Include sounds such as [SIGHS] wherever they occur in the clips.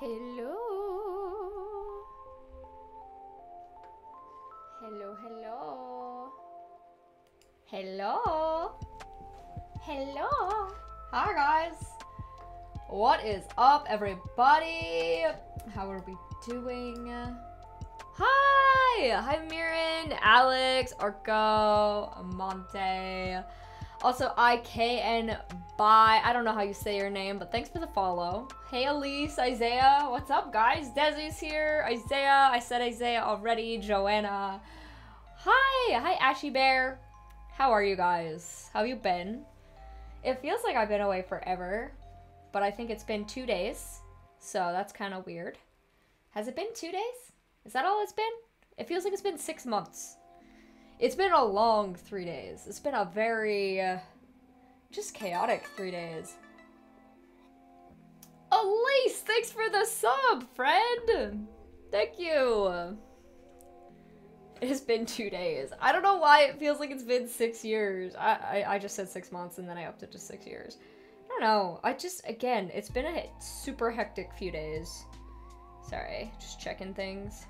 Hello. Hello, hello. Hello. Hello. Hi, guys. What is up, everybody? How are we doing? Hi! Hi, Mirren, Alex, Arco, Monte. Also, IKN Bye. I don't know how you say your name, but thanks for the follow. Hey, Elise, Isaiah. What's up, guys? Desi's here. Isaiah. I said Isaiah already. Joanna. Hi. Hi, Ashy Bear. How are you guys? How have you been? It feels like I've been away forever, but I think it's been two days, so that's kind of weird. Has it been two days? Is that all it's been? It feels like it's been six months. It's been a long three days. It's been a very, uh, just chaotic three days. Elise, thanks for the sub, friend! Thank you! It has been two days. I don't know why it feels like it's been six years. I, I, I just said six months and then I upped it to six years. I don't know. I just, again, it's been a super hectic few days. Sorry, just checking things.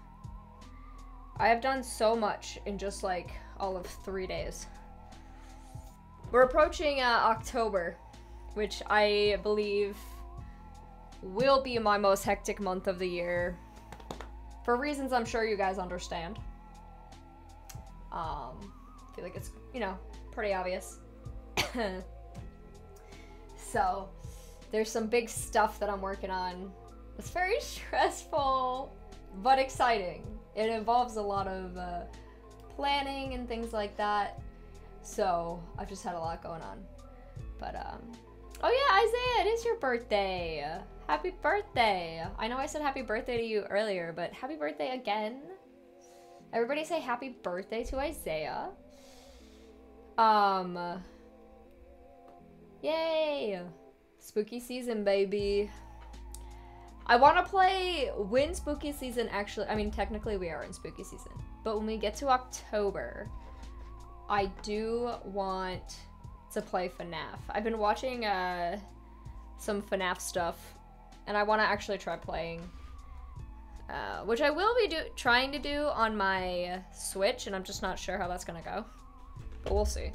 I have done so much in just like all of three days. We're approaching uh, October, which I believe will be my most hectic month of the year. For reasons I'm sure you guys understand. Um, I feel like it's, you know, pretty obvious. [COUGHS] so, there's some big stuff that I'm working on. It's very [LAUGHS] stressful, but exciting. It involves a lot of uh, planning and things like that. So I've just had a lot going on. But um Oh yeah, Isaiah, it is your birthday. Happy birthday. I know I said happy birthday to you earlier, but happy birthday again. Everybody say happy birthday to Isaiah. Um Yay! Spooky season, baby. I want to play when spooky season actually, I mean, technically we are in spooky season, but when we get to October, I do want to play FNAF. I've been watching uh, some FNAF stuff, and I want to actually try playing, uh, which I will be trying to do on my Switch, and I'm just not sure how that's gonna go, but we'll see.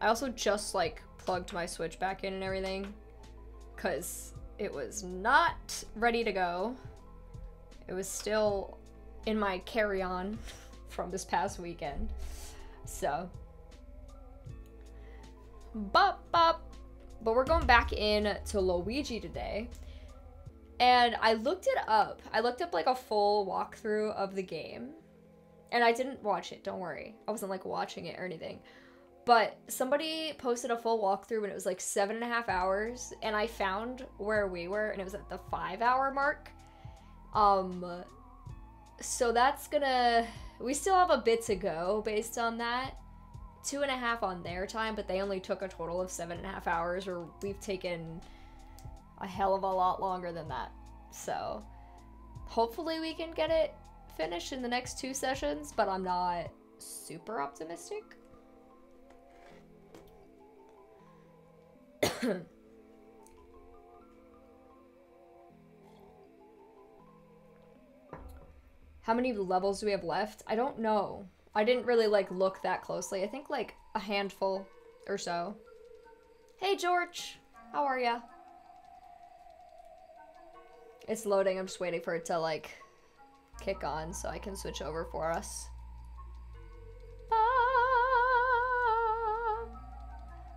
I also just like plugged my Switch back in and everything, because it was not ready to go. It was still in my carry-on [LAUGHS] from this past weekend. So, bop bop. But we're going back in to Luigi today. And I looked it up. I looked up like a full walkthrough of the game. And I didn't watch it, don't worry. I wasn't like watching it or anything. But somebody posted a full walkthrough and it was like seven and a half hours. And I found where we were and it was at the five hour mark. Um, so that's gonna, we still have a bit to go based on that. Two and a half on their time, but they only took a total of seven and a half hours, or we've taken a hell of a lot longer than that. So hopefully we can get it finished in the next two sessions, but I'm not super optimistic. [COUGHS] [COUGHS] [COUGHS] How many levels do we have left? I don't know. I didn't really like look that closely. I think like a handful or so. Hey George, how are ya? It's loading. I'm just waiting for it to like kick on so I can switch over for us. Ah.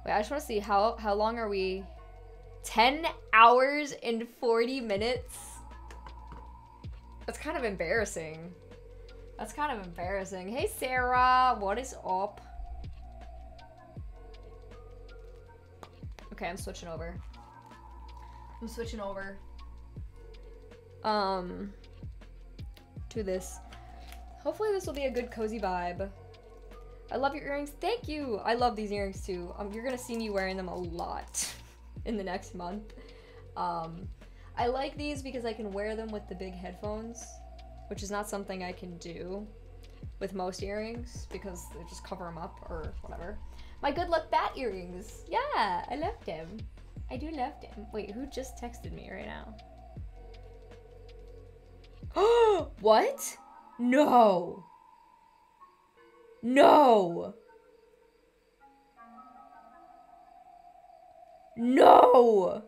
Wait, I just want to see how how long are we? 10 hours and 40 minutes? That's kind of embarrassing. That's kind of embarrassing. Hey, Sarah, what is up? Okay, I'm switching over. I'm switching over. Um, to this. Hopefully this will be a good cozy vibe. I love your earrings. Thank you. I love these earrings too. Um, you're gonna see me wearing them a lot [LAUGHS] in the next month. Um, I like these because I can wear them with the big headphones, which is not something I can do with most earrings because they just cover them up or whatever. My good luck bat earrings. Yeah, I love them. I do love them. Wait, who just texted me right now? Oh, [GASPS] what? No. No. No.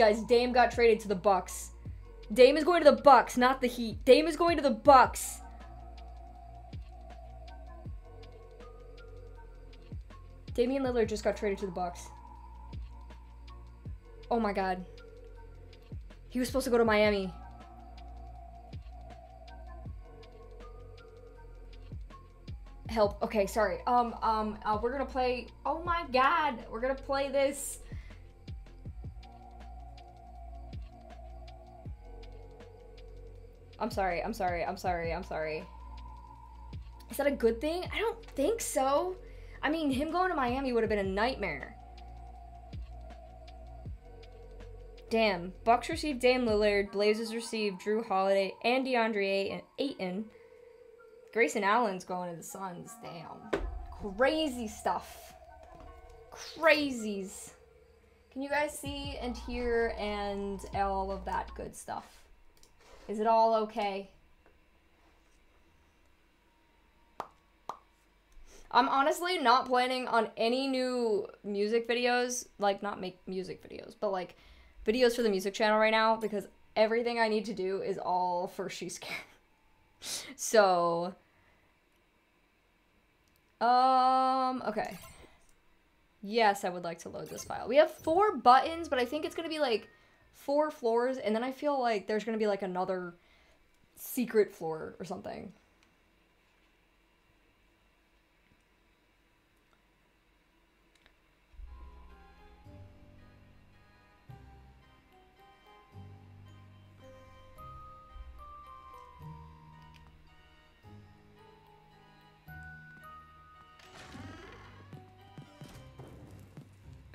Guys, Dame got traded to the Bucks. Dame is going to the Bucks, not the Heat. Dame is going to the Bucks. Damian Lillard just got traded to the Bucks. Oh my god. He was supposed to go to Miami. Help. Okay, sorry. Um, um, uh, we're gonna play. Oh my god, we're gonna play this. I'm sorry. I'm sorry. I'm sorry. I'm sorry. Is that a good thing? I don't think so. I mean, him going to Miami would have been a nightmare. Damn. Bucks received Dame Lillard. Blazers received Jrue Holiday and DeAndre Ayton. Grayson Allen's going to the Suns. Damn. Crazy stuff. Crazies. Can you guys see and hear and all of that good stuff? Is it all okay? I'm honestly not planning on any new music videos, like not make music videos, but like videos for the music channel right now because everything I need to do is all for [LAUGHS] She's Scared. so, um, okay. Yes, I would like to load this file. We have four buttons, but I think it's going to be like four floors, and then I feel like there's going to be like another secret floor or something.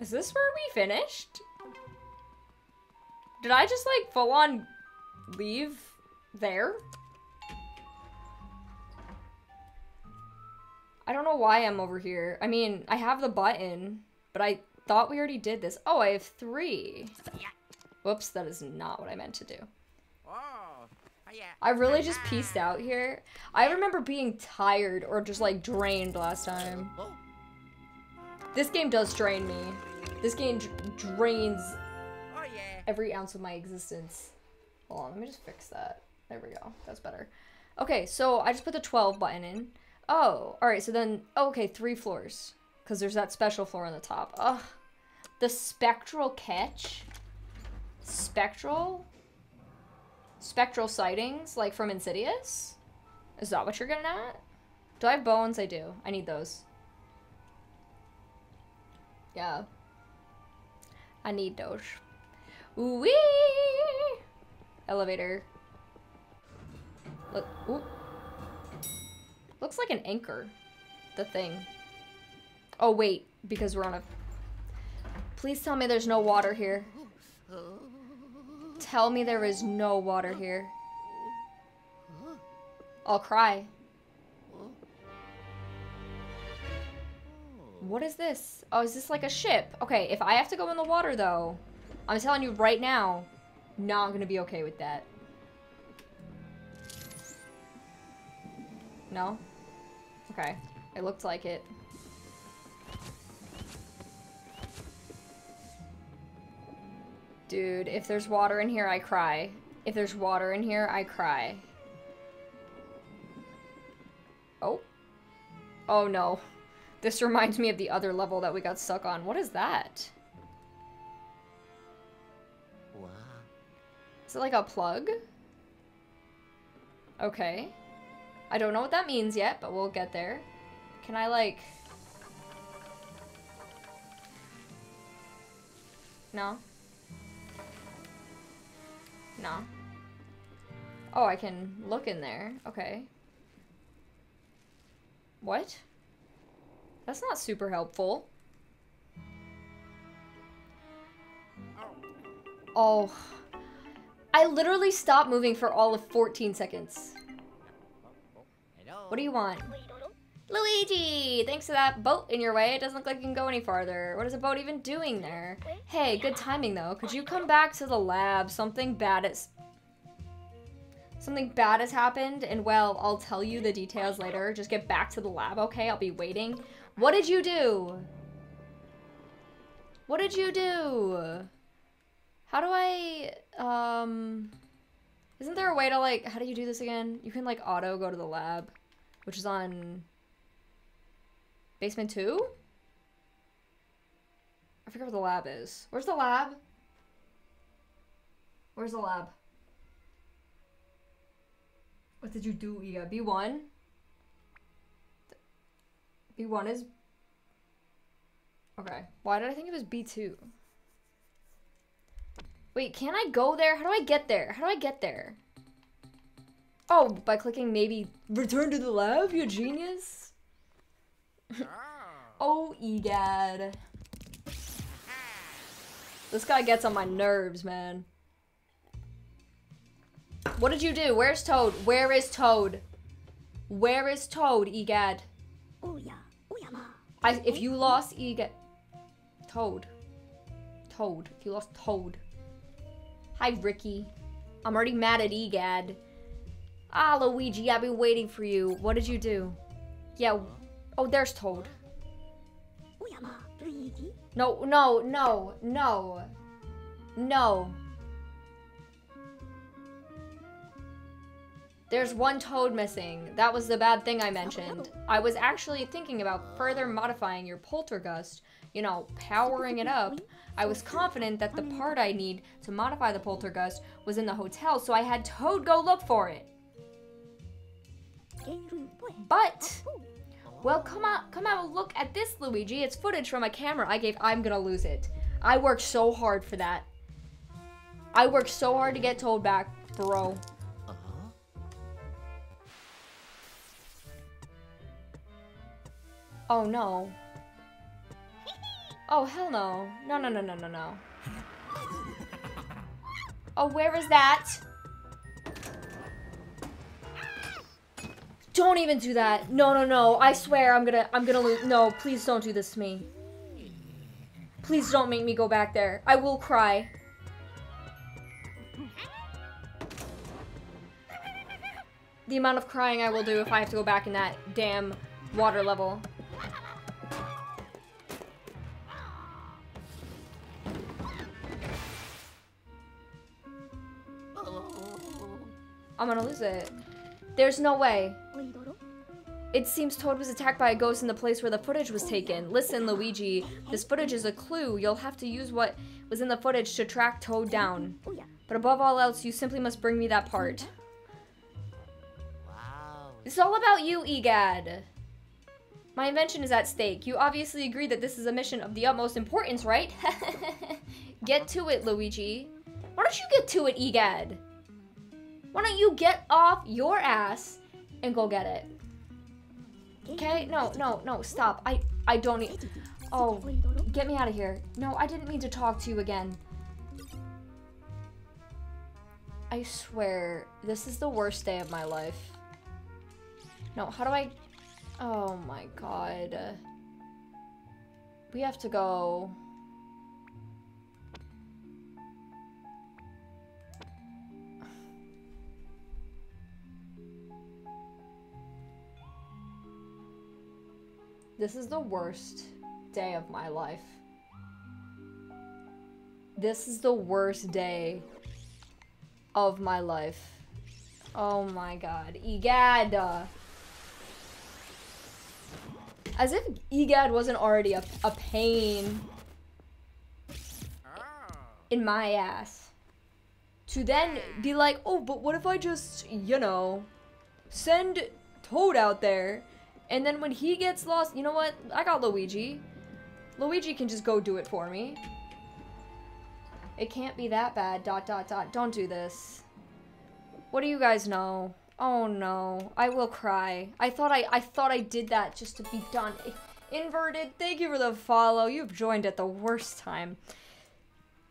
Is this where we finished? Did I just like full on leave there? I don't know why I'm over here. I mean, I have the button, but I thought we already did this. Oh, I have three. Whoops, that is not what I meant to do. I really just pieced out here. I remember being tired or just like drained last time. This game does drain me. This game drains every ounce of my existence. Hold on, let me just fix that. There we go. That's better. Okay, so I just put the 12 button in. Oh, alright, so then, oh, okay, three floors. Because there's that special floor on the top. Ugh. The spectral catch? Spectral? Spectral sightings, like from Insidious? Is that what you're getting at? Do I have bones? I do. I need those. Yeah. I need those. Wee! Elevator. Look, ooh. Looks like an anchor. The thing. Oh, wait. Because we're on a... Please tell me there's no water here. Tell me there is no water here. I'll cry. What is this? Oh, is this like a ship? Okay, if I have to go in the water, though, I'm telling you right now, not gonna be okay with that. No? Okay. It looked like it. Dude, if there's water in here, I cry. If there's water in here, I cry. Oh. Oh no. This reminds me of the other level that we got stuck on. What is that? Is it like a plug? Okay. I don't know what that means yet, but we'll get there. Can I like... No? No. Oh, I can look in there. Okay. What? That's not super helpful. Oh. I literally stopped moving for all of 14 seconds. What do you want? Luigi! Thanks to that boat in your way, it doesn't look like you can go any farther. What is a boat even doing there? Hey, good timing though. Could you come back to the lab? Something bad is... Something bad has happened, and well, I'll tell you the details later. Just get back to the lab, okay? I'll be waiting. What did you do? What did you do? How do I, um... Isn't there a way to, like, how do you do this again? You can, like, auto go to the lab, which is on Basement 2? I forget where the lab is. Where's the lab? Where's the lab? What did you do, Iga? B1? B1 is... Okay. Why did I think it was B2? Wait, can I go there? How do I get there? How do I get there? Oh, by clicking maybe return to the lab, you genius? Ah. oh, egad. This guy gets on my nerves, man. What did you do? Where's Toad? Where is Toad? Where is Toad, Egad? I, if you lost Egad... Toad. Toad. If you lost Toad. Hi, Ricky. I'm already mad at Egad. Ah, Luigi, I've been waiting for you. What did you do? Yeah, Oh, there's Toad. No, no, no, no. No. There's one toad missing. That was the bad thing I mentioned. I was actually thinking about further modifying your poltergust, you know, powering it up. I was confident that the part I need to modify the Poltergust was in the hotel, so I had Toad go look for it. But well, come out, come out look at this, Luigi. It's footage from a camera I gave. I'm gonna lose it. I worked so hard for that. I worked so hard to get Toad back, bro. Uh. Oh no. Oh hell no. No no no no no no. Oh where is that? Don't even do that. No, no, no. I swear I'm gonna, I'm gonna lose. No, please don't do this to me. Please don't make me go back there. I will cry. The amount of crying I will do if I have to go back in that damn water level. I'm gonna lose it. There's no way. It seems Toad was attacked by a ghost in the place where the footage was taken. Listen, Luigi, this footage is a clue. You'll have to use what was in the footage to track Toad down. But above all else, you simply must bring me that part. Wow. It's all about you, Egad. My invention is at stake. You obviously agree that this is a mission of the utmost importance, right? [LAUGHS] get to it, Luigi. Why don't you get to it, Egad? Why don't you get off your ass and go get it? Okay? No, no, no, stop. I I don't need Oh, get me out of here. No, I didn't mean to talk to you again. I swear, this is the worst day of my life. No, how do I... Oh my god. We have to go... This is the worst day of my life. This is the worst day of my life. Oh my god. Egad! As if Egad wasn't already a, a pain in my ass. To then be like, oh, but what if I just, you know, send Toad out there and then when he gets lost, you know what? I got Luigi. Luigi can just go do it for me. It can't be that bad, dot, dot, dot. Don't do this. What do you guys know? Oh no, I will cry. I thought I, I thought I did that just to be done. Inverted, thank you for the follow. You've joined at the worst time.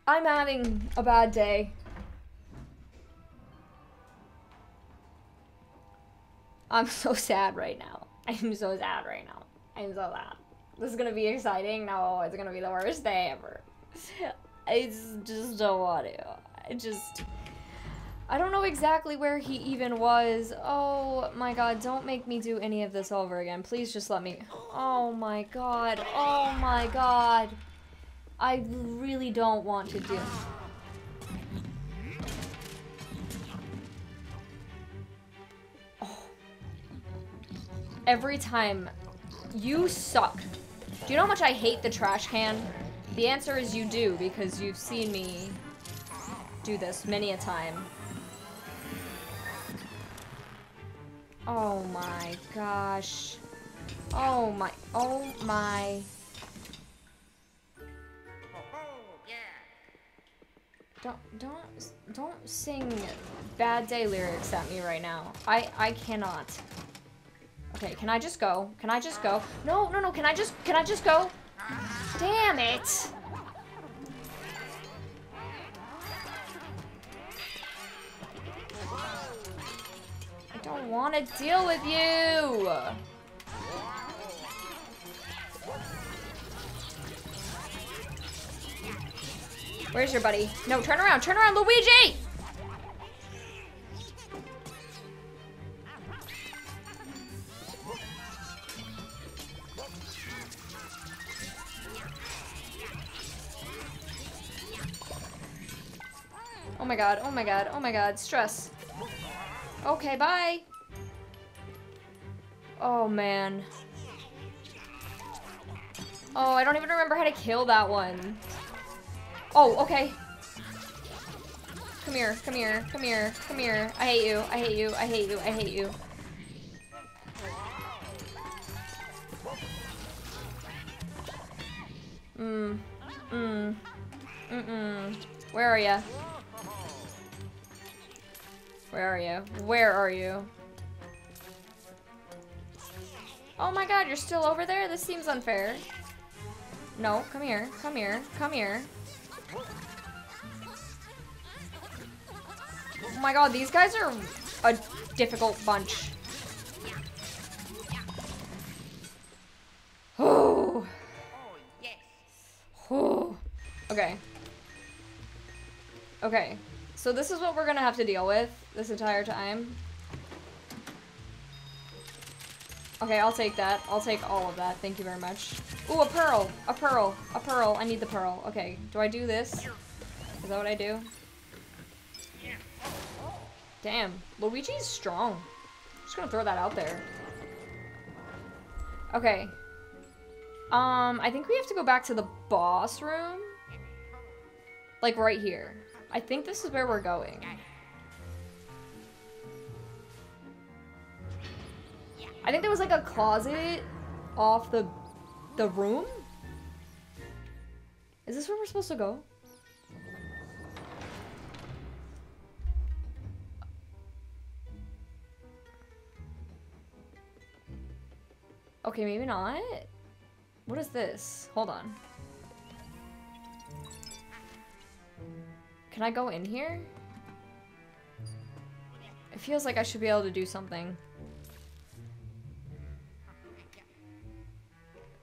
I'm having a bad day. I'm [LAUGHS] so sad right now. [LAUGHS] I'm so sad right now. I'm so sad. This is gonna be exciting. No, it's gonna be the worst day ever. I just don't want to. I just. I don't know exactly where he even was. Oh my god, don't make me do any of this over again. Please just let me. Oh my god. Oh my god. I really don't want to do. Every time. You suck. Do you know how much I hate the trash can? The answer is you do, because you've seen me do this many a time. Oh my gosh. Oh my, oh my. Don't, don't, don't sing bad day lyrics at me right now. I, I cannot. Okay, can I just go? Can I just go? No, no, no, can I just, can I just go? Damn it! I don't want to deal with you! Where's your buddy? No, turn around, turn around, Luigi! Oh my god, oh my god, oh my god, stress. Okay, bye. Oh man. Oh, I don't even remember how to kill that one. Oh, okay. Come here, come here, come here, come here. I hate you, I hate you, I hate you, I hate you. Mmm. Mmm. Mm-mm. Where are ya? Where are you? Where are you? Oh my god, you're still over there? This seems unfair. No, come here, come here, come here. Oh my god, these guys are a difficult bunch. Oh. Oh. [SIGHS] Okay. Okay. So this is what we're gonna have to deal with this entire time. Okay, I'll take that. I'll take all of that. Thank you very much. Ooh, a pearl! A pearl! A pearl! I need the pearl. Okay, do I do this? Is that what I do? Damn, Luigi's strong. I'm Just gonna throw that out there. Okay. Um, I think we have to go back to the boss room. Like right here. I think this is where we're going. I think there was like a closet off the the room. Is this where we're supposed to go? Okay, maybe not. What is this? Hold on. Can I go in here? It feels like I should be able to do something.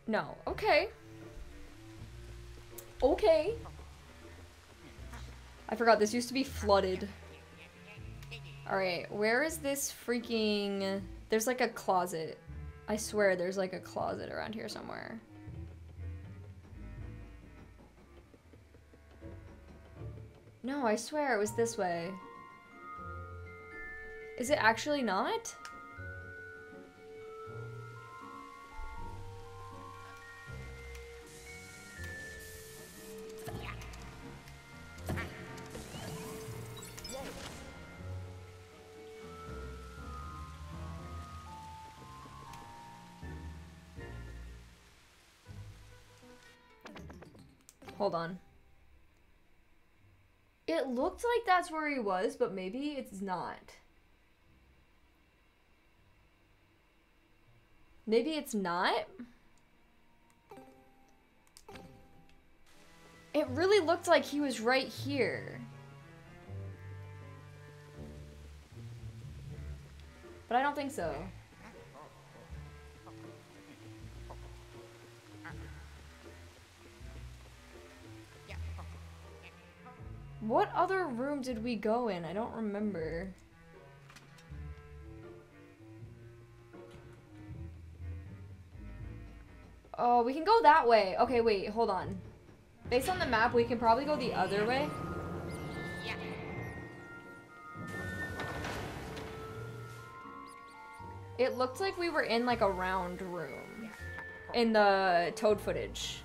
No. Okay. Okay. I forgot, this used to be flooded. Alright, where is this freaking... There's like a closet. I swear there's like a closet around here somewhere. No, I swear it was this way. Is it actually not? Hold on. It looked like that's where he was, but maybe it's not. Maybe it's not? It really looked like he was right here. But I don't think so. What other room did we go in? I don't remember. Oh, we can go that way. Okay, wait, hold on. Based on the map, we can probably go the other way. Yeah. It looked like we were in like a round room in the toad footage.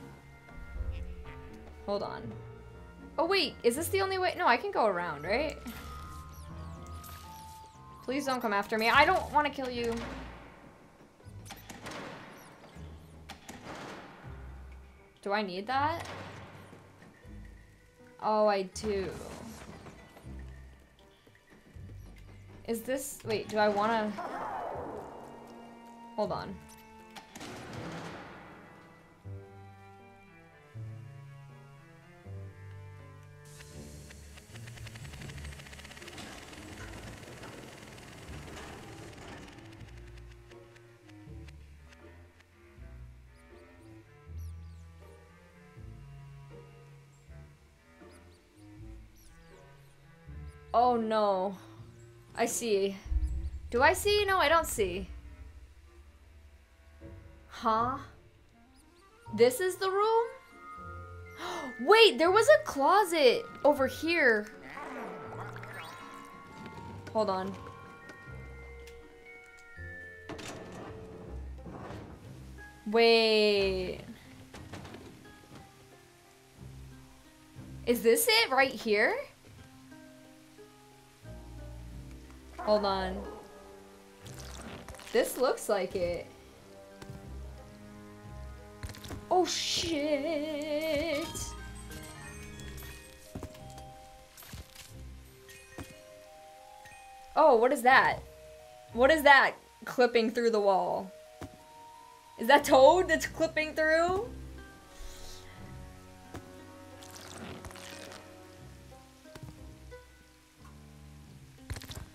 Hold on. Oh wait, is this the only way? No, I can go around, right? Please don't come after me. I don't want to kill you. Do I need that? Oh, I do. Is this... Wait, do I want to... Hold on. Oh no. I see. Do I see? No, I don't see. Huh? This is the room? [GASPS] Wait, there was a closet over here. Hold on. Wait. Is this it right here? Hold on. This looks like it. Oh shit! Oh, what is that? What is that clipping through the wall? Is that Toad that's clipping through?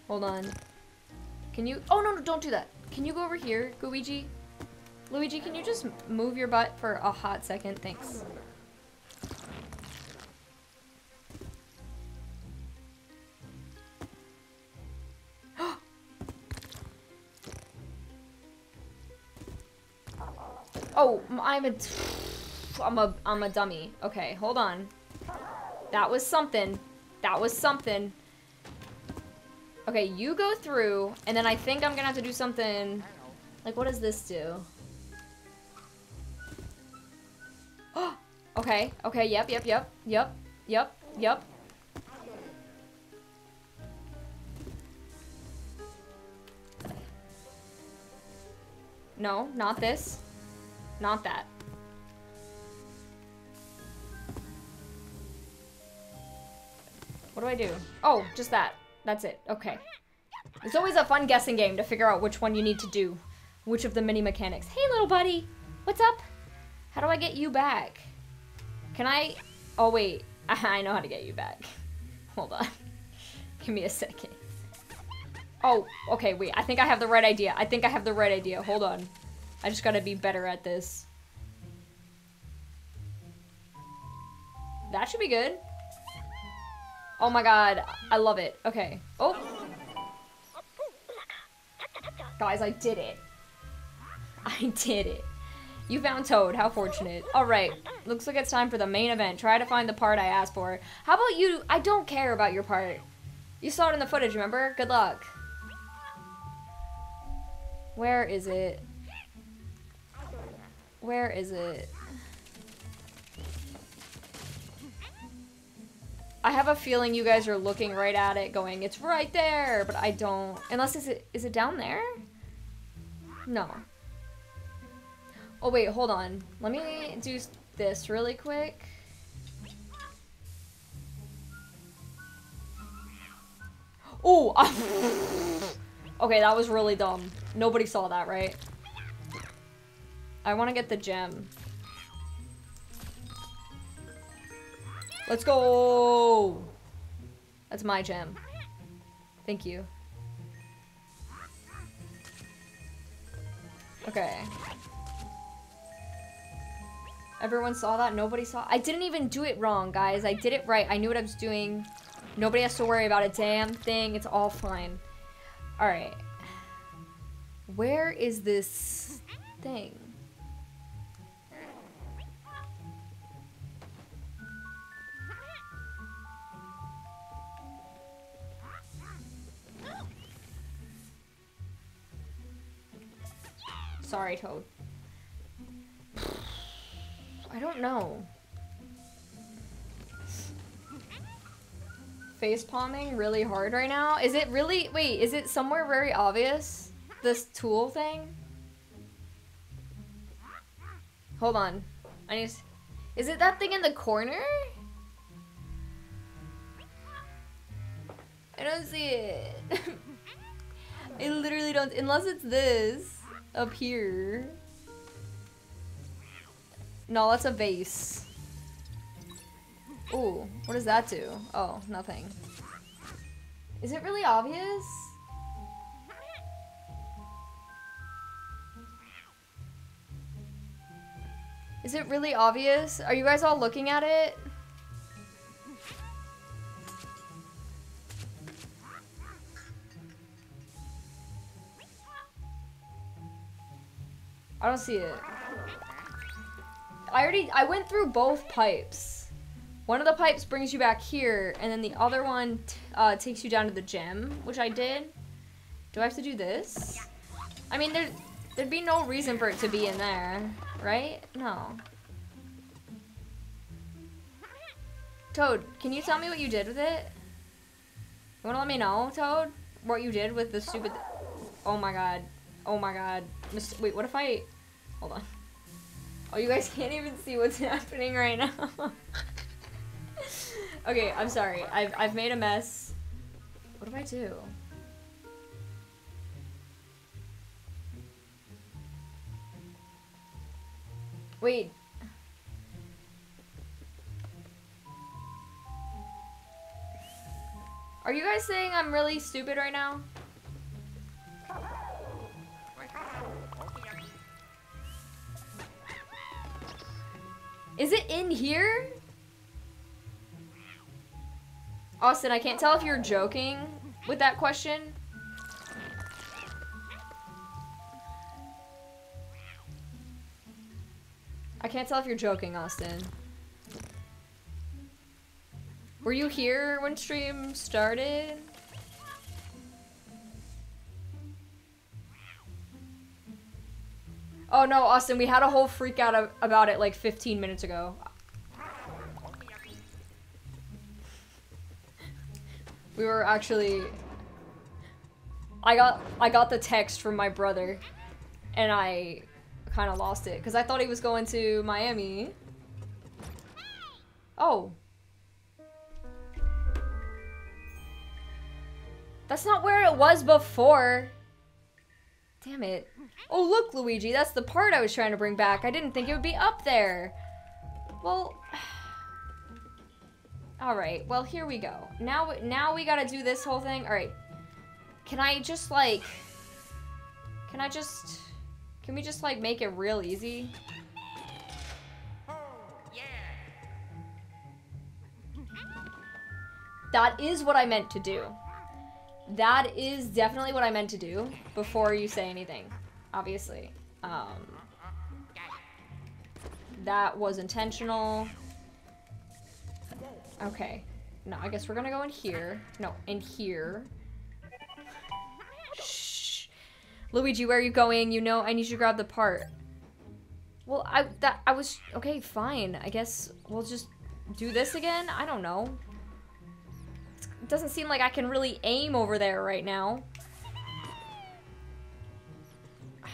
Hold on. Can you- Oh, no, no, don't do that. Can you go over here, Luigi? Luigi, can you just move your butt for a hot second? Thanks. [GASPS] oh, I'm a... I'm a, I'm a dummy. Okay, hold on. That was something. That was something. Okay, you go through, and then I think I'm gonna have to do something... Like, what does this do? Oh! [GASPS] okay, okay, yep, yep, yep, yep, yep, yep. No, not this. Not that. What do I do? Oh, just that. That's it. Okay. It's always a fun guessing game to figure out which one you need to do. Which of the mini mechanics. Hey, little buddy. What's up? How do I get you back? Can I... Oh, wait. [LAUGHS] I know how to get you back. [LAUGHS] Hold on. [LAUGHS] Give me a second. Oh, okay, wait. I think I have the right idea. I think I have the right idea. Hold on. I just gotta be better at this. That should be good. Oh my god, I love it. Okay. Oh. Guys, I did it. I [LAUGHS] did it. You found Toad. How fortunate. Alright. Looks like it's time for the main event. Try to find the part I asked for. How about you? I don't care about your part. You saw it in the footage, remember? Good luck. Where is it? Where is it? I have a feeling you guys are looking right at it going, it's right there, but I don't. Unless, is it, is it down there? No. Oh wait, hold on. Let me do this really quick. Oh! [LAUGHS] okay, that was really dumb. Nobody saw that, right? I want to get the gem. Let's go! That's my gem. Thank you. Okay. Everyone saw that? Nobody saw? I didn't even do it wrong, guys. I did it right. I knew what I was doing. Nobody has to worry about a damn thing. It's all fine. Alright. Where is this thing? Sorry, Toad. I don't know. Face palming really hard right now. Is it really? Wait, is it somewhere very obvious? This tool thing? Hold on. I need. Is it that thing in the corner? I don't see it. [LAUGHS] I literally don't. Unless it's this up here. No, that's a vase. Ooh, what does that do? Oh, nothing. Is it really obvious? Is it really obvious? Are you guys all looking at it? I don't see it. I already, I went through both pipes. One of the pipes brings you back here, and then the other one uh, takes you down to the gym, which I did. Do I have to do this? I mean, there, there'd be no reason for it to be in there, right? No. Toad, can you tell me what you did with it? You wanna let me know, Toad? What you did with the stupid... Oh my god. Oh my god. Wait, what if I... Hold on. Oh, you guys can't even see what's [LAUGHS] happening right now. [LAUGHS] okay, I'm sorry. I've, I've made a mess. What do I do? Wait. Are you guys saying I'm really stupid right now? Is it in here? Austin, I can't tell if you're joking with that question. I can't tell if you're joking, Austin. Were you here when stream started? Oh no, Austin, we had a whole freak out of, about it like 15 minutes ago. We were actually I got I got the text from my brother and I kind of lost it cuz I thought he was going to Miami. Oh. That's not where it was before. Damn it. Oh, look, Luigi, that's the part I was trying to bring back. I didn't think it would be up there. Well... [SIGHS] Alright, well, here we go. Now, now we gotta do this whole thing. Alright. Can I just, like... Can I just... Can we just, like, make it real easy? That is what I meant to do. That is definitely what I meant to do before you say anything obviously. Um, that was intentional. Okay. No, I guess we're gonna go in here. No, in here. Shh. Luigi, where are you going? You know I need you to grab the part. Well, I that I was okay, fine. I guess we'll just do this again. I don't know. It doesn't seem like I can really aim over there right now.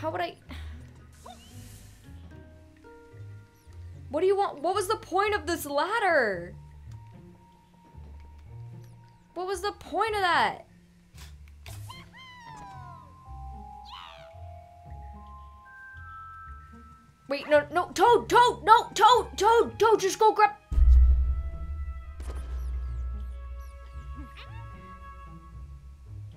How would I... What do you want? What was the point of this ladder? What was the point of that? Wait, no, no, Toad, Toad, no, Toad, Toad, Toad, just go grab...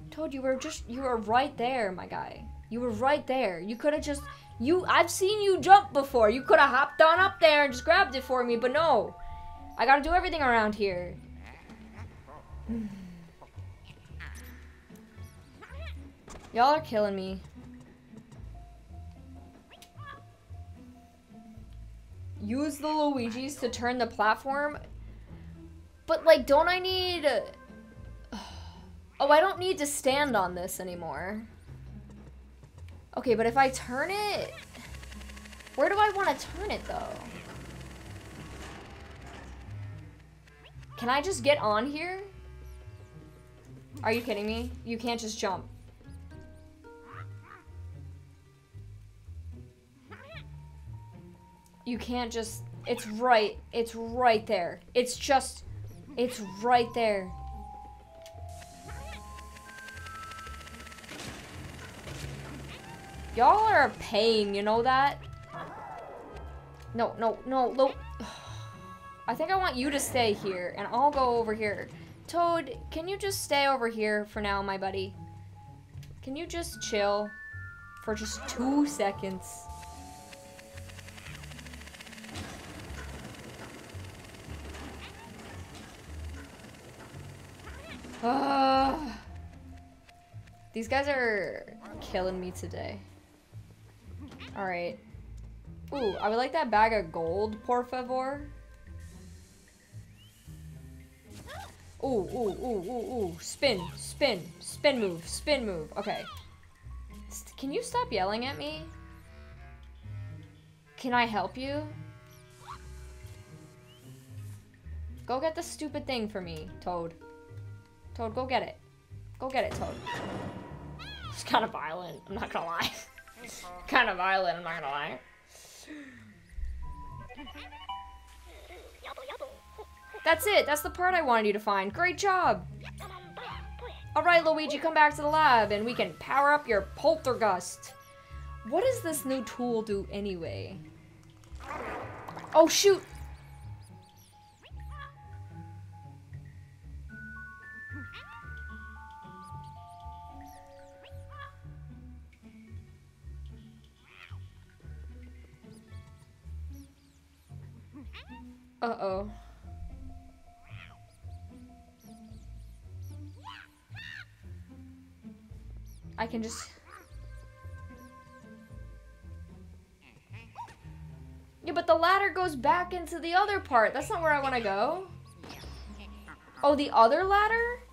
Toad, you were just, you were right there, my guy. You were right there. You could have just, you, I've seen you jump before. You could have hopped on up there and just grabbed it for me, but no. I gotta do everything around here. [SIGHS] Y'all are killing me. Use the Luigi's to turn the platform. But like, don't I need... [SIGHS] Oh, I don't need to stand on this anymore. Okay, but if I turn it... Where do I want to turn it, though? Can I just get on here? Are you kidding me? You can't just jump. You can't just... It's right. It's right there. It's just... It's right there. Y'all are a pain, you know that? No, no, no, no. I think I want you to stay here, and I'll go over here. Toad, can you just stay over here for now, my buddy? Can you just chill for just two seconds? Uh, these guys are killing me today. Alright. Ooh, I would like that bag of gold, por favor. Ooh, ooh, ooh, ooh, ooh. Spin, spin, spin move, spin move. Okay. Can you stop yelling at me? Can I help you? Go get the stupid thing for me, Toad. Toad, go get it. Go get it, Toad. It's kind of violent, I'm not gonna lie. [LAUGHS] kind of violent, I'm not gonna lie. That's it. That's the part I wanted you to find. Great job. All right, Luigi, come back to the lab and we can power up your poltergust. What does this new tool do anyway? Oh, shoot. Uh-oh. I can just... Yeah, but the ladder goes back into the other part. That's not where I want to go. Oh, the other ladder?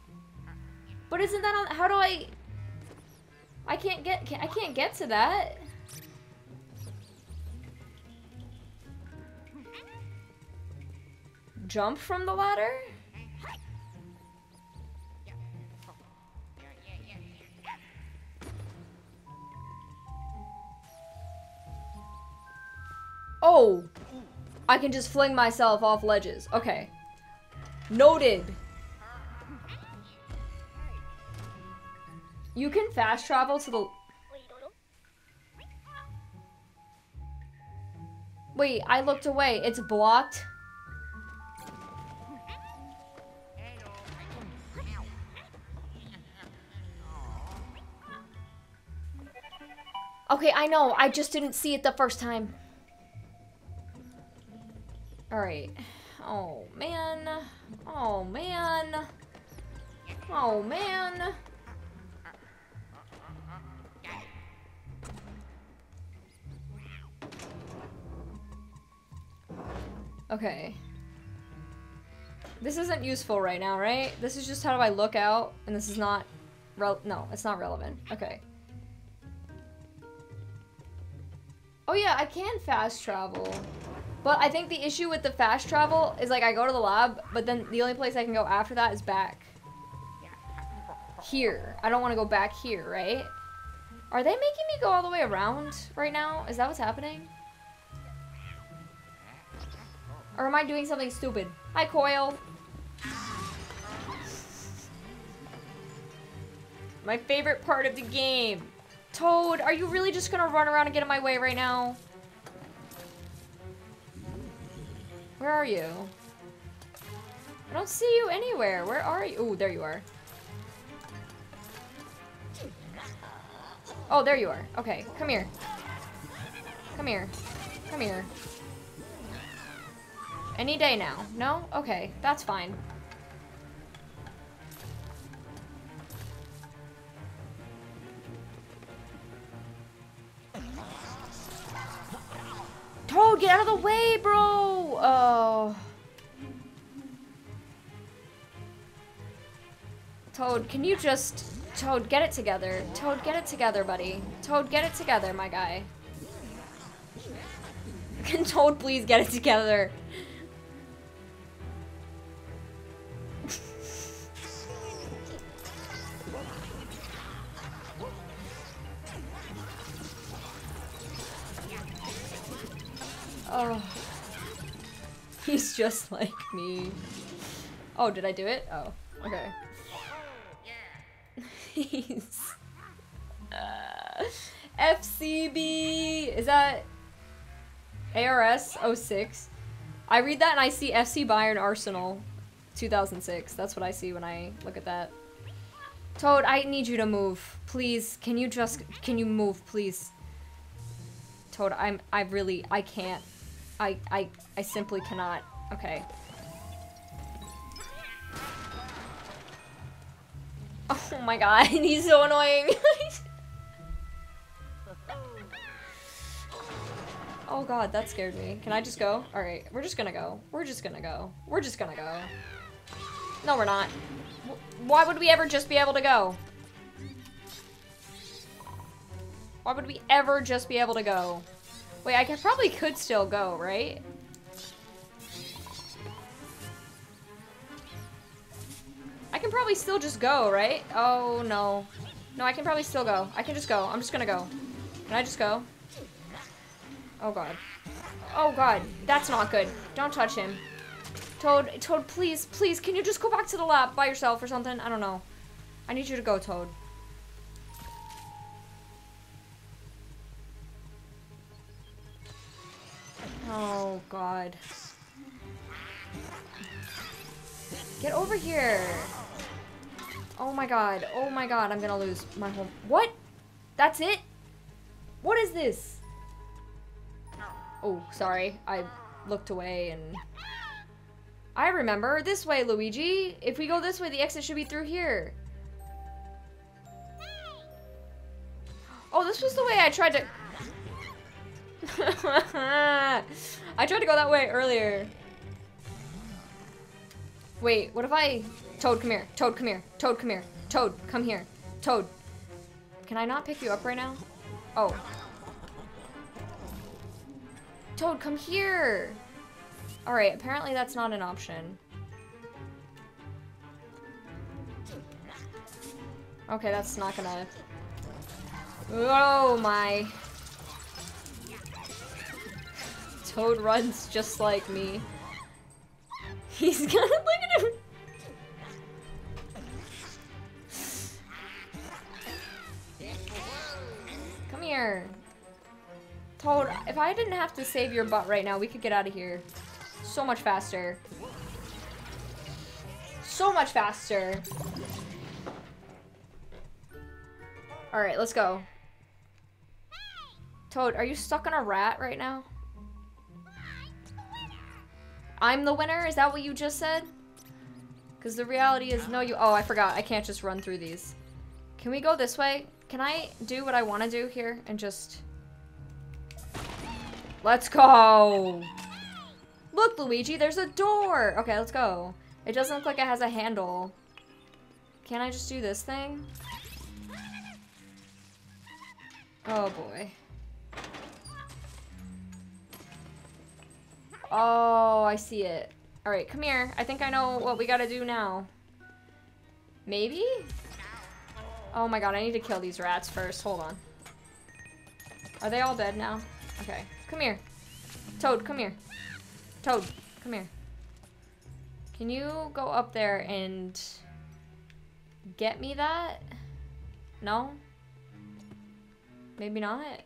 But isn't that on... How do I... I can't get... I can't get to that. Jump from the ladder? Oh! I can just fling myself off ledges. Okay. Noted. You can fast travel to the... Wait, I looked away. It's blocked. Okay, I know. I just didn't see it the first time. Alright. Oh, man. Oh, man. Oh, man. Okay. This isn't useful right now, right? This is just how do I look out, and this is not... no, it's not relevant. Okay. Oh yeah, I can fast travel. But I think the issue with the fast travel is like I go to the lab, but then the only place I can go after that is back. Here. I don't want to go back here, right? Are they making me go all the way around right now? Is that what's happening? Or am I doing something stupid? Hi, Coil. My favorite part of the game. Toad, are you really just gonna run around and get in my way right now? Where are you? I don't see you anywhere. Where are you? Oh, there you are. Oh, there you are. Okay, come here. Come here. Come here. Any day now. No? Okay, that's fine. Toad, get out of the way, bro! Oh. Toad, can you just... Toad, get it together. Toad, get it together, buddy. Toad, get it together, my guy. [LAUGHS] Can Toad please get it together? Oh. He's just like me. Oh, did I do it? Oh, okay. He's... Uh, FCB! Is that... ARS 06? I read that and I see FC Bayern Arsenal 2006. That's what I see when I look at that. Toad, I need you to move. Please, can you just... Can you move, please? Toad, I'm... I really... I can't. I... I... I simply cannot. Okay. Oh my god, [LAUGHS] he's so annoying. [LAUGHS] oh god, that scared me. Can I just go? Alright, we're just gonna go. We're just gonna go. We're just gonna go. No, we're not. Why would we ever just be able to go? Why would we ever just be able to go? Wait, I could, probably could still go, right? I can probably still just go, right? Oh, no. No, I can probably still go. I can just go. I'm just gonna go. Can I just go? Oh, God. Oh, God. That's not good. Don't touch him. Toad, Toad, please, please, can you just go back to the lab by yourself or something? I don't know. I need you to go, Toad. Oh, God. Get over here. Oh my god. Oh my god. I'm gonna lose my home. What? That's it? What is this? Oh, sorry. I looked away and... I remember. This way, Luigi. If we go this way, the exit should be through here. Oh, this was the way I tried to... [LAUGHS] I tried to go that way earlier. Wait, what if I... Toad, come here. Toad, come here. Toad, come here. Toad, come here. Toad. Can I not pick you up right now? Oh. Toad, come here! Alright, apparently that's not an option. Okay, that's not gonna... Oh my. Toad runs just like me. He's [LAUGHS] gonna look at him. Come here. Toad, if I didn't have to save your butt right now, we could get out of here. So much faster. So much faster. Alright, let's go. Toad, are you stuck on a rat right now? I'm the winner? Is that what you just said? Because the reality is, no, you- Oh, I forgot. I can't just run through these. Can we go this way? Can I do what I want to do here and just... Let's go! Look, Luigi, there's a door! Okay, let's go. It doesn't look like it has a handle. Can I just do this thing? Oh, boy. Oh, I see it. Alright, come here. I think I know what we gotta do now. Maybe? Oh my god, I need to kill these rats first. Hold on. Are they all dead now? Okay. Come here. Toad, come here. Toad, come here. Can you go up there and get me that? No? Maybe not?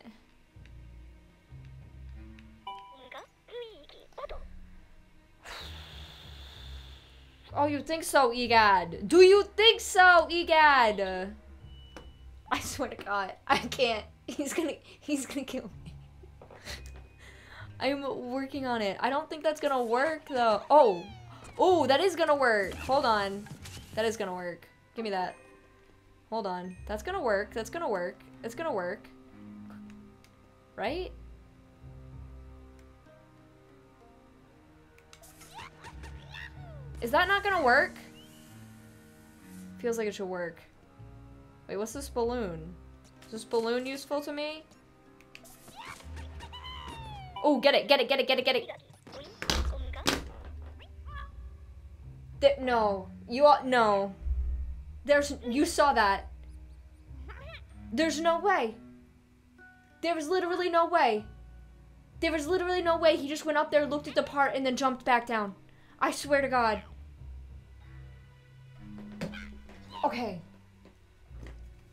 Oh, you think so, Egad? Do you think so, Egad? I swear to God, I can't. He's gonna, he's gonna kill me. I'm working on it. I don't think that's gonna work, though. Oh, oh, that is gonna work. Hold on. That is gonna work. Give me that. Hold on. That's gonna work. That's gonna work. It's gonna work. Right? Is that not gonna work? Feels like it should work. Wait, what's this balloon? Is this balloon useful to me? Oh, get it, get it, get it, get it, get it. There, no, you all, no. There's, you saw that. There's no way. There was literally no way. There was literally no way he just went up there, looked at the part, and then jumped back down. I swear to God. Okay.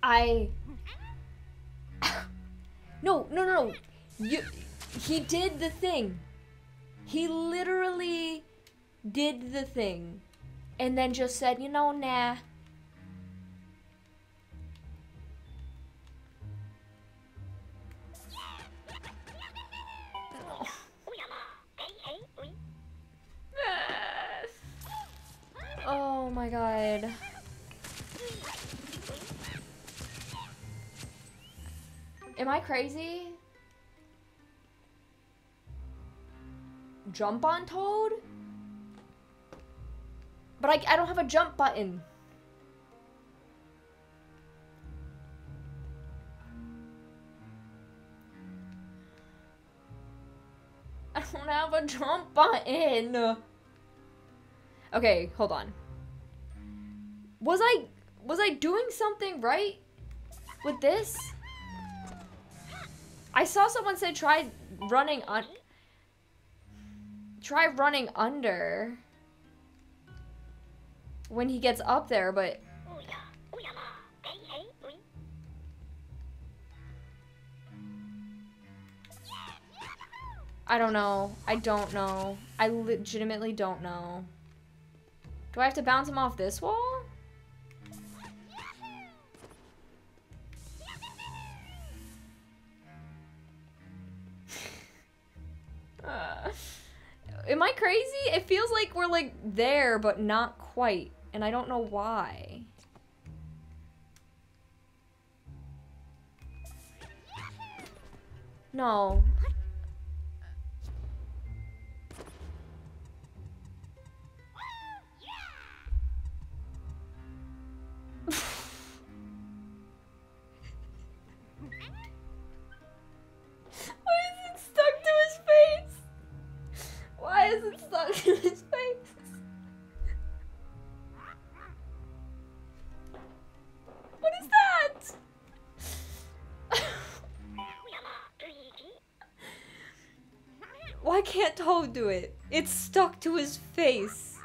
I... [LAUGHS] no, no, no, no. You, he did the thing. He literally did the thing. And then just said, you know, nah. [SIGHS] Oh my god. Am I crazy? Jump on Toad? But I, I don't have a jump button. [LAUGHS] I don't have a jump button. Okay, hold on. Was I was I doing something right with this? I saw someone say try running on try running under when he gets up there, but I don't know. I don't know. I legitimately don't know. Do I have to bounce him off this wall? Uh, [LAUGHS] am I crazy? It feels like we're like there, but not quite. And I don't know why. No, do it? It's stuck to his face.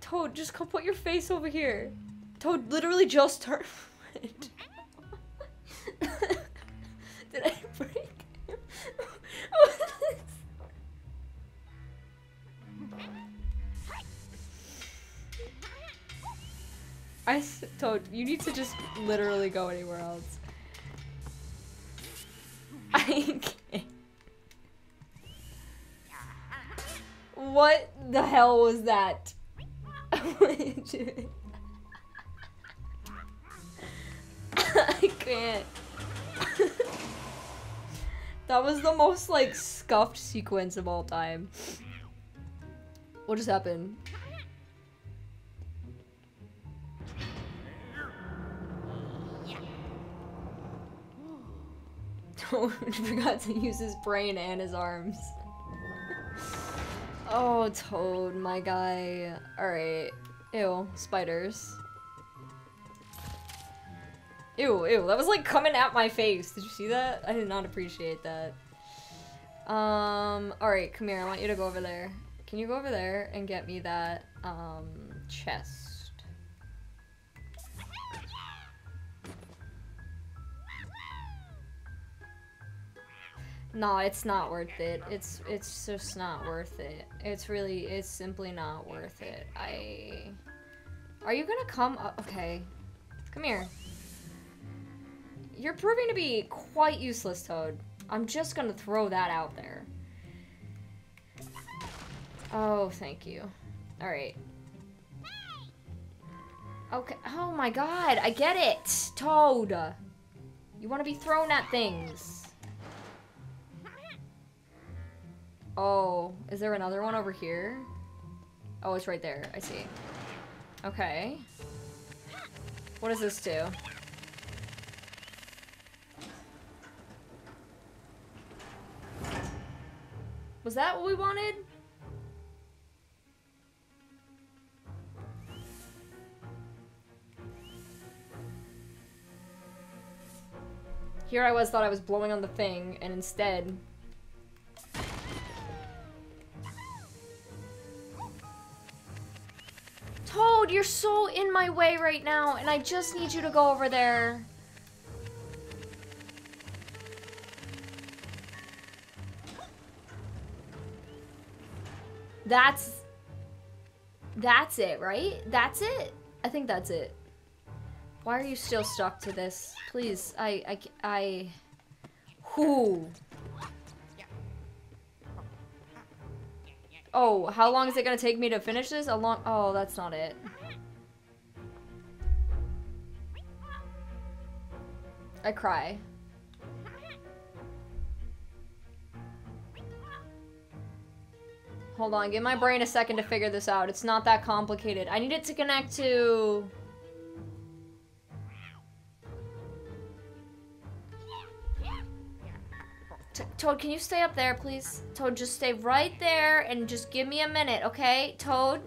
Toad, just come put your face over here. Toad literally just turned. [LAUGHS] Did I break? This? [LAUGHS] I Toad, you need to just literally go anywhere else. What the hell was that? I can't. that was the most like scuffed sequence of all time. What just happened? [LAUGHS] Toad forgot to use his brain and his arms. Oh, Toad, my guy. Alright. Ew, spiders. Ew, ew, that was like coming at my face. Did you see that? I did not appreciate that. Um, alright, come here. I want you to go over there. Can you go over there and get me that, um, chest? No, it's not worth it. It's it's just not worth it. It's really it's simply not worth it. I Are you gonna come up? Okay. Come here. You're proving to be quite useless, Toad. I'm just gonna throw that out there. Oh, thank you. Alright. Okay. Oh my god, I get it! Toad! You wanna be thrown at things. Oh, is there another one over here? Oh, it's right there. I see. Okay. What does this do? Was that what we wanted? Here I was, thought I was blowing on the thing, and instead... Toad, you're so in my way right now, and I just need you to go over there. That's... That's it, right? That's it? I think that's it. Why are you still stuck to this? Please, I, I, I... Who? Oh, how long is it gonna take me to finish this? A long- oh, that's not it. I cry. Hold on, give my brain a second to figure this out. It's not that complicated. I need it to connect to... T Toad, can you stay up there, please? Toad, just stay right there and just give me a minute, okay? Toad?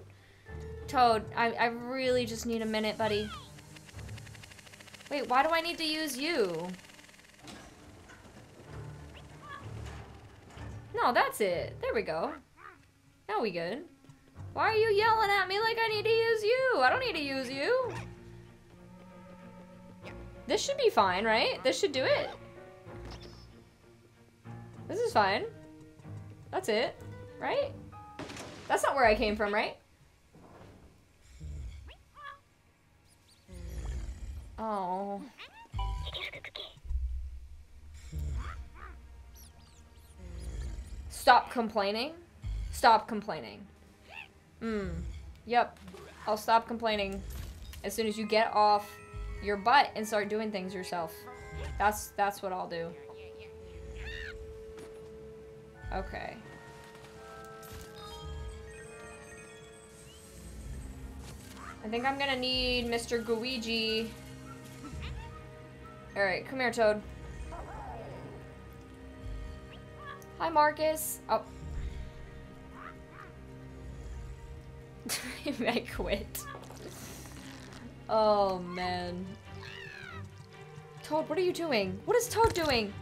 Toad, I, I really just need a minute, buddy. Wait, why do I need to use you? No, that's it. There we go. Now we good. Why are you yelling at me like I need to use you? I don't need to use you. This should be fine, right? This should do it. This is fine. That's it, right? That's not where I came from, right? Oh. Stop complaining. Stop complaining. Hmm. Yep. I'll stop complaining as soon as you get off your butt and start doing things yourself. That's that's what I'll do. Okay. I think I'm gonna need Mr. Gooigi. Alright, come here, Toad. Hi, Marcus. Oh. [LAUGHS] I quit. Oh, man. Toad, what are you doing? What is Toad doing?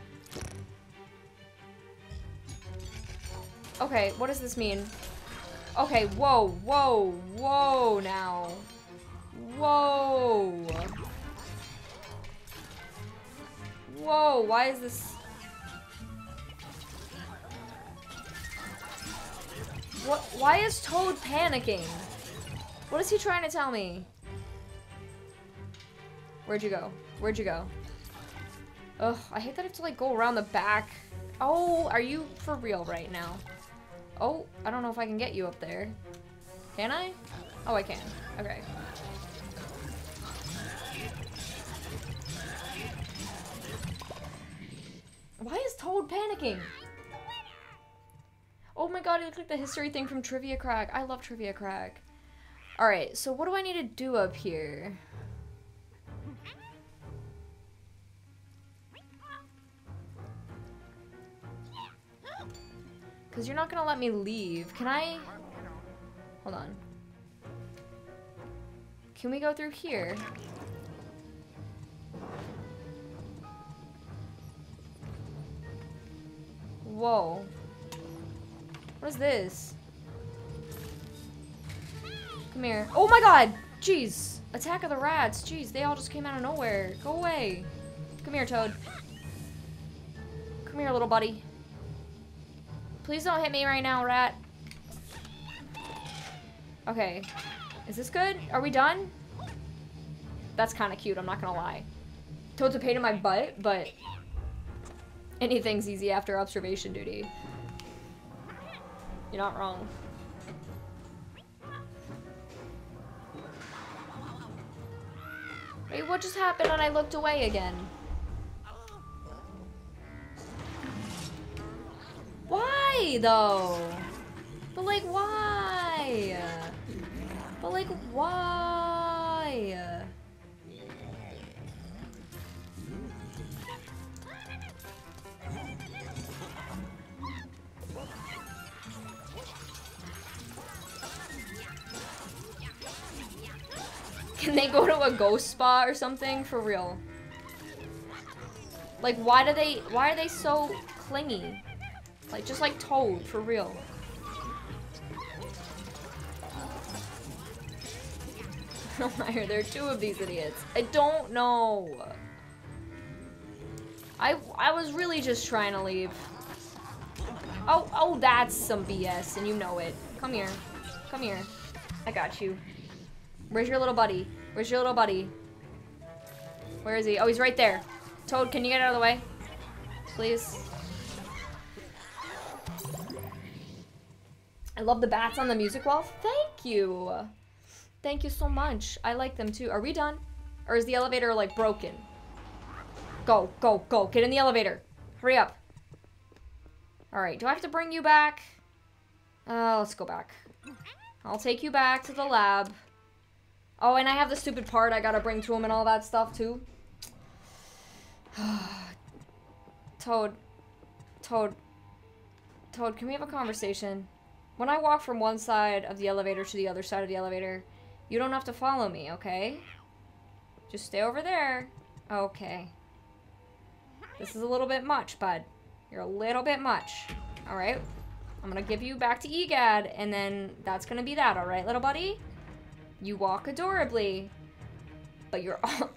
Okay, what does this mean? Okay, whoa, whoa, whoa now. Whoa. Whoa, why is this... What? Why is Toad panicking? What is he trying to tell me? Where'd you go? Where'd you go? Ugh, I hate that I have to like go around the back. Oh, are you for real right now? Oh, I don't know if I can get you up there. Can I? Oh, I can. Okay. Why is Toad panicking? Oh my god, it looks like the history thing from Trivia Crack. I love Trivia Crack. Alright, so what do I need to do up here? Because you're not going to let me leave. Can I... Hold on. Can we go through here? Whoa. What is this? Come here. Oh my god! Jeez. Attack of the rats. Jeez, they all just came out of nowhere. Go away. Come here, Toad. Come here, little buddy. Please don't hit me right now, rat. Okay. Is this good? Are we done? That's kind of cute, I'm not gonna lie. Toad's a pain in my butt, but anything's easy after observation duty. You're not wrong. Wait, what just happened when I looked away again? Why, though? But, like, why? But like, why? Can they go to a ghost spa or something? For real. Like, why do they, why are they so clingy? Like, just like Toad, for real. [LAUGHS] Oh Why are there two of these idiots? I don't know. I, I was really just trying to leave. Oh, oh, that's some BS, and you know it. Come here. Come here. I got you. Where's your little buddy? Where's your little buddy? Where is he? Oh, he's right there. Toad, can you get out of the way? Please. I love the bats on the music wall. Thank you. Thank you so much. I like them too. Are we done? Or is the elevator like broken? Go, go, go. Get in the elevator. Hurry up. Alright, do I have to bring you back? Uh, let's go back. I'll take you back to the lab. Oh, and I have the stupid part I gotta bring to him and all that stuff too. [SIGHS] Toad. Toad. Toad, can we have a conversation? When I walk from one side of the elevator to the other side of the elevator, you don't have to follow me, okay? Just stay over there. Okay. This is a little bit much, bud. You're a little bit much. Alright. I'm gonna give you back to EGAD, and then that's gonna be that, alright, little buddy? You walk adorably. But you're [LAUGHS]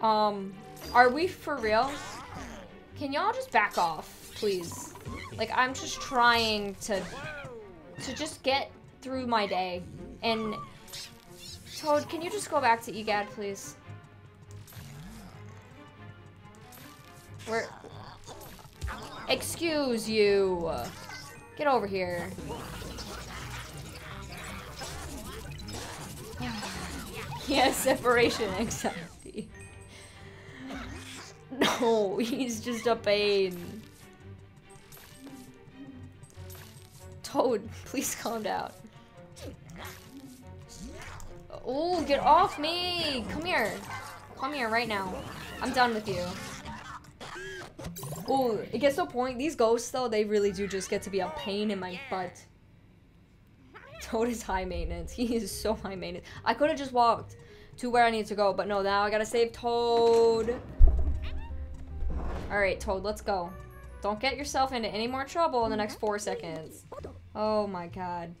Um, are we for real? Can y'all just back off, please? Like, I'm just trying to, to just get through my day. And, Toad, can you just go back to EGAD, please? Where? Excuse you. Get over here. [SIGHS] yes, separation anxiety. [LAUGHS] No, he's just a pain. Toad, [LAUGHS] please calm down. Oh, get off me! Come here. Come here right now. I'm done with you. Oh, it gets to a point. These ghosts, though, they really do just get to be a pain in my butt. Toad is high maintenance. [LAUGHS] He is so high maintenance. I could have just walked to where I need to go, but no, now I gotta save Toad. Alright, Toad, let's go. Don't get yourself into any more trouble in the next four seconds. Oh my god.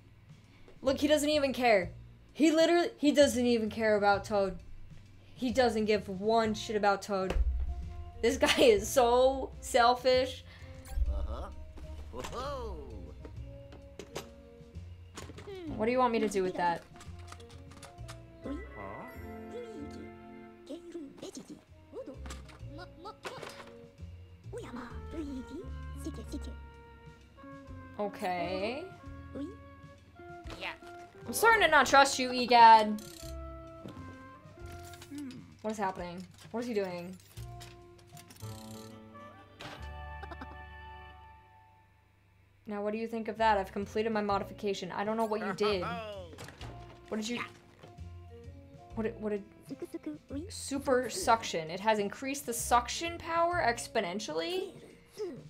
Look, he doesn't even care. He literally, he doesn't even care about Toad. He doesn't give one shit about Toad. This [LAUGHS] guy is so selfish. Uh-huh. What do you want me to do with that? Okay. Yeah. I'm starting to not trust you, Egad. What is happening? What is he doing? Now, what do you think of that? I've completed my modification. I don't know what you did. What did you... What did... What did... Super suction. It has increased the suction power exponentially?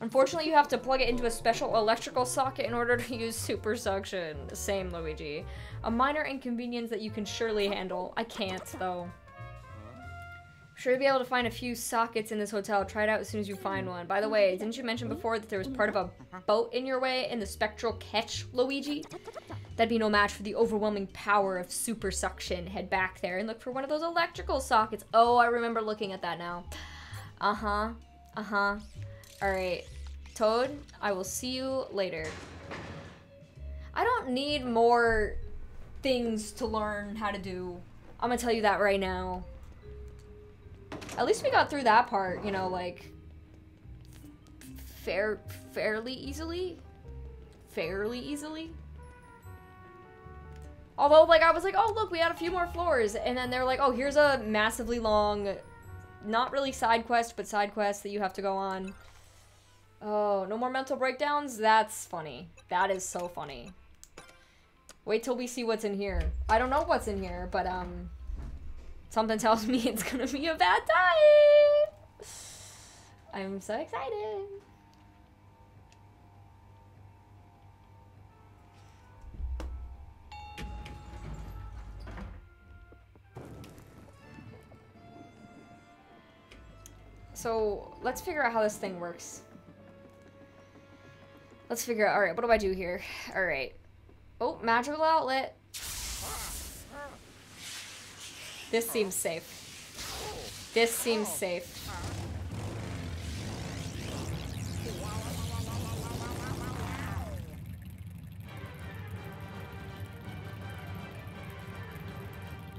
Unfortunately, you have to plug it into a special electrical socket in order to [LAUGHS] use super suction. Same, Luigi. A minor inconvenience that you can surely handle. I can't, though. I'm sure you'll be able to find a few sockets in this hotel. Try it out as soon as you find one. By the way, didn't you mention before that there was part of a boat in your way in the spectral catch, Luigi? That'd be no match for the overwhelming power of super suction. Head back there and look for one of those electrical sockets. Oh, I remember looking at that now. Uh-huh. Uh-huh. Alright. Toad, I will see you later. I don't need more things to learn how to do. I'm gonna tell you that right now. At least we got through that part, you know, like... Fair, fairly easily? Fairly easily? Although, like, I was like, oh, look, we had a few more floors. And then they're like, oh, here's a massively long, not really side quest, but side quest that you have to go on. Oh, no more mental breakdowns? That's funny. That is so funny. Wait till we see what's in here. I don't know what's in here, but um, something tells me [LAUGHS] it's gonna be a bad time. I'm so excited. So let's figure out how this thing works. Let's figure out. All right, what do I do here? All right. Oh, magical outlet. This seems safe. This seems safe.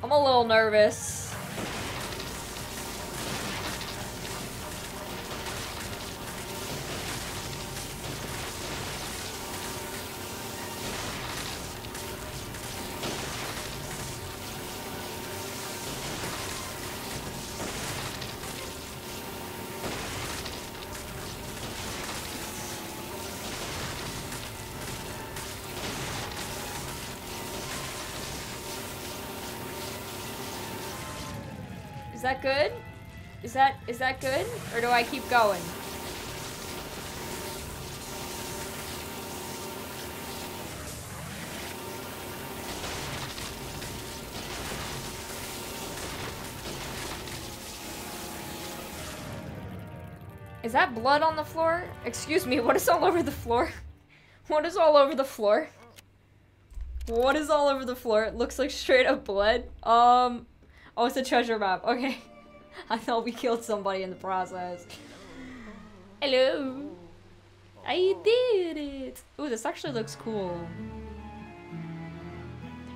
I'm a little nervous. Is that good? Is that is that good? Or do I keep going? Is that blood on the floor? Excuse me, what is all over the floor? [LAUGHS] What is all over the floor? What is all over the floor? It looks like straight up blood. Um, oh, it's a treasure map. Okay. [LAUGHS] I thought we killed somebody in the process. Hello. I did it. Ooh, this actually looks cool.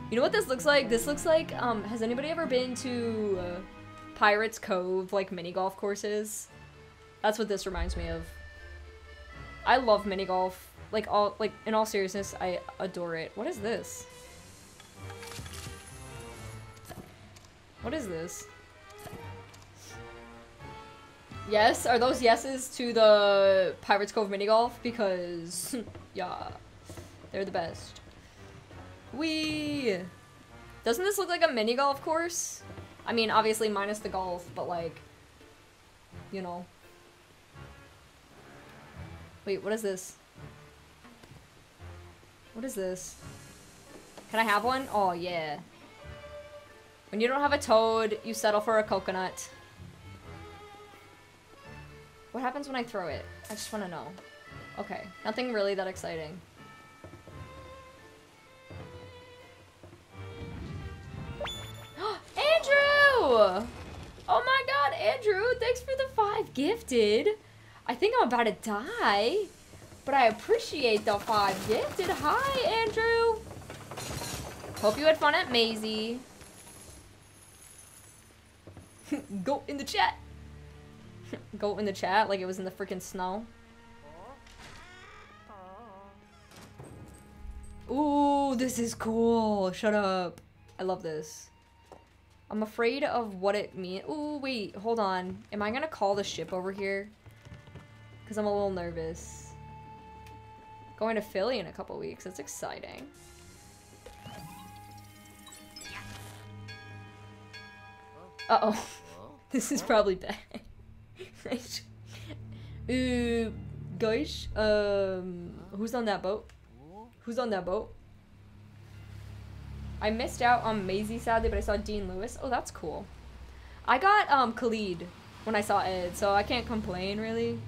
You know what this looks like? This looks like, um, has anybody ever been to uh, Pirates Cove, like mini golf courses? That's what this reminds me of. I love mini golf. Like all like in all seriousness, I adore it. What is this? What is this? Yes, are those yeses to the Pirates Cove mini golf? Because [LAUGHS] yeah, they're the best. We doesn't this look like a mini golf course? I mean, obviously minus the golf, but like, you know. Wait, what is this? What is this? Can I have one? Oh, yeah. When you don't have a toad, you settle for a coconut. What happens when I throw it? I just want to know. Okay, nothing really that exciting. [GASPS] Andrew! Oh my god, Andrew, thanks for the five gifted. I think I'm about to die, but I appreciate the five gifted. Hi, Andrew. Hope you had fun at Maisie. [LAUGHS] Go in the chat. [LAUGHS] Go in the chat like it was in the freaking snow. Ooh, this is cool. Shut up. I love this. I'm afraid of what it means. Ooh, wait, hold on. Am I gonna call the ship over here? Because I'm a little nervous. Going to Philly in a couple weeks. That's exciting. Uh-oh. [LAUGHS] this is probably bad. [LAUGHS] Ooh, guys, um, who's on that boat? Who's on that boat? I missed out on Maisie sadly, but I saw Dean Lewis. Oh, that's cool. I got um Khalid when I saw Ed, so I can't complain really.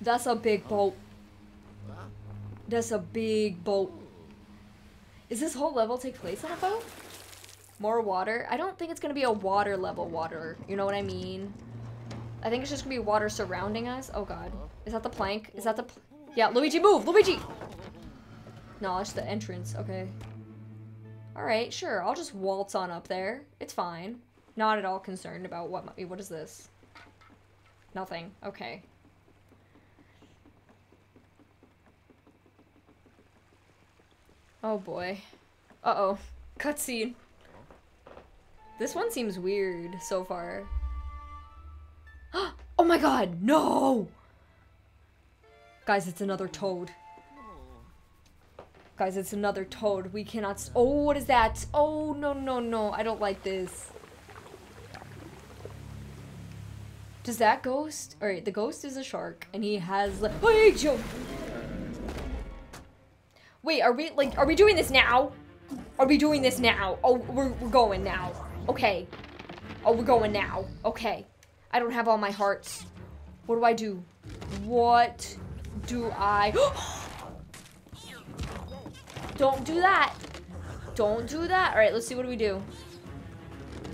That's a big boat. That's a big boat. Is this whole level take place on a boat? More water? I don't think it's gonna be a water level water. You know what I mean? I think it's just gonna be water surrounding us. Oh god. Is that the plank? Is that the pl Yeah, Luigi, move! Luigi! No, it's the entrance. Okay. Alright, sure. I'll just waltz on up there. It's fine. Not at all concerned about what my- what is this? Nothing. Okay. Oh boy. Uh-oh. Cutscene. This one seems weird so far. [GASPS] oh my god, no! Guys, it's another toad. Guys, it's another toad. We cannot. Oh, what is that? Oh, no, no, no. I don't like this. Does that ghost? Alright, the ghost is a shark, and he has. Hey, Joe! Wait, are we like? Are we doing this now? Are we doing this now? Oh, we're we're going now. Okay. Oh, we're going now. Okay. I don't have all my hearts. What do I do? What do I? [GASPS] Don't do that. Don't do that. All right, let's see. What do we do?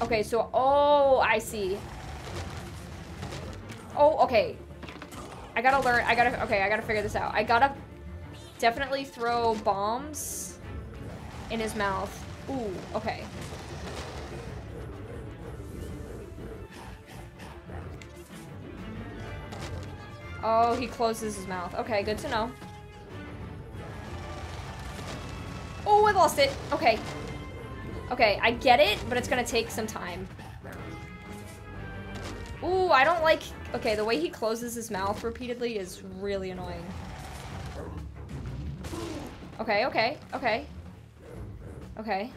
Okay, so oh, I see. Oh, okay. I gotta learn. I gotta. Okay, I gotta figure this out. I gotta definitely throw bombs in his mouth. Ooh, okay. Oh, he closes his mouth. Okay, good to know. Oh, I lost it. Okay. Okay, I get it, but it's gonna take some time. Ooh, I don't like... Okay, the way he closes his mouth repeatedly is really annoying. Okay, okay, okay. Okay.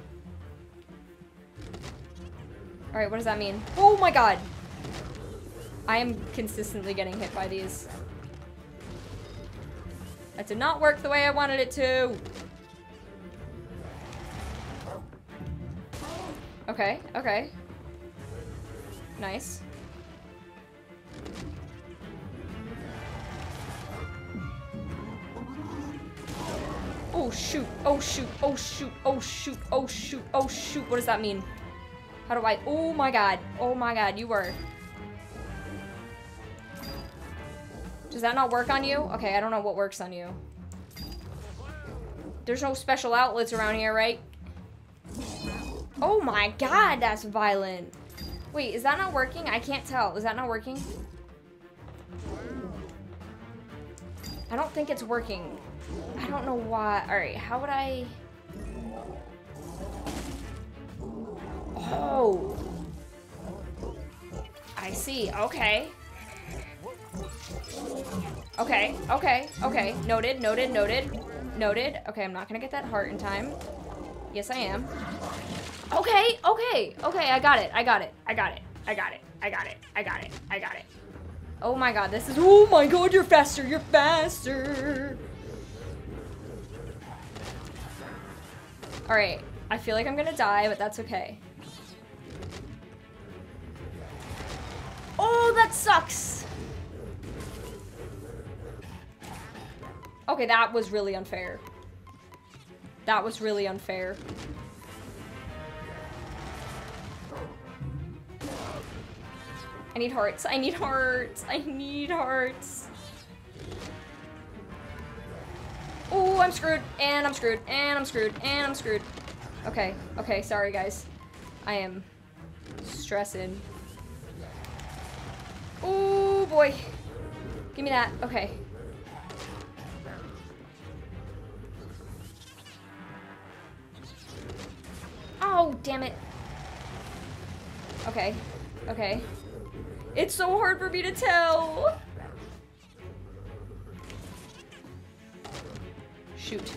Alright, what does that mean? Oh my god! I am consistently getting hit by these. That did not work the way I wanted it to. Okay, okay. Nice. Oh shoot, oh shoot, oh shoot, oh shoot, oh shoot, oh shoot. What does that mean? How do I? Oh my god, oh my god, you were. Does that not work on you? Okay, I don't know what works on you. There's no special outlets around here, right? Oh my god, that's violent. Wait, is that not working? I can't tell. Is that not working? I don't think it's working. I don't know why. Alright, how would I... Oh. I see. Okay. Okay, okay, okay. Noted, noted, noted, noted. Okay, I'm not gonna get that heart in time. Yes, I am. Okay, okay, okay, I got it, I got it, I got it, I got it, I got it, I got it, I got it. Oh my god, this is- Oh my god, you're faster, you're faster! Alright, I feel like I'm gonna die, but that's okay. Oh, that sucks! Okay, that was really unfair. That was really unfair. I need hearts. I need hearts. I need hearts. Oh, I'm screwed. And I'm screwed. And I'm screwed. And I'm screwed. Okay. Okay, sorry guys. I am stressing. Oh boy. Give me that. Okay. Oh, damn it. Okay. Okay. It's so hard for me to tell. Shoot.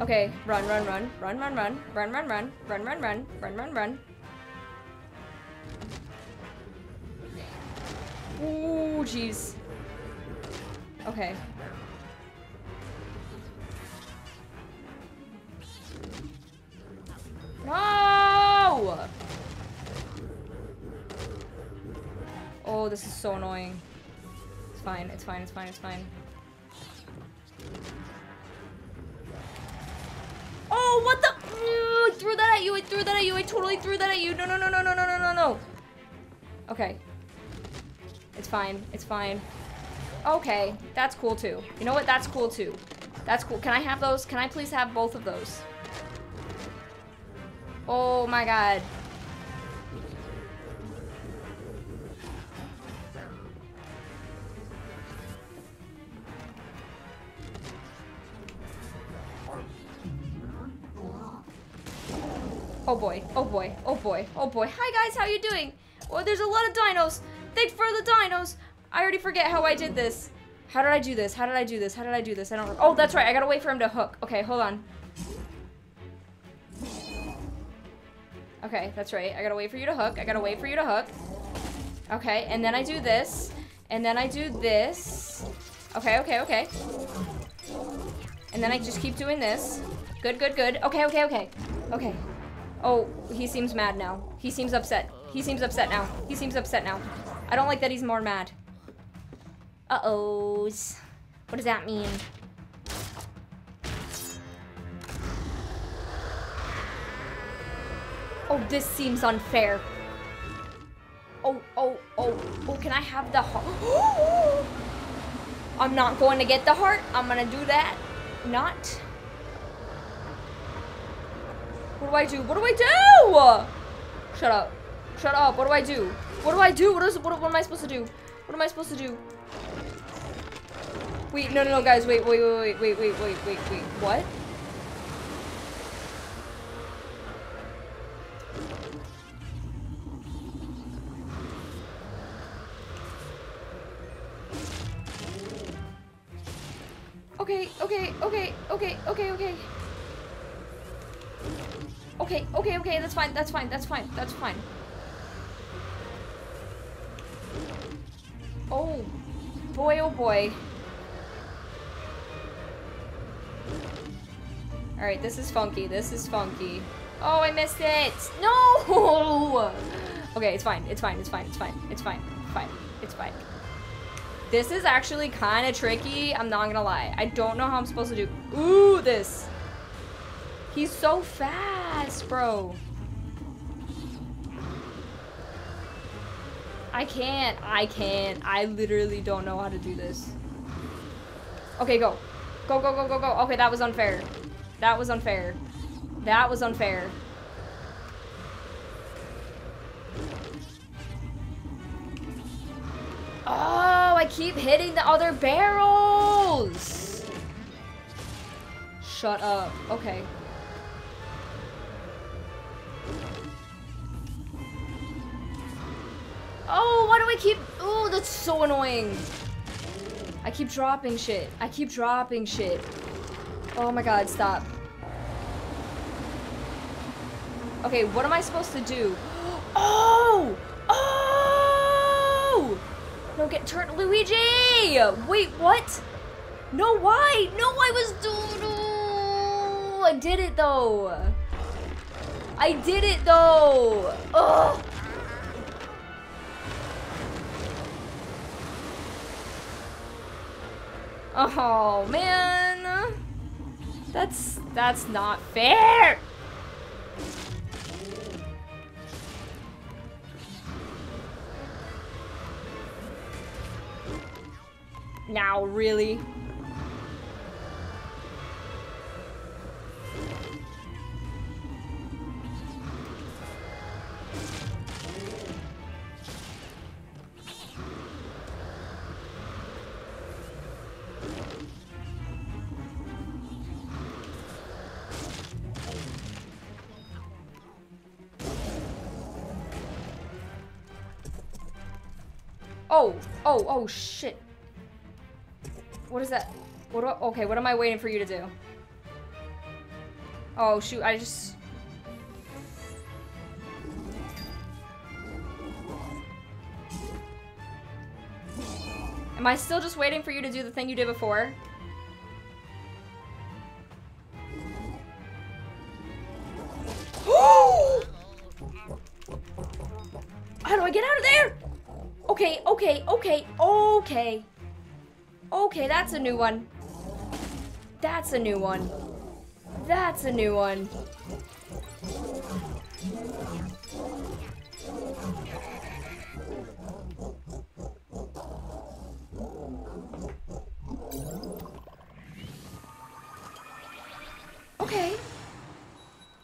Okay, run, run, run, run, run, run, run, run, run, run, run, run, run, run, run. Ooh, jeez. Okay. No! Oh, this is so annoying. It's fine, it's fine, it's fine, it's fine. Oh, what the? Mm, I threw that at you, I threw that at you, I totally threw that at you. No, no, no, no, no, no, no, no, no. Okay. It's fine, it's fine. Okay, that's cool too. You know what? That's cool too. That's cool. Can I have those? Can I please have both of those? Oh my god. Oh boy, oh boy, oh boy, oh boy. Hi guys, how you doing? Oh, there's a lot of dinos. Thanks for the dinos. I already forget how I did this. How did I do this? How did I do this? How did I do this? I don't. Oh, that's right. I gotta wait for him to hook. Okay, hold on. Okay, that's right. I gotta wait for you to hook. I gotta wait for you to hook. Okay, and then I do this. And then I do this. Okay, okay, okay. And then I just keep doing this. Good, good, good. Okay, okay, okay. Okay. Oh, he seems mad now. He seems upset. He seems upset now. He seems upset now. I don't like that he's more mad. Uh-ohs. What does that mean? Oh, this seems unfair. Oh, oh, oh, oh, can I have the heart? [GASPS] I'm not going to get the heart. I'm going to do that. Not. What do I do? What do I do? Shut up. Shut up. What do I do? What do I do? What, is, what, what am I supposed to do? What am I supposed to do? Wait, no, no, no, guys. Wait, wait, wait, wait, wait, wait, wait, wait, wait. What? Okay, okay, okay, okay, okay, okay. Okay, okay, okay, that's fine, that's fine, that's fine, that's fine. Oh, boy, oh boy. Alright, this is funky, this is funky. Oh, I missed it! No! [LAUGHS] Okay, it's fine, it's fine, it's fine, it's fine, it's fine, fine, it's fine. This is actually kind of tricky, I'm not gonna lie. I don't know how I'm supposed to do- Ooh, this! He's so fast, bro. I can't. I can't. I literally don't know how to do this. Okay, go. Go, go, go, go, go. Okay, that was unfair. That was unfair. That was unfair. Oh, I keep hitting the other barrels. Shut up. Okay. Oh, why do I keep... Oh, that's so annoying. I keep dropping shit. I keep dropping shit. Oh my god, stop. Okay, what am I supposed to do? [GASPS] Oh! Oh! No, get turned. Luigi! Wait, what? No, why? No, I was doing... I did it, though. I did it, though. Ugh. Oh, man. That's, that's not fair. Now, really? Oh, oh, oh, shit. What is that? What do I, okay, what am I waiting for you to do? Oh, shoot, I just... Am I still just waiting for you to do the thing you did before? [GASPS] How do I get out of there? Okay, okay, okay, okay. Okay, that's a new one. That's a new one. That's a new one. Okay.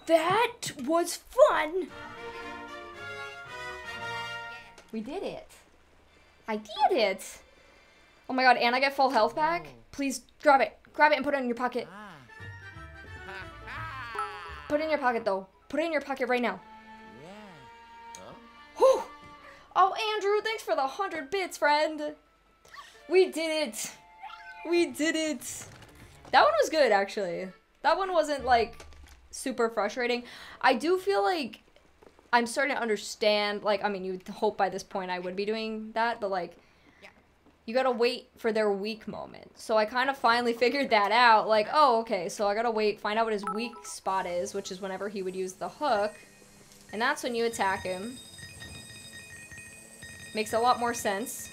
That was fun. We did it. I did it. Oh my god, and I get full health back? Oh. Please grab it. Grab it and put it in your pocket. Ah. Put it in your pocket though. Put it in your pocket right now. Whew. Oh, Andrew, thanks for the 100 bits, friend. We did it. We did it! That one was good, actually. That one wasn't, like, super frustrating. I do feel like I'm starting to understand, like, I mean, you'd hope by this point I would be doing that, but, like, you gotta wait for their weak moment. So I kind of finally [LAUGHS] figured that out, like, oh, okay, so I gotta wait, find out what his weak spot is, which is whenever he would use the hook, and that's when you attack him. Makes a lot more sense.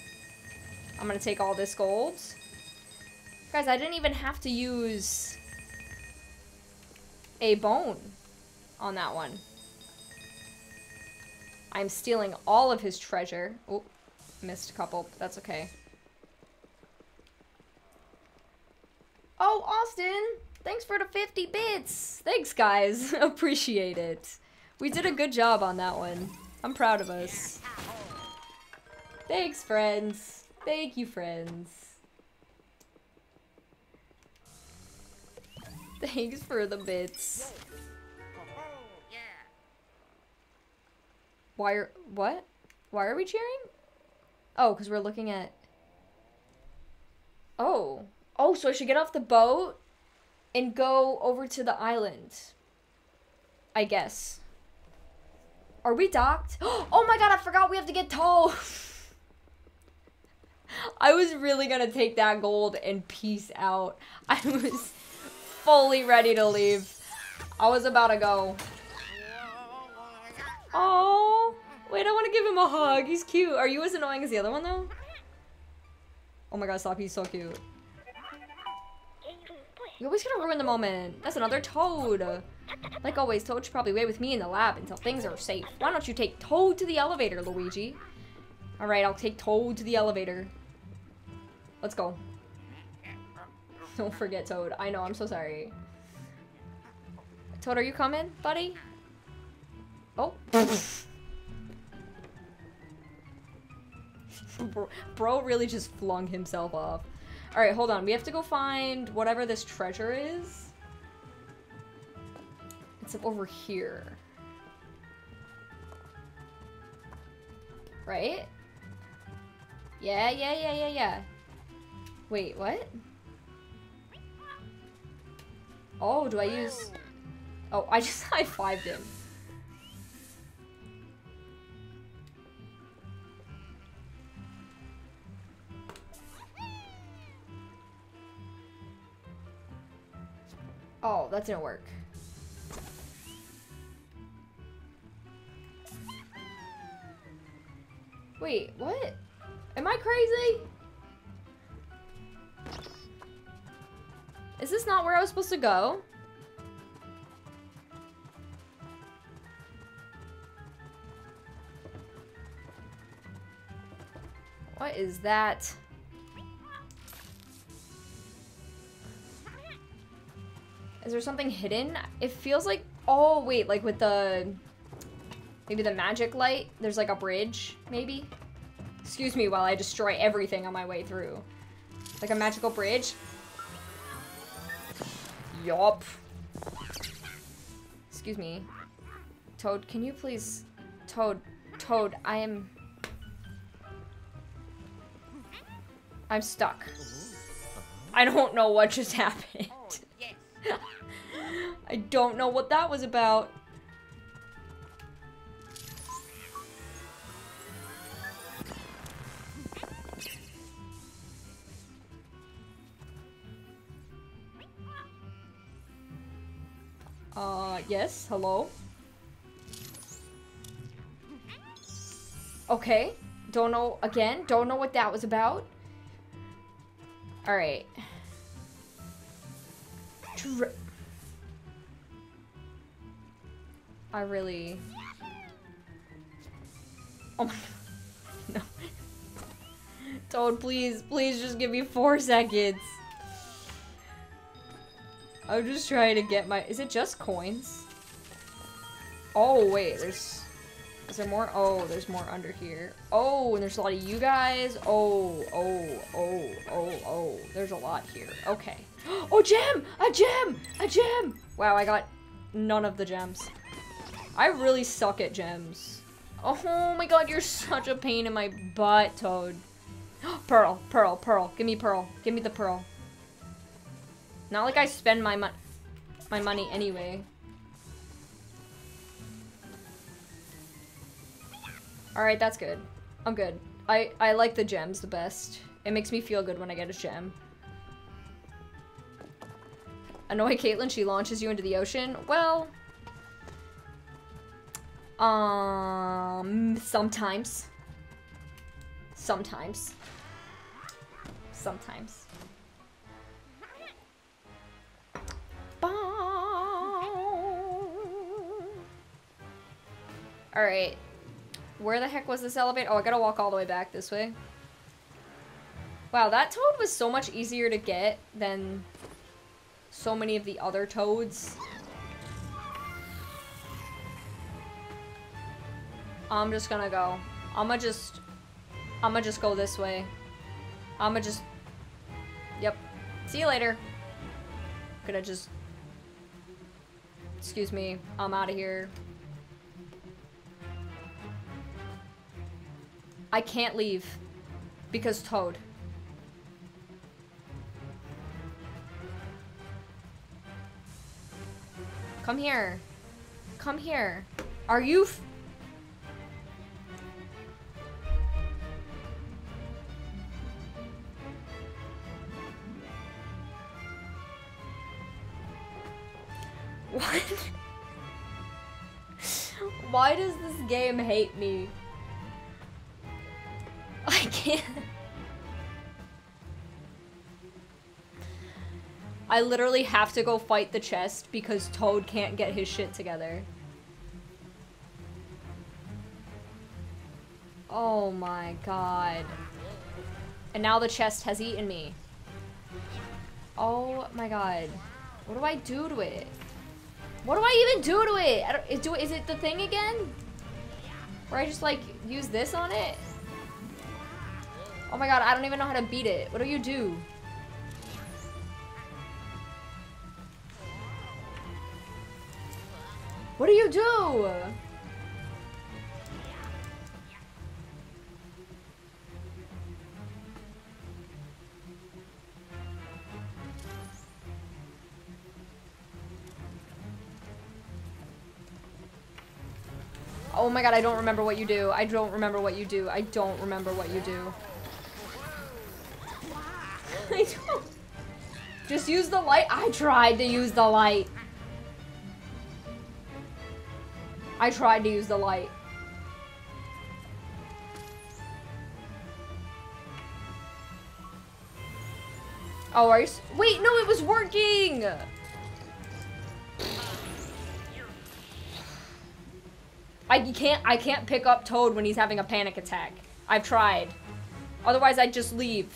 I'm gonna take all this gold. Guys, I didn't even have to use a bone on that one. I'm stealing all of his treasure. Oh, missed a couple. That's okay. Oh, Austin! Thanks for the 50 bits! Thanks, guys. [LAUGHS] Appreciate it. We did a good job on that one. I'm proud of us. Thanks, friends. Thank you, friends. [LAUGHS] Thanks for the bits. Why are- what? Why are we cheering? Oh, because we're looking at- Oh. Oh, so I should get off the boat and go over to the island. I guess. Are we docked? [GASPS] Oh my god, I forgot we have to get towed! [LAUGHS] I was really gonna take that gold and peace out. [LAUGHS] I was fully ready to leave. I was about to go. Oh, wait, I want to give him a hug. He's cute. Are you as annoying as the other one, though? Oh my god, stop. He's so cute. You always gonna ruin the moment. That's another Toad. Like always, Toad should probably wait with me in the lab until things are safe. Why don't you take Toad to the elevator, Luigi? Alright, I'll take Toad to the elevator. Let's go. Don't forget Toad. I know, I'm so sorry. Toad, are you coming, buddy? Oh. [LAUGHS] bro really just flung himself off. Alright, hold on. We have to go find whatever this treasure is. It's over here. Right? Yeah, yeah, yeah, yeah, yeah. Wait, what? Oh, do I use... Oh, I just [LAUGHS] high-fived him. Oh, that didn't work. Wait, what? Am I crazy? Is this not where I was supposed to go? What is that? Is there something hidden? It feels like... Oh, wait, like with the... Maybe the magic light? There's like a bridge, maybe? Excuse me while I destroy everything on my way through. Like a magical bridge? Yup. Excuse me. Toad, can you please... Toad, Toad, I am... I'm stuck. I don't know what just [LAUGHS] happened. I don't know what that was about. Uh, yes, hello? Okay, don't know, again, don't know what that was about. Alright. I really... Oh my... god. [LAUGHS] No. Toad, please, please just give me four seconds. I'm just trying to get my... Is it just coins? Oh, wait, there's... Is there more? Oh, there's more under here. Oh, and there's a lot of you guys. Oh, oh, oh, oh, oh. There's a lot here. Okay. [GASPS] Oh, gem! A gem! A gem! Wow, I got none of the gems. I really suck at gems. Oh my god, you're such a pain in my butt, Toad. [GASPS] pearl, pearl, pearl. Give me pearl. Give me the pearl. Not like I spend my, my money anyway. Alright, that's good. I'm good. I, I like the gems the best. It makes me feel good when I get a gem. Annoy Caitlin, she launches you into the ocean. Well, um, sometimes. Sometimes. Sometimes. Alright. Where the heck was this elevator? Oh, I gotta walk all the way back this way. Wow, that toad was so much easier to get than so many of the other toads. I'm just gonna go. I'ma just... I'ma just go this way. I'ma just... Yep. See you later. Gonna just... Excuse me. I'm out of here. I can't leave. Because Toad. Come here. Come here. Are you game hate me? [LAUGHS] I can't. I literally have to go fight the chest because Toad can't get his shit together. Oh my god. And now the chest has eaten me. Oh my god. What do I do to it? What do I even do to it? Do, is it the thing again? Where I just like use this on it? Oh my god, I don't even know how to beat it. What do you do? What do you do? Oh my god, I don't remember what you do. I don't remember what you do. I don't remember what you do. [LAUGHS] I don't. Just use the light. I tried to use the light. I tried to use the light. Oh, are you- Wait, no, it was working! I can't I can't pick up Toad when he's having a panic attack. I've tried. Otherwise I'd just leave.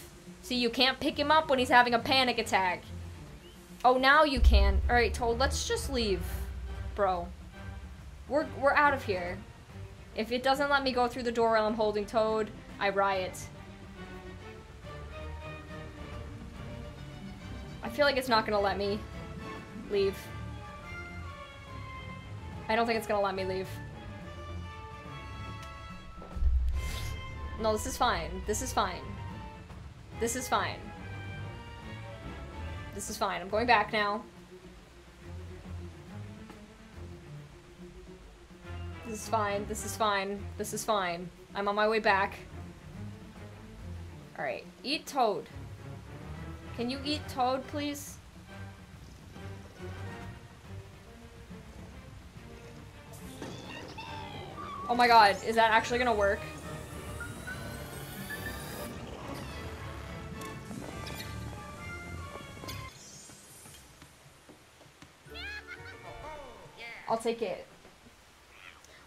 See, you can't pick him up when he's having a panic attack. Oh, now you can. Alright, Toad, let's just leave. Bro. We're, we're out of here. If it doesn't let me go through the door while I'm holding Toad, I riot. I feel like it's not gonna let me leave. I don't think it's gonna let me leave. No, this is fine. This is fine. This is fine. This is fine. I'm going back now. This is fine. This is fine. This is fine. I'm on my way back. Alright. Eat toad. Can you eat toad, please? Oh my god, is that actually gonna work? I'll take it.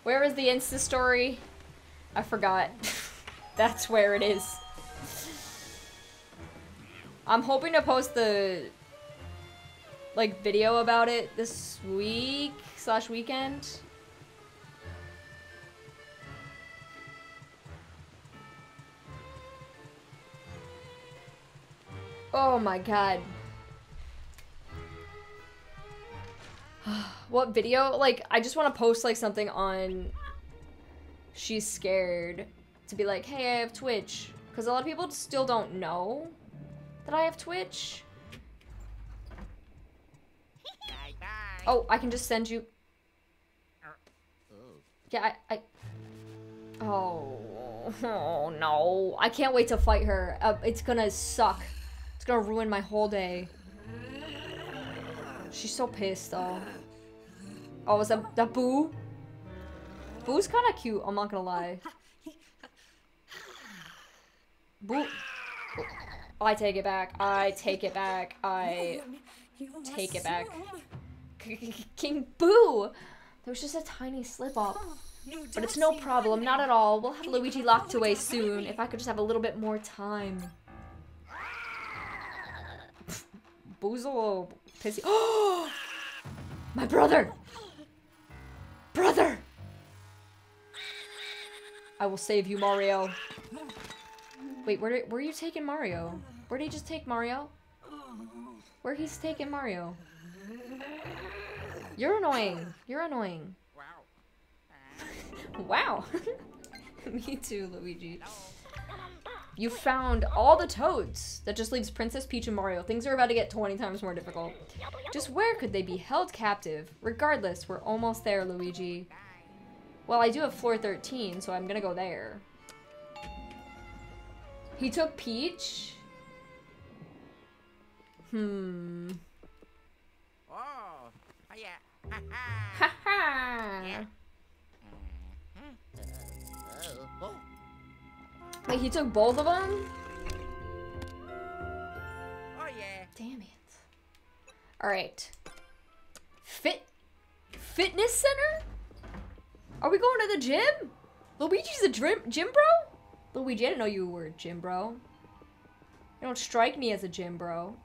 Where is the Insta story? I forgot. [LAUGHS] That's where it is. I'm hoping to post the like video about it this week slash weekend. Oh my god. [SIGHS] what video? Like, I just want to post like something on She's Scared to be like, hey, I have Twitch. Because a lot of people still don't know that I have Twitch. Oh, I can just send you. Oh. Yeah, I. I... Oh. [LAUGHS] Oh no. I can't wait to fight her. Uh, it's gonna suck. It's gonna ruin my whole day. She's so pissed though. Oh, is that, that Boo? Boo's kind of cute, I'm not gonna lie. Boo. I take it back. I take it back. I take it back. [LAUGHS] King Boo! There was just a tiny slip up. But it's no problem, not at all. We'll have Luigi locked away soon. If I could just have a little bit more time. Boo's little. Oh! [GASPS] My brother! Brother! I will save you, Mario. Wait, where, did, where are you taking Mario? Where did he just take Mario? Where he's taking Mario? You're annoying. You're annoying. Wow. [LAUGHS] Wow. [LAUGHS] Me too, Luigi. You found all the toads. That just leaves Princess Peach and Mario. Things are about to get 20 times more difficult. Just where could they be held captive? Regardless, we're almost there, Luigi. Well, I do have floor 13, so I'm gonna go there. He took Peach? Hmm. Oh. Yeah. [LAUGHS] Ha ha. Wait, he took both of them? Oh yeah. Damn it. Alright. Fit fitness center? Are we going to the gym? Luigi's a gym gym bro? Luigi, I didn't know you were a gym bro. You don't strike me as a gym bro.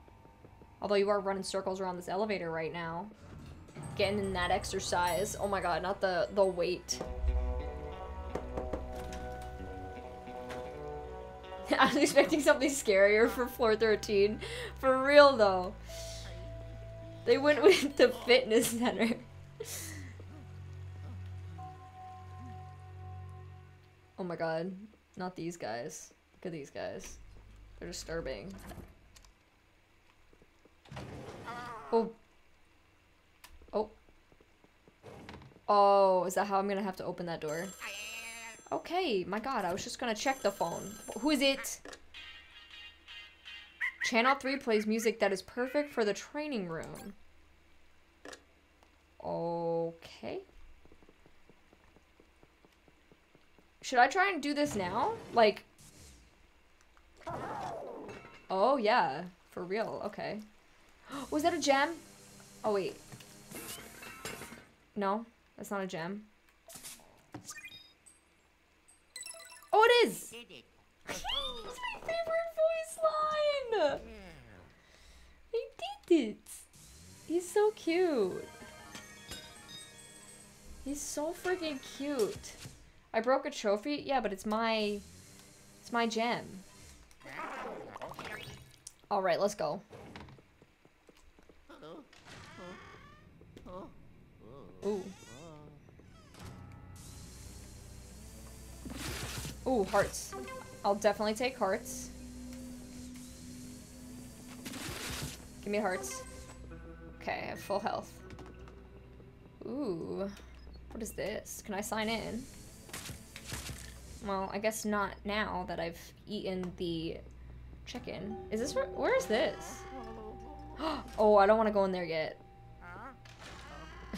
Although you are running circles around this elevator right now. Getting in that exercise. Oh my god, not the the weight. [LAUGHS] I was expecting something scarier for floor 13. For real though. They went with the fitness center. oh my god. Not these guys. Look at these guys. They're disturbing. Oh. Oh. Oh, is that how I'm gonna have to open that door? Okay, my god, I was just gonna check the phone. Who is it? Channel 3 plays music that is perfect for the training room. Okay. Should I try and do this now? Like... Oh, yeah. For real. Okay. [GASPS] Was that a gem? Oh, wait. No, that's not a gem. Oh, it is! Did it. It's my favorite voice line! I did it! He's so cute. He's so freaking cute. I broke a trophy? Yeah, but it's my... It's my gem. Alright, let's go. Oh. Oh. Oh. Ooh. Ooh, hearts. I'll definitely take hearts. Give me hearts. Okay, I have full health. Ooh. What is this? Can I sign in? Well, I guess not now that I've eaten the chicken. Is this where, where is this? [GASPS] oh, I don't want to go in there yet.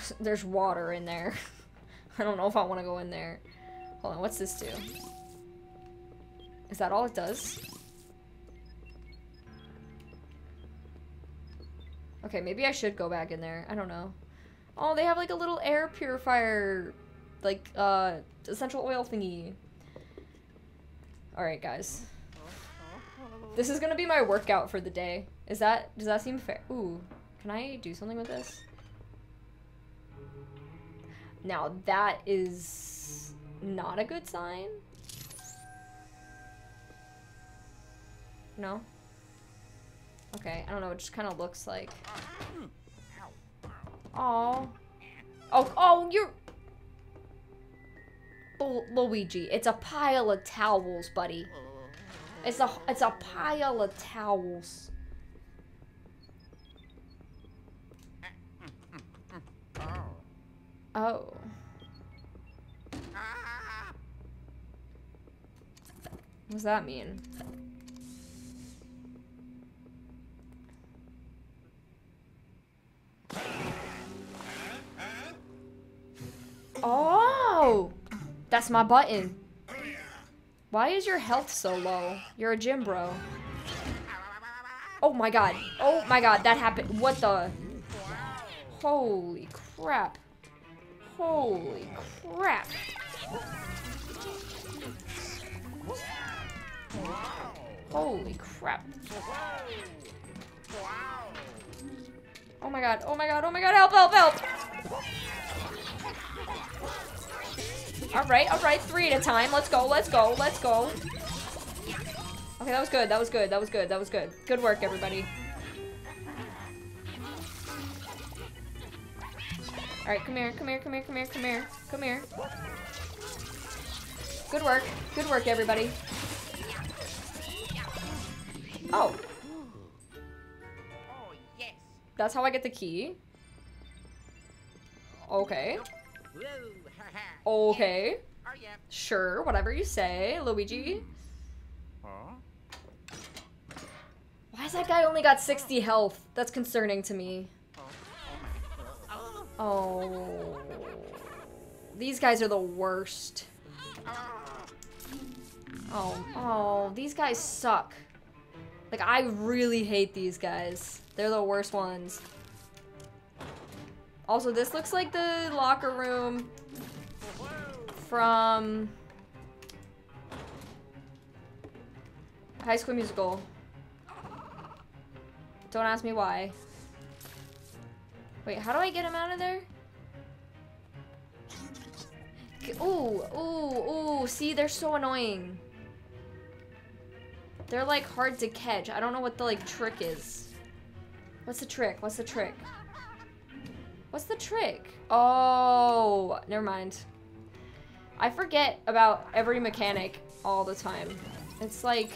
[LAUGHS] There's water in there. [LAUGHS] I don't know if I want to go in there. Hold on, what's this do? Is that all it does? Okay, maybe I should go back in there. I don't know. Oh, they have like a little air purifier, like, uh, essential oil thingy. Alright, guys. This is gonna be my workout for the day. Is that, does that seem fair? Ooh, can I do something with this? Now that is not a good sign. No? Okay, I don't know, it just kind of looks like... Oh. Oh, oh, you're... Lu- Luigi, it's a pile of towels, buddy. It's a, it's a pile of towels. Oh. What does that mean? Oh! That's my button. Why is your health so low? You're a gym bro. Oh my god. Oh my god, that happened. What the? Holy crap. Holy crap. Holy crap. Oh my god, oh my god, oh my god, help, help, help! Alright, alright, three at a time. Let's go, let's go, let's go. Okay, that was good, that was good, that was good, that was good. Good work, everybody. Alright, come here, come here, come here, come here, come here, come here. Good work, good work, everybody. Oh. That's how I get the key. Okay, okay. Sure, whatever you say, Luigi. Why has that guy only got 60 health? That's concerning to me. Oh. These guys are the worst. Oh, oh, these guys suck. Like, I really hate these guys. They're the worst ones. Also, this looks like the locker room from High School Musical. Don't ask me why. Wait, how do I get him out of there? Ooh, ooh, ooh. See, they're so annoying. They're like hard to catch. I don't know what the like trick is. What's the trick? What's the trick? What's the trick? Oh, never mind. I forget about every mechanic all the time. It's like,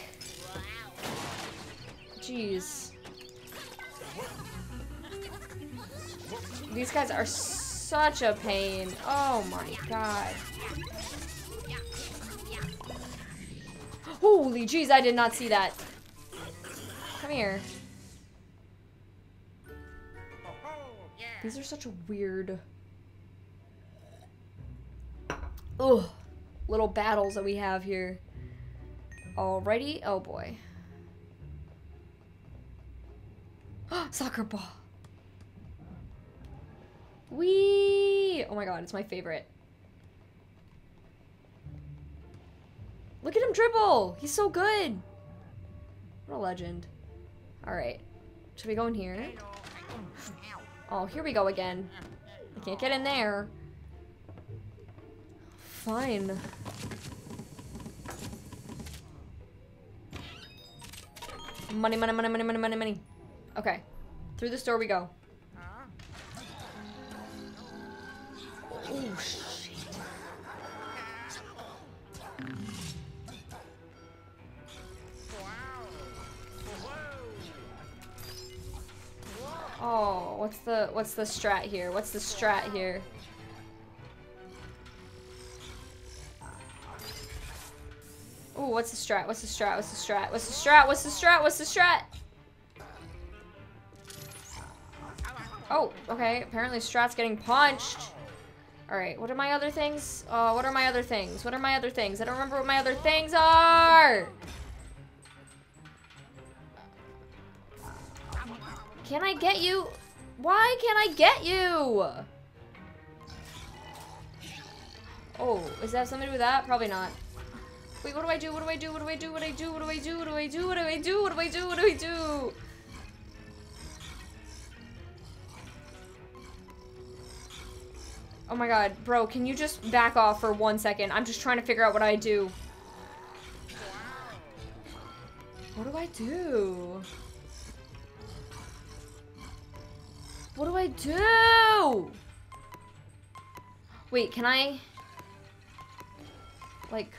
jeez. These guys are such a pain. Oh my god. Holy jeez, I did not see that. Come here. These are such a weird. Ugh. Little battles that we have here. Alrighty. Oh boy. [GASPS] Soccer ball. Wee! Oh my god, it's my favorite. Look at him dribble! He's so good! What a legend. Alright. Should we go in here? Oh, here we go again. I can't get in there. Fine. Money, money, money, money, money, money, money. Okay. Through the store we go. Oh, what's the what's the strat here? What's the strat here? Ooh, what's the strat? What's the strat? What's the strat? What's the strat? What's the strat? What's the strat? Oh, okay. Apparently Strat's getting punched. Alright, what are my other things? Uh, what are my other things? What are my other things? I don't remember what my other things are! Can I get you? Why can't I get you? Oh, is that do with that? Probably not. Wait, what do I do? What do I do? What do I do? What do I do? What do I do? What do I do? What do I do? What do I do? What do I do? Oh my god, bro, can you just back off for one second? I'm just trying to figure out what I do. What do I do? What do I do? Wait, can I... Like...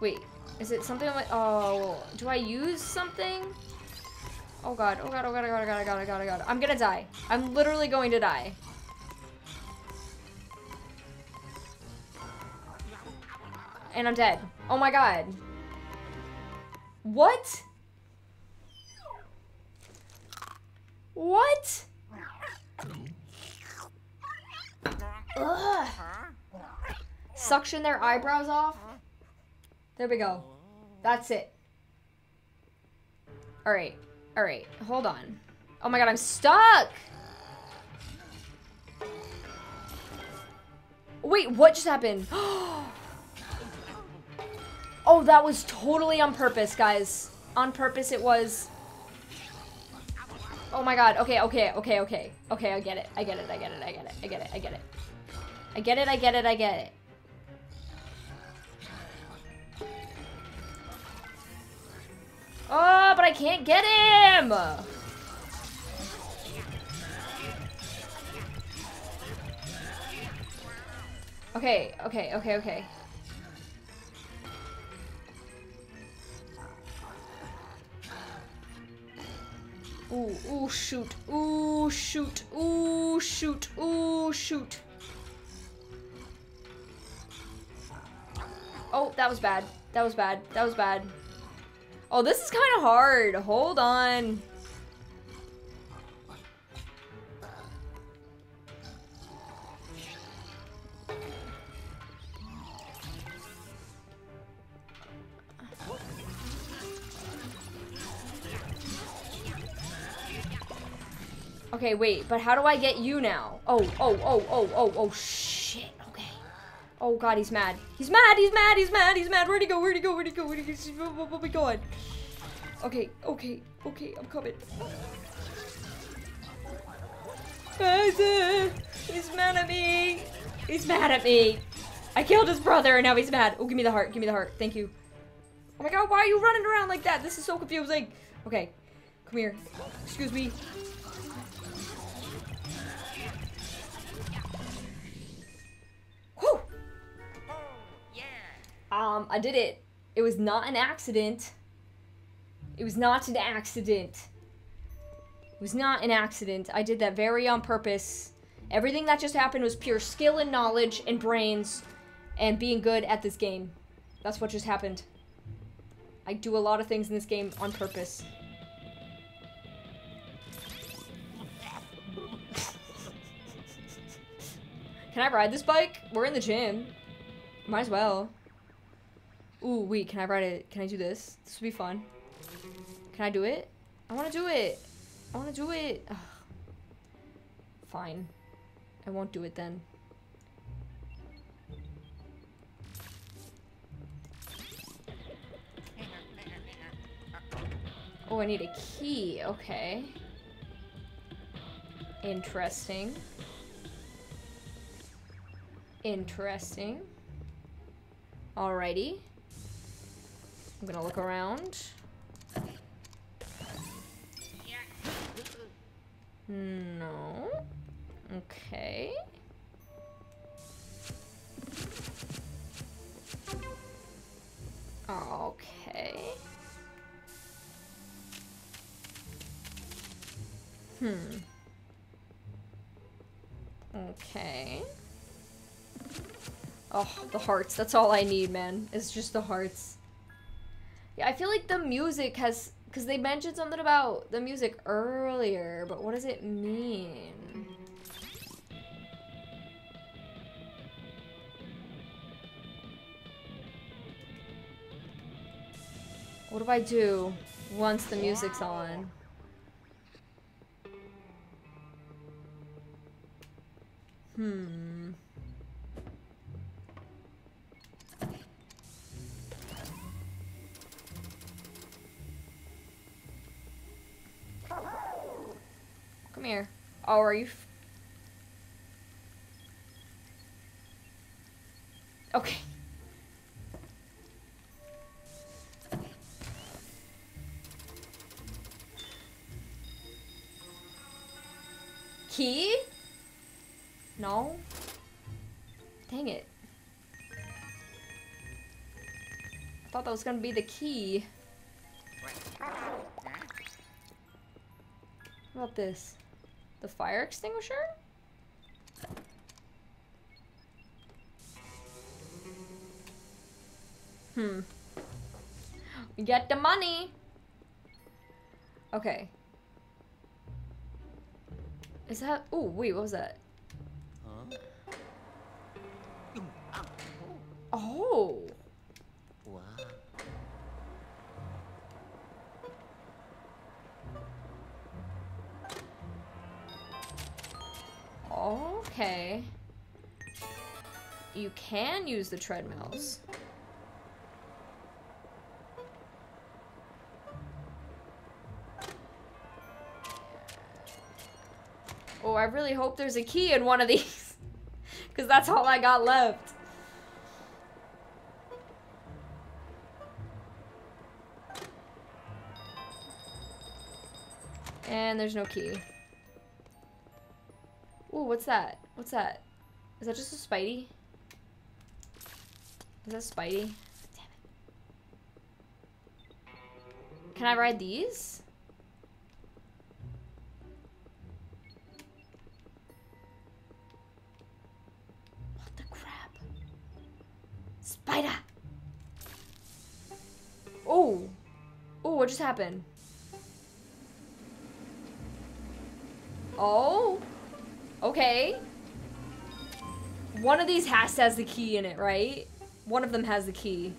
Wait, is it something like... Oh, do I use something? Oh god, oh god, oh god, oh god, oh god, oh god, oh god, oh god. I'm gonna die. I'm literally going to die. And I'm dead. Oh my god. What? What? Ugh. Suction their eyebrows off. There we go. That's it. Alright. Alright. Hold on. Oh my god, I'm stuck! Wait, what just happened? [GASPS] oh, that was totally on purpose, guys. On purpose it was. Oh my god. Okay, okay, okay, okay. Okay, I get it. I get it. I get it. I get it. I get it. I get it. I get it. I get it. I get it. Oh, but I can't get him! Okay, okay, okay, okay. Ooh, ooh, shoot. Ooh, shoot. Ooh, shoot. Ooh, shoot. Oh, that was bad. That was bad. That was bad. Oh, this is kind of hard. Hold on. Okay, wait, but how do I get you now? Oh, oh, oh, oh, oh, oh, shit. Okay. Oh god, he's mad. He's mad, he's mad, he's mad, he's mad. Where'd he go? Where'd he go? Where'd he go? Where'd he go? Oh my god. Okay, okay, okay, I'm coming. Uh, he's mad at me. He's mad at me. I killed his brother and now he's mad. Oh, give me the heart. Give me the heart. Thank you. Oh my god, why are you running around like that? This is so confusing. Okay, come here. Excuse me. Whew. Um, I did it. It was not an accident. It was not an accident. It was not an accident. I did that very on purpose. Everything that just happened was pure skill and knowledge and brains and being good at this game. That's what just happened. I do a lot of things in this game on purpose. Can I ride this bike? We're in the gym. Might as well. Ooh, wait, can I ride it? Can I do this? This would be fun. Can I do it? I want to do it. I want to do it. Ugh. Fine. I won't do it then. Oh, I need a key. Okay. Interesting. Interesting. Alrighty. I'm gonna look around. No. Okay. Okay. Hmm. Okay. Oh, the hearts. That's all I need, man. It's just the hearts. Yeah, I feel like the music has... Because they mentioned something about the music earlier, but what does it mean? What do I do once the music's on? Hmm. Come here. Oh, are you? Okay. Key? No. Dang it. I thought that was gonna be the key. What about this? The fire extinguisher? Hmm. We get the money. Okay. Is that? Oh wait, what was that? Huh? Oh. Okay. You can use the treadmills. Oh, I really hope there's a key in one of these. [LAUGHS] Because that's all I got left. And there's no key. Ooh, what's that? What's that? Is that just a Spidey? Is that Spidey? Damn it. Can I ride these? What the crap? Spider! Oh! Oh, what just happened? Oh? Okay. One of these has to has the key in it, right? One of them has the key.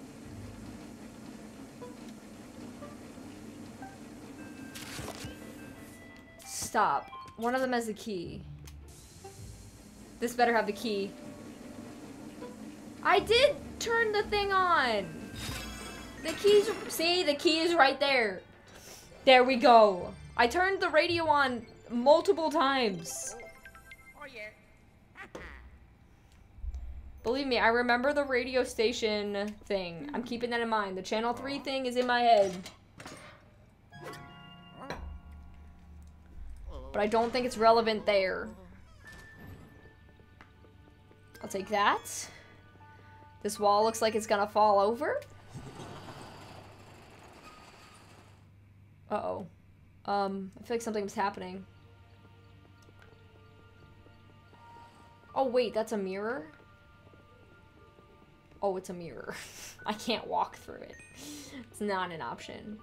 Stop. One of them has the key. This better have the key. I did turn the thing on. The key's, see, the key is right there. There we go. I turned the radio on multiple times. Believe me, I remember the radio station thing. I'm keeping that in mind. The channel 3 thing is in my head. But I don't think it's relevant there. I'll take that. This wall looks like it's gonna fall over. Uh-oh. Um, I feel like something's happening. Oh, wait, that's a mirror? Oh, it's a mirror. [LAUGHS] I can't walk through it. It's not an option.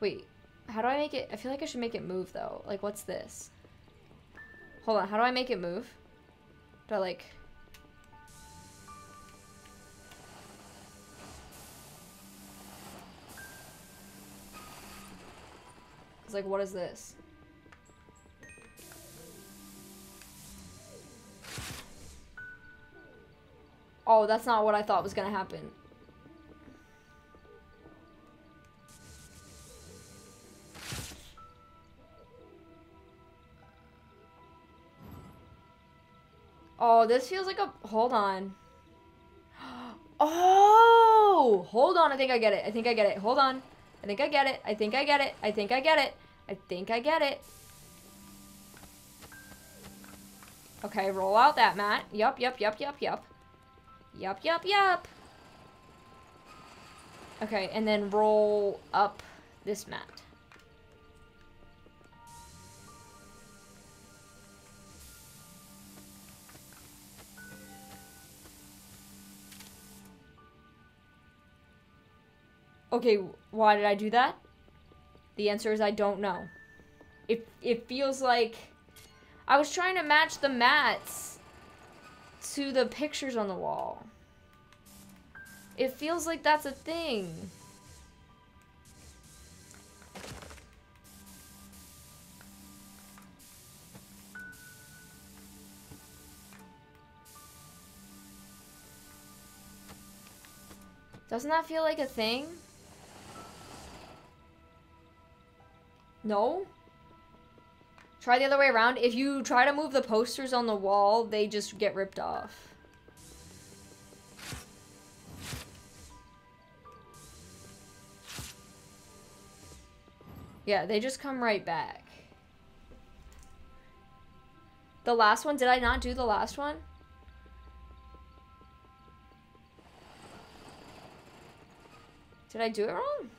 Wait, how do I make it? I feel like I should make it move, though. Like, what's this? Hold on, how do I make it move? Do I, like... It's like, what is this? Oh, that's not what I thought was gonna happen. Oh, this feels like a... Hold on. [GASPS] Oh! Hold on, I think I get it. I think I get it. Hold on. I think I get it. I think I get it. I think I get it. I think I get it. Okay, roll out that mat. Yup, yup, yup, yup, yup. Yup, yup, yup. Okay, and then roll up this mat. Okay, why did I do that? The answer is I don't know. It, it feels like... I was trying to match the mats to the pictures on the wall. It feels like that's a thing. Doesn't that feel like a thing? No? Try the other way around. If you try to move the posters on the wall, they just get ripped off. Yeah, they just come right back. The last one, did I not do the last one? Did I do it wrong?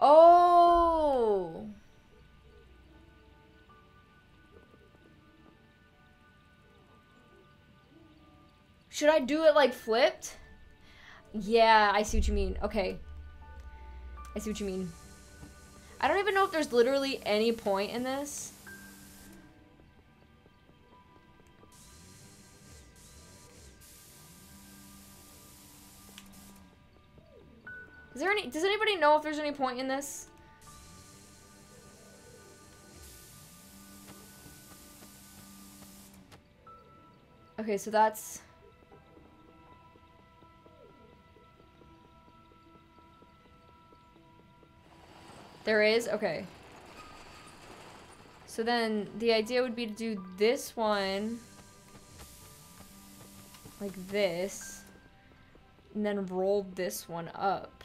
Oh. Should I do it like flipped? Yeah, I see what you mean. Okay. I see what you mean. I don't even know if there's literally any point in this. Is there any- does anybody know if there's any point in this? Okay, so that's... There is? Okay. So then the idea would be to do this one like this and then roll this one up.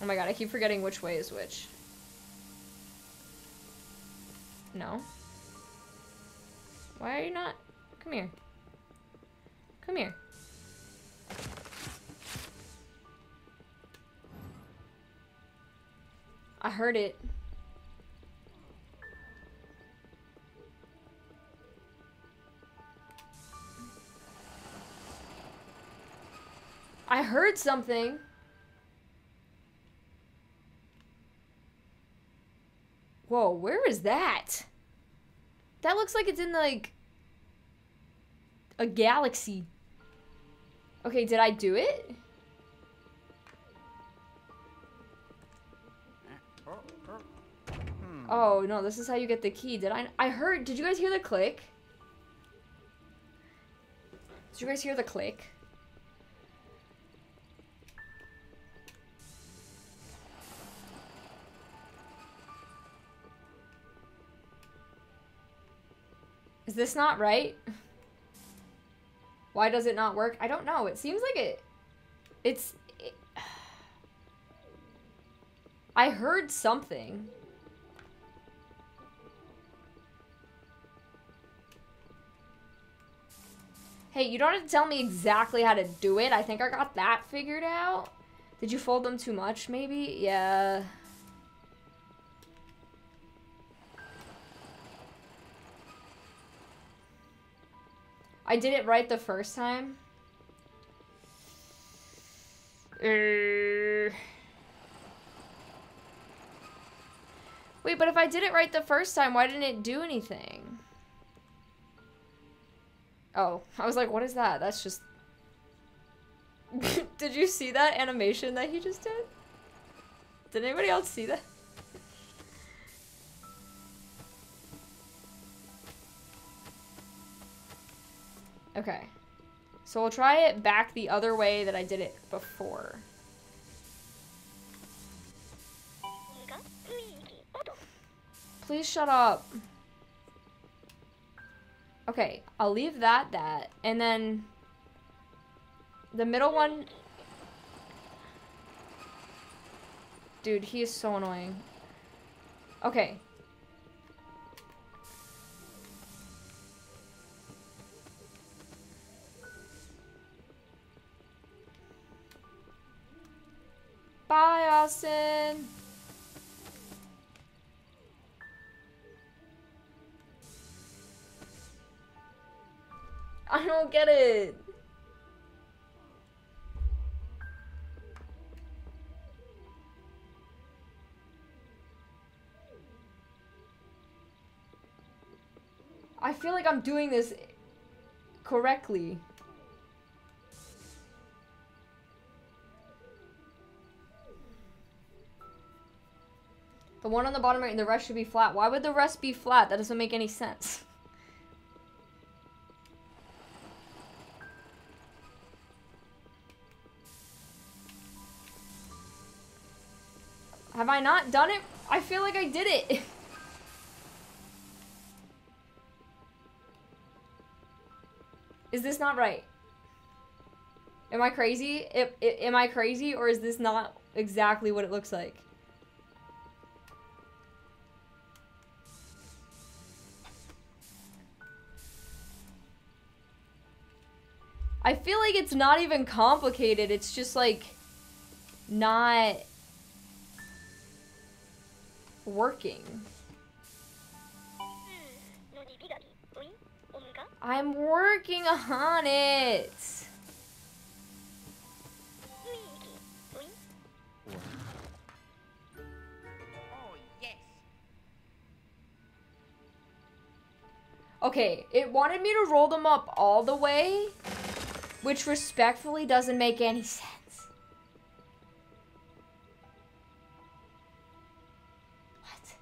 Oh my god, I keep forgetting which way is which. No. Why are you not? Come here. Come here. I heard it. I heard something. Whoa, where is that? That looks like it's in like a galaxy. Okay, did I do it? Oh, no, this is how you get the key. Did I I heard Did you guys hear the click? Did you guys hear the click? This not right? Why does it not work? I don't know. It seems like it it's it, I heard something. Hey, you don't have to tell me exactly how to do it. I think I got that figured out. Did you fold them too much, maybe? Yeah. I did it right the first time. Er. Wait, but if I did it right the first time, why didn't it do anything? Oh, I was like, what is that? That's just... [LAUGHS] did you see that animation that he just did? Did anybody else see that? Okay. So we'll try it back the other way that I did it before. Please shut up. Okay, I'll leave that that. And then the middle one Dude, he is so annoying. Okay. Bye, Austin. I don't get it. I feel like I'm doing this correctly. The one on the bottom right and the rest should be flat. Why would the rest be flat? That doesn't make any sense. Have I not done it? I feel like I did it. [LAUGHS] Is this not right? Am I crazy? Am, am I crazy or is this not exactly what it looks like? I feel like it's not even complicated. It's just like not working. I'm working on it. Okay, it wanted me to roll them up all the way, which respectfully doesn't make any sense. What?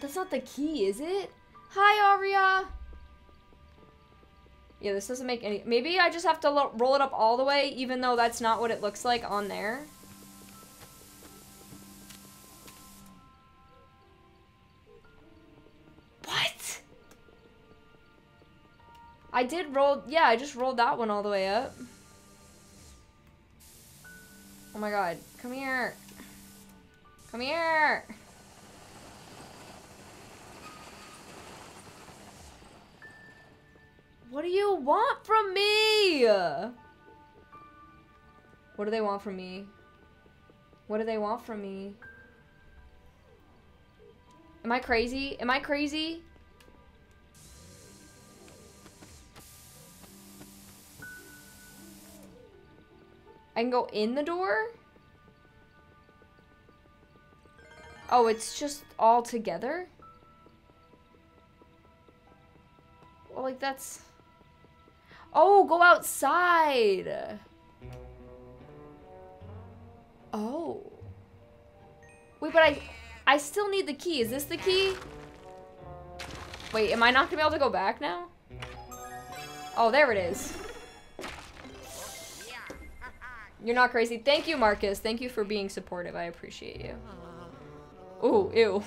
That's not the key, is it? Hi, Aria. Yeah, this doesn't make any. Maybe I just have to roll it up all the way, even though that's not what it looks like on there. I did roll. Yeah, I just rolled that one all the way up. Oh my god. Come here. Come here. What do you want from me? What do they want from me? What do they want from me? Am I crazy? Am I crazy? I can go in the door? Oh, it's just all together? Well, like that's... Oh, go outside! Oh. Wait, but I... I still need the key. Is this the key? Wait, am I not gonna be able to go back now? Oh, there it is. You're not crazy. Thank you, Marcus. Thank you for being supportive. I appreciate you. Ooh, ew.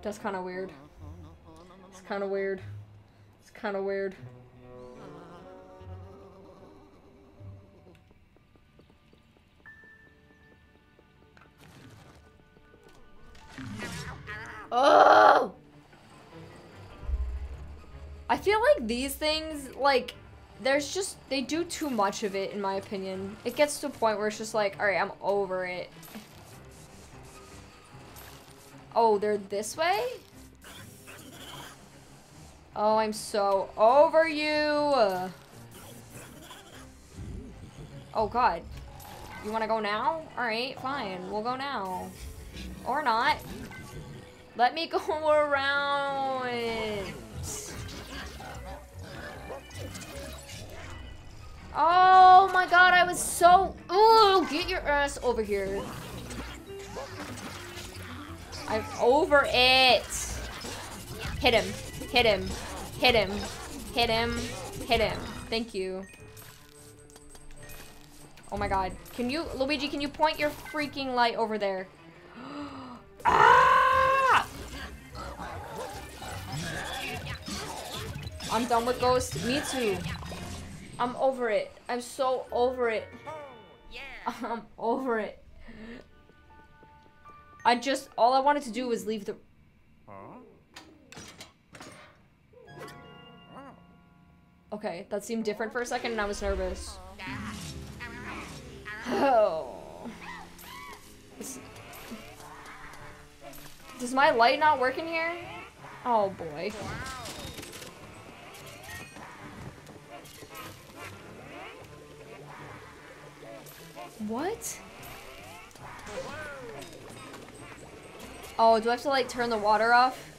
That's kind of weird. It's kind of weird. It's kind of weird. Oh! I feel like these things, like, there's just, they do too much of it, in my opinion. It gets to a point where it's just like, alright, I'm over it. Oh, they're this way? Oh, I'm so over you. Oh, God. You want to go now? Alright, fine. We'll go now. Or not. Let me [LAUGHS] go around. Oh my god, I was so... Ooh, get your ass over here. I'm over it. Hit him. Hit him. Hit him. Hit him. Hit him. Thank you. Oh my god. Can you, Luigi, can you point your freaking light over there? [GASPS] ah! I'm done with ghosts. Me too. I'm over it. I'm so over it. Oh, yeah. I'm over it. I just, all I wanted to do was leave the, okay, that seemed different for a second and I was nervous. Oh. This- Does my light not work in here? Oh boy. What? Oh, do I have to like turn the water off?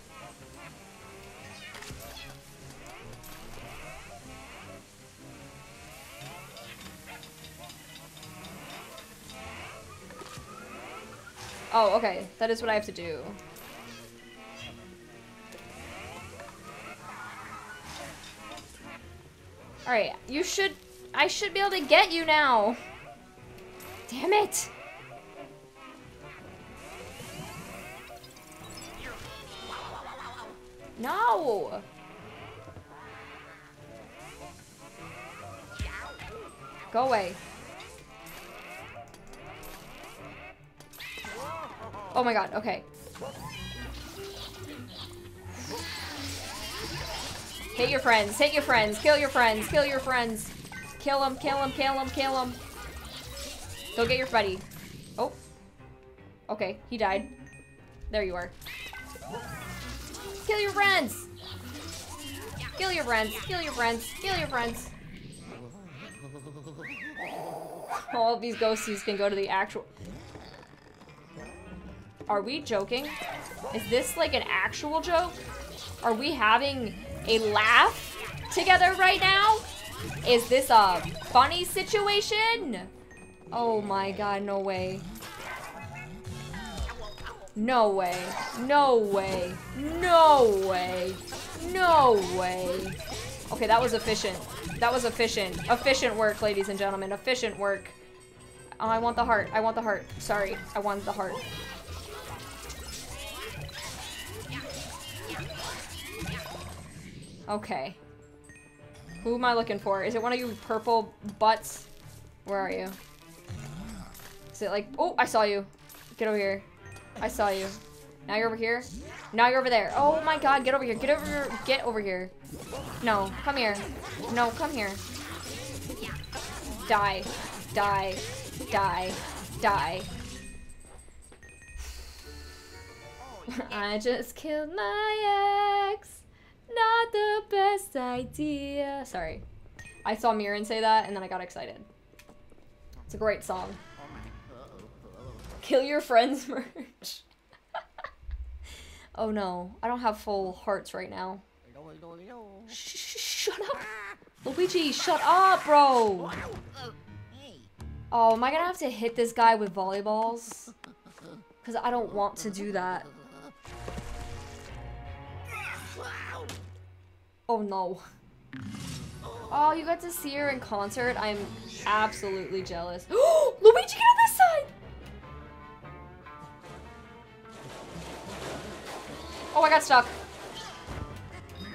Oh, okay. That is what I have to do. Alright, you should... I should be able to get you now. Damn it! No! Go away. Oh my god, okay. Hit your friends, hit your friends, kill your friends, kill your friends. Kill them, kill them, kill them, kill him. Go get your buddy. Oh. Okay, he died. There you are. Kill your friends! Kill your friends, kill your friends, kill your friends. All these ghosties can go to the actual... Are we joking? Is this like an actual joke? Are we having a laugh together right now? Is this a funny situation? Oh my god, no way. No way. No way. No way. No way. Okay, that was efficient. That was efficient. Efficient work, ladies and gentlemen. Efficient work. Oh, I want the heart. I want the heart. Sorry. I want the heart. Okay. Who am I looking for? Is it one of you purple butts? Where are you? It like- Oh, I saw you. Get over here. I saw you. Now you're over here. Now you're over there. Oh my god, get over here. Get over here. Get over here. No, come here. No, come here. Die. Die. Die. Die. [LAUGHS] I just killed my ex. Not the best idea. Sorry. I saw Mirren say that and then I got excited. It's a great song. Kill your friends [LAUGHS] merch. oh no. I don't have full hearts right now. Shh, shut up. Luigi, shut up, bro. Oh, am I gonna have to hit this guy with volleyballs? Because I don't want to do that. Oh no. Oh, you got to see her in concert? I'm absolutely jealous. [GASPS] Luigi, get on this side! Oh, I got stuck.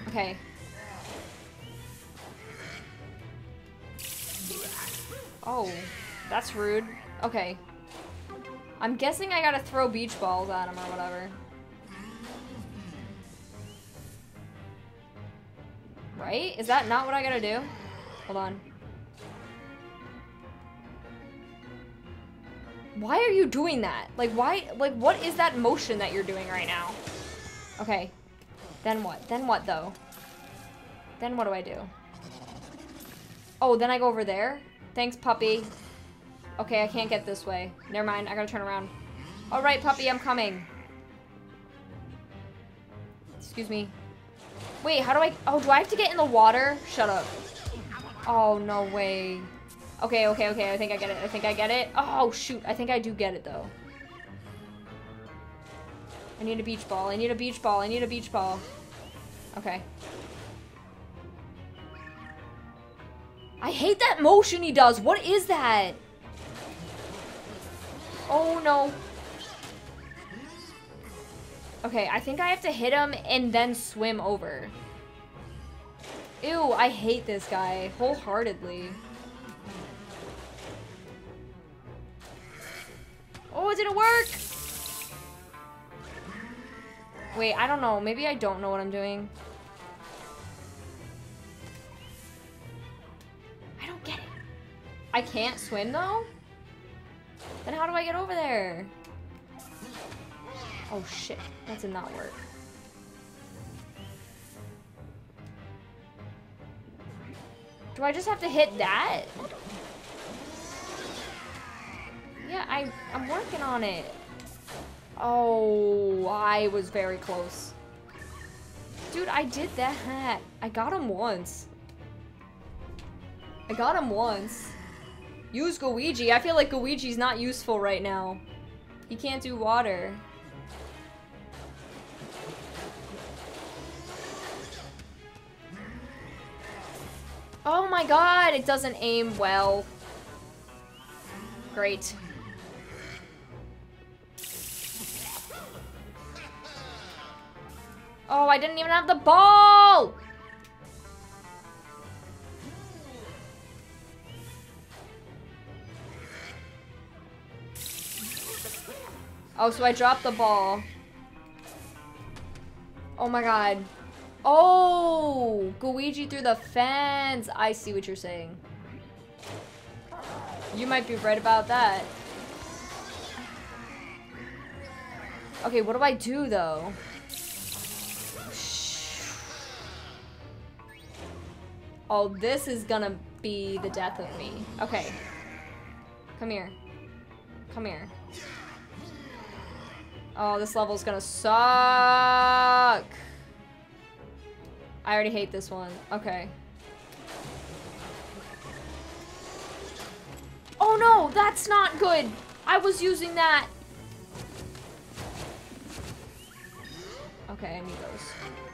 Okay. Oh, that's rude. Okay. I'm guessing I gotta throw beach balls at him or whatever. Right? Is that not what I gotta do? Hold on. Why are you doing that? Like, why? Like, what is that motion that you're doing right now? Okay. Then what? Then what, though? Then what do I do? Oh, then I go over there? Thanks, puppy. Okay, I can't get this way. Never mind, I gotta turn around. Alright, puppy, I'm coming. Excuse me. Wait, how do I... Oh, do I have to get in the water? Shut up. Oh, no way. Okay, okay, okay, I think I get it. I think I get it. Oh, shoot. I think I do get it, though. I need a beach ball. I need a beach ball. I need a beach ball. Okay. I hate that motion he does. What is that? Oh, no. Okay, I think I have to hit him and then swim over. Ew, I hate this guy wholeheartedly. Oh, it didn't work! Wait, I don't know. Maybe I don't know what I'm doing. I don't get it. I can't swim, though? Then how do I get over there? Oh, shit. That did not work. Do I just have to hit that? Yeah, I, I'm working on it. Oh, I was very close. Dude, I did that. I got him once. I got him once. Use Gooigi. I feel like Gooigi's not useful right now. He can't do water. Oh my god, it doesn't aim well. Great. Oh, I didn't even have the ball! Oh, so I dropped the ball. Oh my god. Oh! Gooigi through the fence! I see what you're saying. You might be right about that. Okay, what do I do though? Oh, this is gonna be the death of me. Okay. Come here. Come here. Oh, this level's gonna suck. I already hate this one. Okay. Oh no, that's not good. I was using that. Okay, I need those.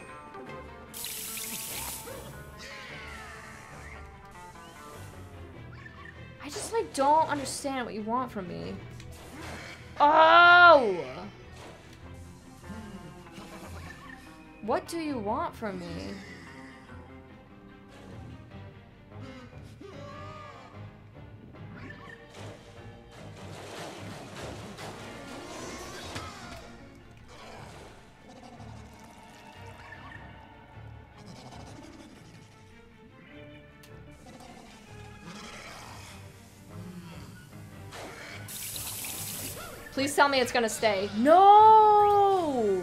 I just like don't understand what you want from me. Oh! What do you want from me? Please tell me it's gonna stay. No!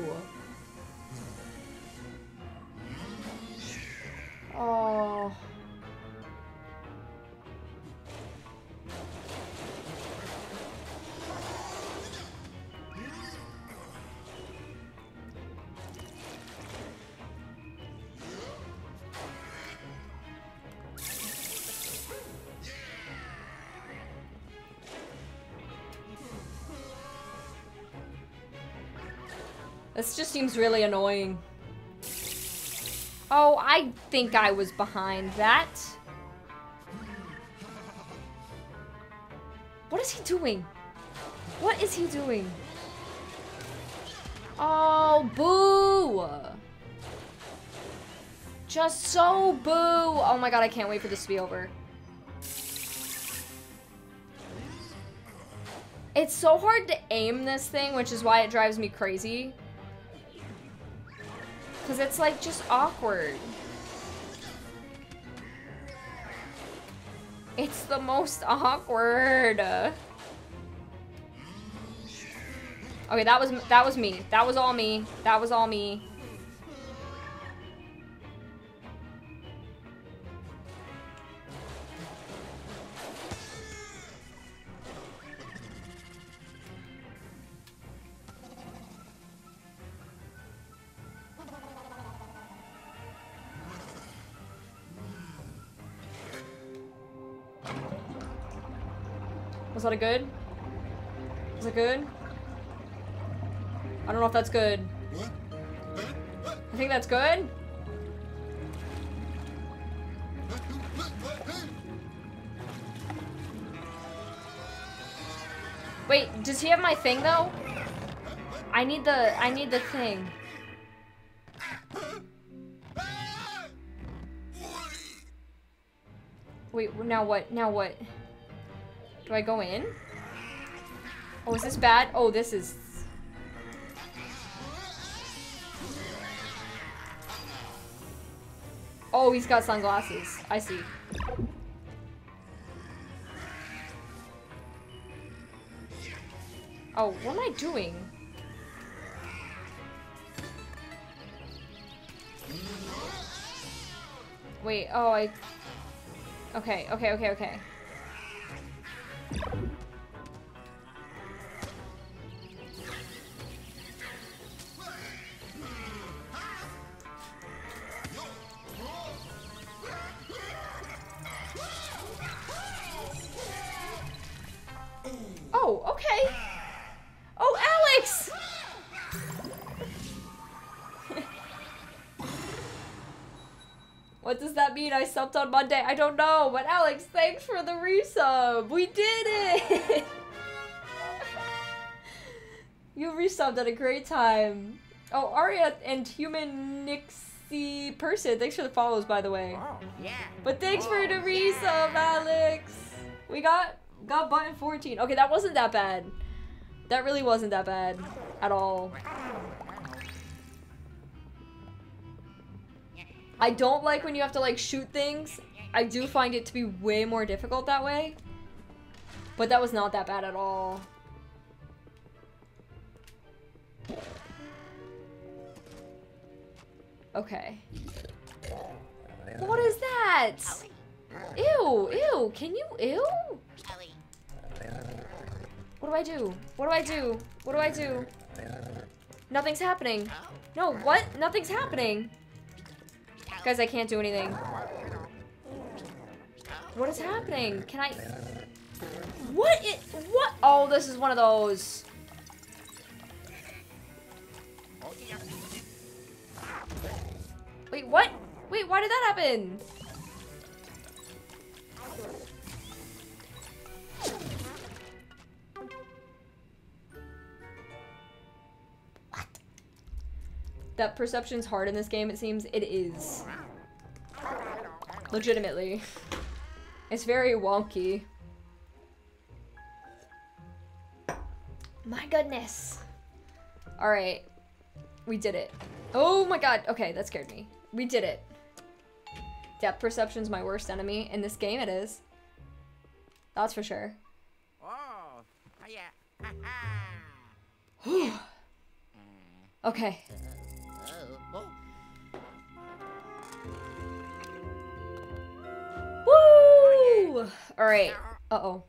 Oh. Seems really annoying. Oh, I think I was behind that. What is he doing? What is he doing? Oh, boo! Just so boo! Oh my god, I can't wait for this to be over. It's so hard to aim this thing, which is why it drives me crazy. Because it's like just awkward. It's the most awkward. Okay, that was that was me. That was all me. That was all me. Was that a good? Is it good? I don't know if that's good. I think that's good. Wait, does he have my thing though? I need the I need the thing. Wait, now what? Now what? Do I go in? Oh, is this bad? Oh, this is... Oh, he's got sunglasses. I see. Oh, what am I doing? Wait, oh, I... Okay, okay, okay, okay. Mean? I subbed on Monday. I don't know, but Alex, thanks for the resub. We did it! [LAUGHS] you resubbed at a great time. Oh, Aria and Human Nixie Person, thanks for the follows, by the way. Oh, yeah. But thanks for the oh, resub, Alex. We got got button 14. Okay, that wasn't that bad. That really wasn't that bad at all. I don't like when you have to like shoot things I do find it to be way more difficult that way. But that was not that bad at all. Okay. What is that? Ew, ew, can you, ew? What do I do? What do I do? What do I do? Nothing's happening. No, what? Nothing's happening. Guys, I can't do anything. What is happening? Can I... What it... What? Oh, this is one of those. Wait, what? Wait, why did that happen? That perception's hard in this game, it seems. It is. Legitimately. It's very wonky. My goodness. Alright. We did it. Oh my god. Okay, that scared me. We did it. Depth perception's my worst enemy. In this game, it is. That's for sure. Oh, yeah. Ha-ha. [LAUGHS] [GASPS] Okay. Oh. Alright. Uh-oh.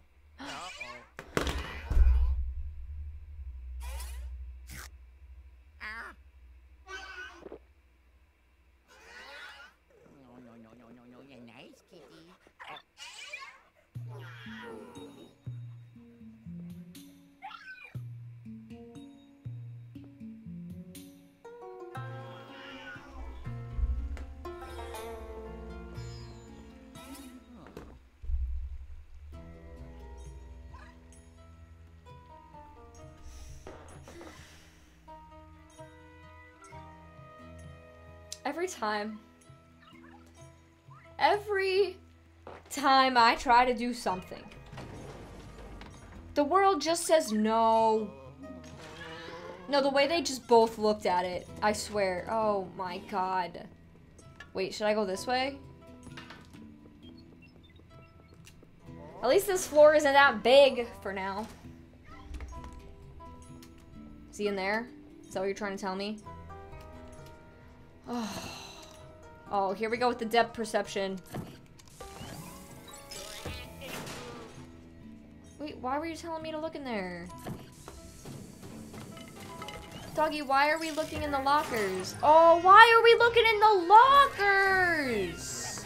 Time. Every time I try to do something. The world just says no. No, the way they just both looked at it, I swear. Oh my god. Wait, should I go this way? At least this floor isn't that big for now. Is he in there? Is that what you're trying to tell me? [SIGHS] Oh, oh here we go with the depth perception. Wait, why were you telling me to look in there? Doggy, why are we looking in the lockers? Oh, why are we looking in the lockers?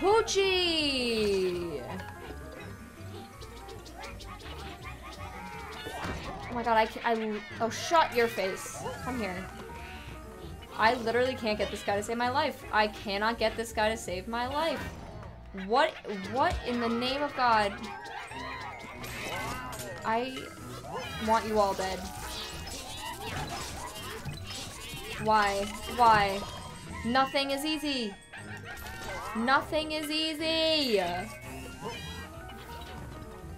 Poochie! Oh my god, I, I, oh, shut your face. Come here. I literally can't get this guy to save my life. I cannot get this guy to save my life. What, what in the name of God? I want you all dead. Why? Why? Nothing is easy. Nothing is easy.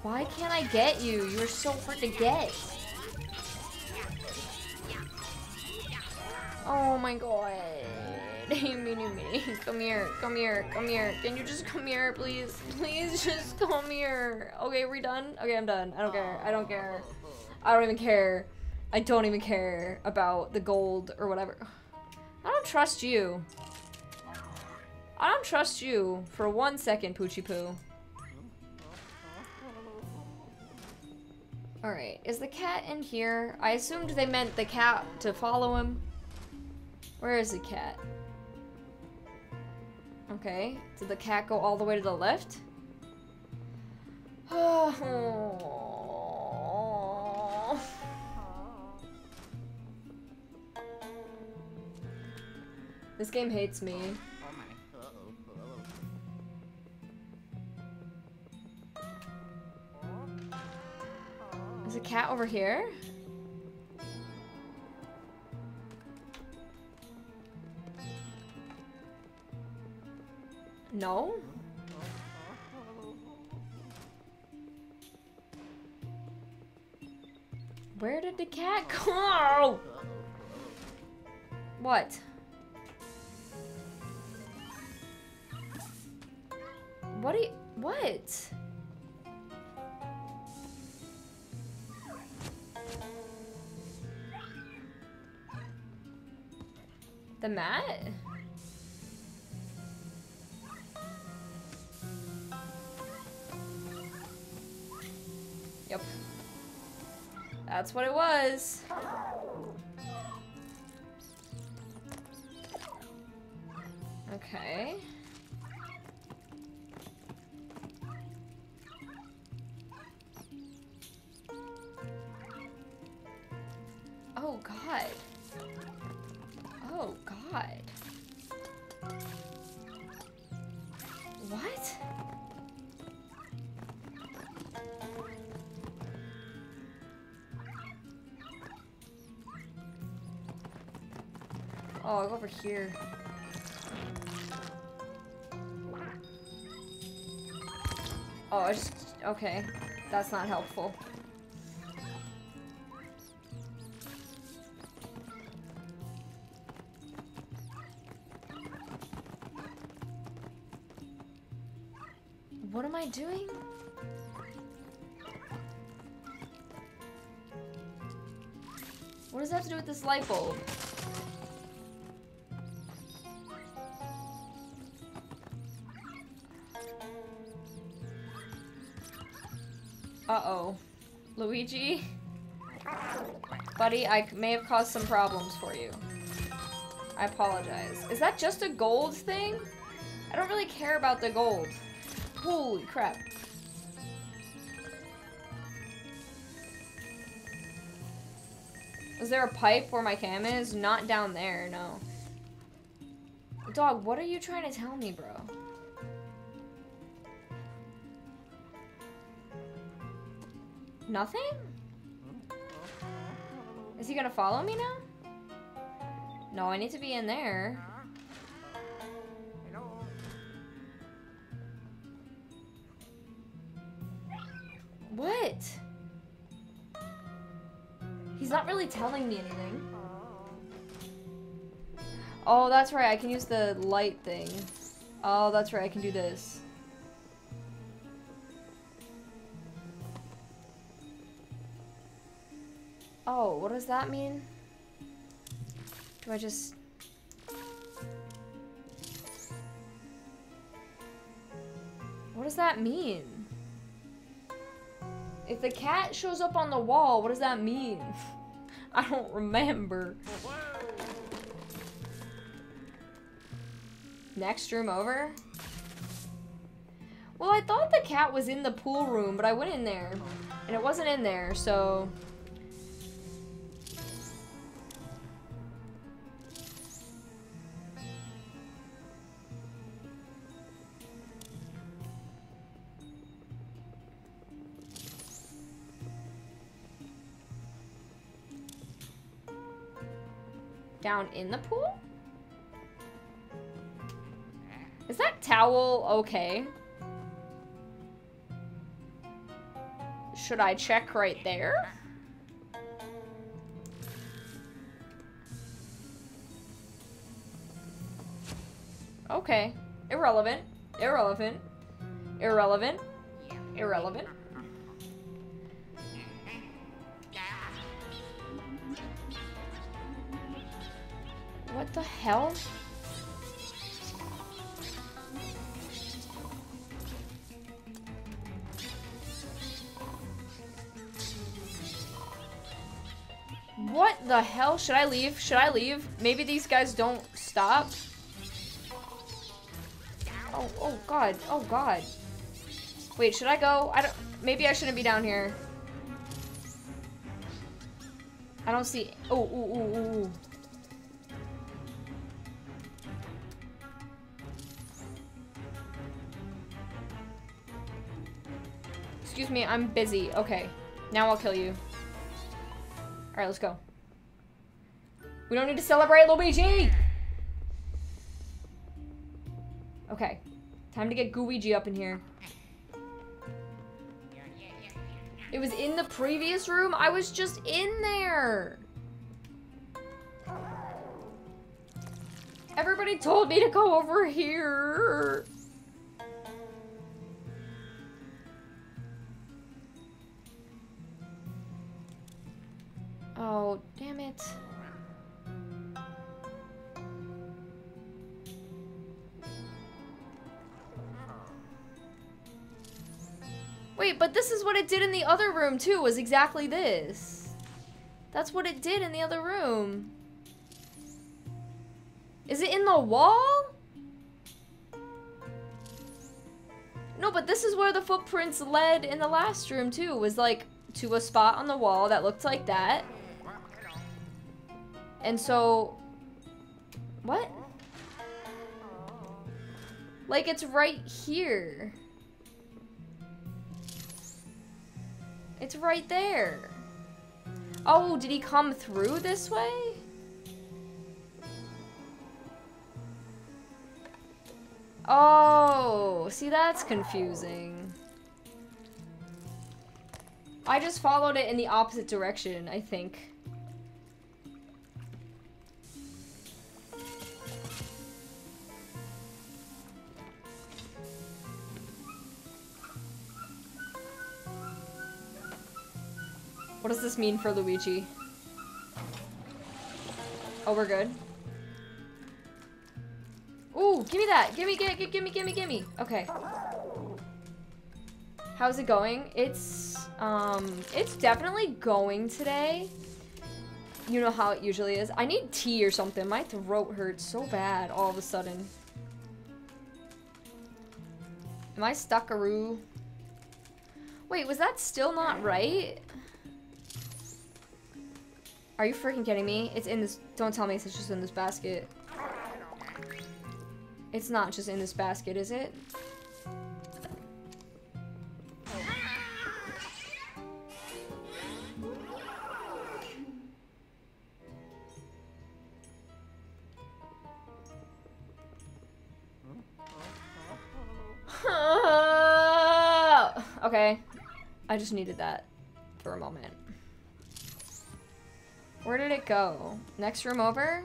Why can't I get you? You're so hard to get. Oh my god. [LAUGHS] Hey, Mini Mini, come here, come here, come here. Can you just come here, please? [LAUGHS] Please just come here. Okay, we done? Okay, I'm done. I don't care. I don't care. I don't even care. I don't even care about the gold or whatever. I don't trust you. I don't trust you for one second, Poochie Poo. Alright, is the cat in here? I assumed they meant the cat to follow him. Where is the cat? Okay, did the cat go all the way to the left? Oh. [SIGHS] This game hates me. Is a cat over here? No? Where did the cat [LAUGHS] go? What? What do you, what? The mat? Yep. That's what it was. Okay. Oh god. Oh god. Oh, I'll go over here. Oh, I just okay. That's not helpful. What am I doing? What does that have to do with this light bulb? Luigi? Buddy, I may have caused some problems for you. I apologize. Is that just a gold thing? I don't really care about the gold. Holy crap. Is there a pipe where my cam is? Not down there, no. Dog, what are you trying to tell me, bro? Nothing? Is he gonna follow me now? No, I need to be in there. What? He's not really telling me anything. Oh, that's right. I can use the light thing. Oh, that's right. I can do this. Does that mean? Do I just... What does that mean? If the cat shows up on the wall, what does that mean? [LAUGHS] I don't remember. Next room over? Well, I thought the cat was in the pool room, but I went in there. And it wasn't in there, so... Down in the pool? Is that towel okay? Should I check right there? Okay. Irrelevant. Irrelevant. Irrelevant. Irrelevant. What the hell? What the hell? Should I leave? Should I leave? Maybe these guys don't stop. Oh, oh god. Oh god. Wait, should I go? I don't maybe I shouldn't be down here. I don't see Oh, ooh, ooh, ooh, ooh. Excuse me, I'm busy. Okay. Now I'll kill you. Alright, let's go. We don't need to celebrate Luigi! Okay. Time to get Gooigi up in here. It was in the previous room? I was just in there! Everybody told me to go over here! Oh, damn it. Wait, but this is what it did in the other room too, was exactly this. That's what it did in the other room. Is it in the wall? No, but this is where the footprints led in the last room too, was like to a spot on the wall that looked like that. And so, what? Like it's right here. It's right there. Oh, did he come through this way? Oh, see that's confusing. I just followed it in the opposite direction, I think. What does this mean for Luigi? Oh, we're good. Ooh, give me that. Give me, give, me, give me, give me, give me. Okay. How's it going? It's, um, it's definitely going today. You know how it usually is. I need tea or something. My throat hurts so bad all of a sudden. Am I stuckaroo? Wait, was that still not right? Are you freaking kidding me? It's in this- don't tell me it's just in this basket. It's not just in this basket, is it? [LAUGHS] okay. I just needed that for a moment. Where did it go? Next room over?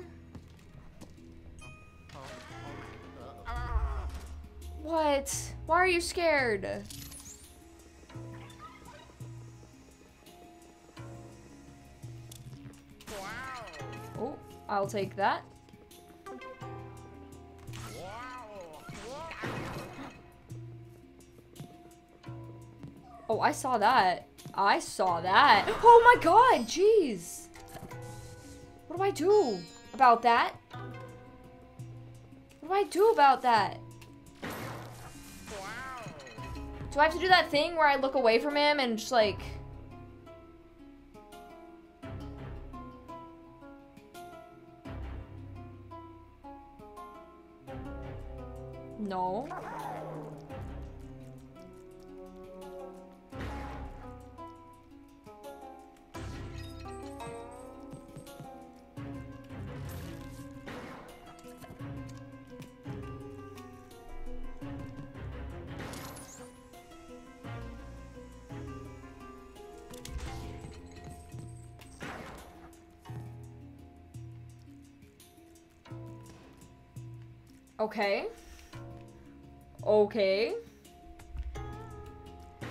What? Why are you scared? Oh, I'll take that. Oh, I saw that. I saw that. [GASPS] Oh my god, jeez. What do I do about that? What do I do about that? Do I have to do that thing where I look away from him and just like... No. Okay. Okay.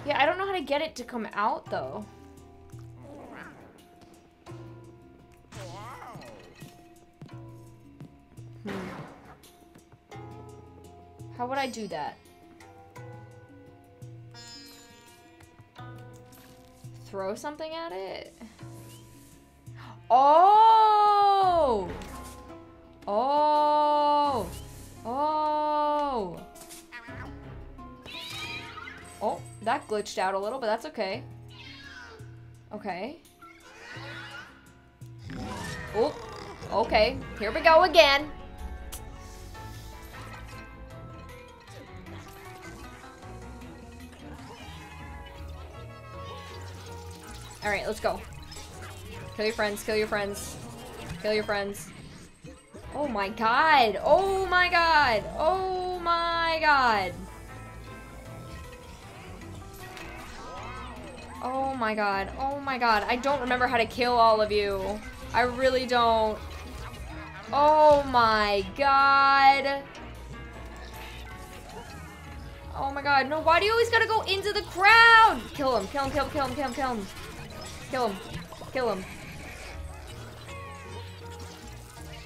Yeah, I don't know how to get it to come out, though. Hmm. How would I do that? Throw something at it? Oh! Oh! That glitched out a little, but that's okay. Okay. Oh, okay. Here we go again. Alright, let's go. Kill your friends, kill your friends. Kill your friends. Oh my god! Oh my god! Oh my god! Oh my god. Oh my god. I don't remember how to kill all of you. I really don't. Oh my god. Oh my god. No, why do you always gotta go into the crowd? Kill him. Kill him, kill him, kill him, kill him, kill him. Kill him. Kill him.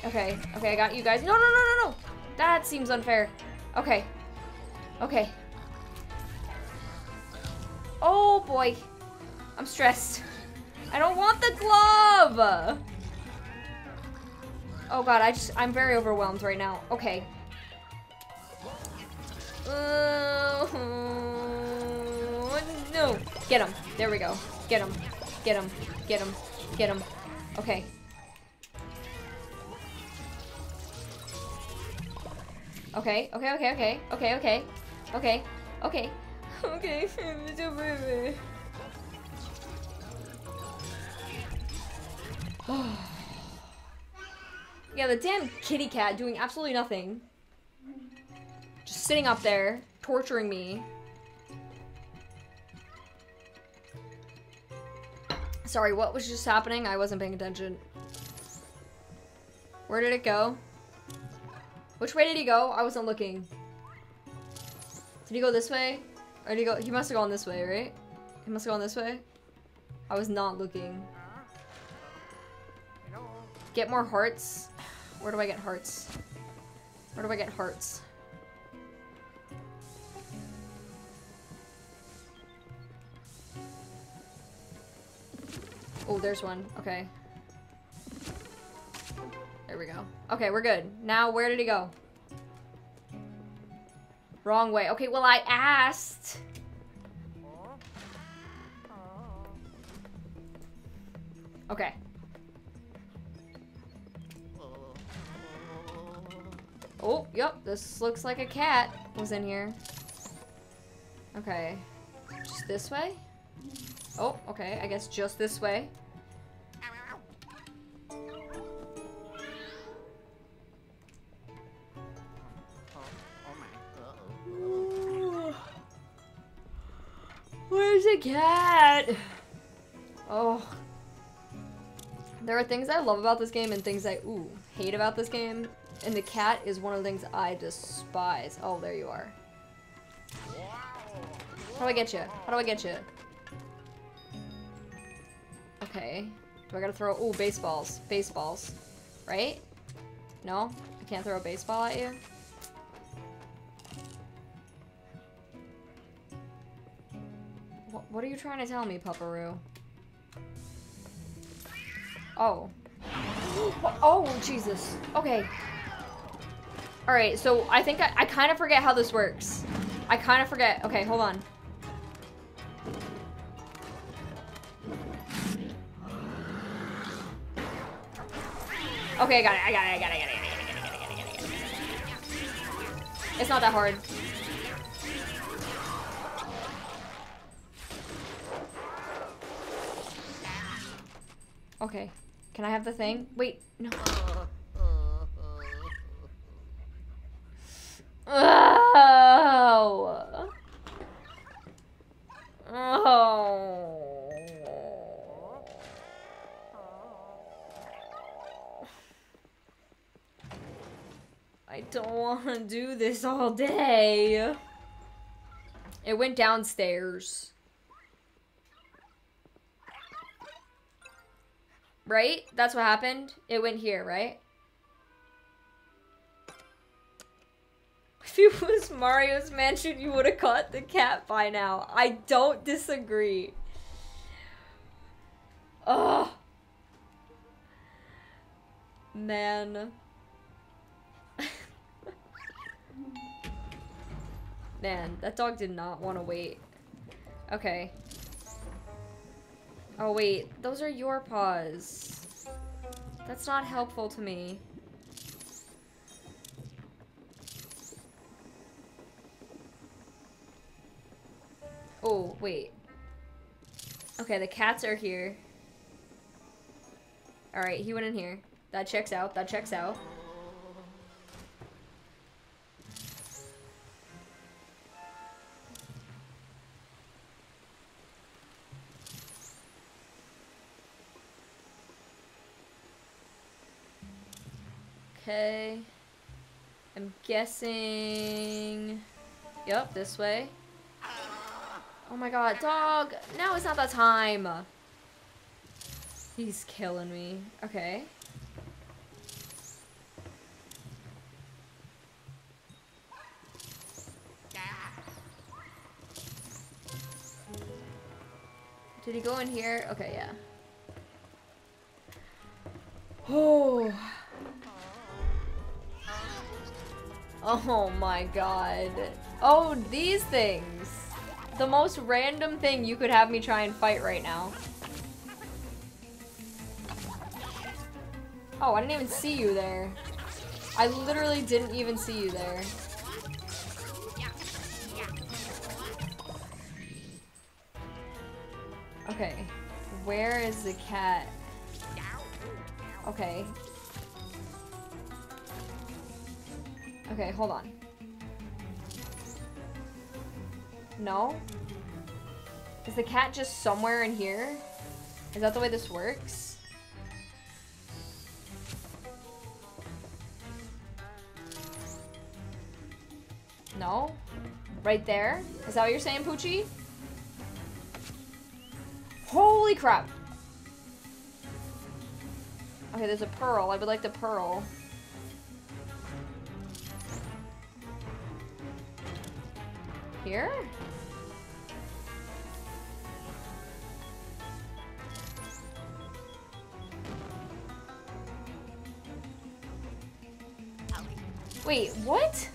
Okay, okay, I got you guys. No, no, no, no, no! That seems unfair. Okay. Okay. Oh boy. I'm stressed. I don't want the glove! Oh god, I just, I'm very overwhelmed right now. Okay. Uh, no. Get him. There we go. Get him. Get him. Get him. Get him. Okay. Okay, okay, okay, okay, okay, okay, okay, okay, [LAUGHS] okay. [LAUGHS] [SIGHS] yeah, the damn kitty cat doing absolutely nothing. Just sitting up there, torturing me. Sorry, what was just happening? I wasn't paying attention. Where did it go? Which way did he go? I wasn't looking. Did he go this way? Or did he go- he must have gone this way, right? He must have gone this way? I was not looking. Get more hearts? Where do I get hearts? Where do I get hearts? Oh, there's one. Okay. There we go. Okay, we're good. Now, where did he go? Wrong way. Okay, well, I asked. Okay. Oh, yep, this looks like a cat was in here. Okay. Just this way? Oh, okay, I guess just this way. Where's the cat? Oh. There are things I love about this game and things I, ooh, hate about this game. And the cat is one of the things I despise. Oh, there you are. How do I get you? How do I get you? Okay. Do I gotta throw- ooh, baseballs. Baseballs. Right? No? I can't throw a baseball at you? What, what are you trying to tell me, Pupperoo? Oh. [GASPS] Oh, Jesus. Okay. Alright, so I think I, I kind of forget how this works. I kind of forget. Okay, hold on. Okay, I got it, I got it, I got it, I got it, I got it, I got it, I got it, I got it. It's not that hard. Okay. Can I have the thing? Wait, no. Oh. Oh. I don't want to do this all day. It went downstairs. Right? That's what happened? It went here, right? If it was Mario's mansion, you would have caught the cat by now. I don't disagree. Ugh. Man. [LAUGHS] Man, that dog did not want to wait. Okay. Oh wait, those are your paws. That's not helpful to me. Oh, wait. Okay, the cats are here. Alright, he went in here. That checks out, that checks out. Okay. I'm guessing... Yep, this way. Oh my god, dog! Now is not the time! He's killing me. Okay. Did he go in here? Okay, yeah. Oh. Oh my god. Oh, these things. The most random thing you could have me try and fight right now. Oh, I didn't even see you there. I literally didn't even see you there. Okay. Where is the cat? Okay. Okay, hold on. No? Is the cat just somewhere in here? Is that the way this works? No? Right there? Is that what you're saying, Poochie? Holy crap! Okay, there's a pearl. I would like the pearl. Here? Wait, what?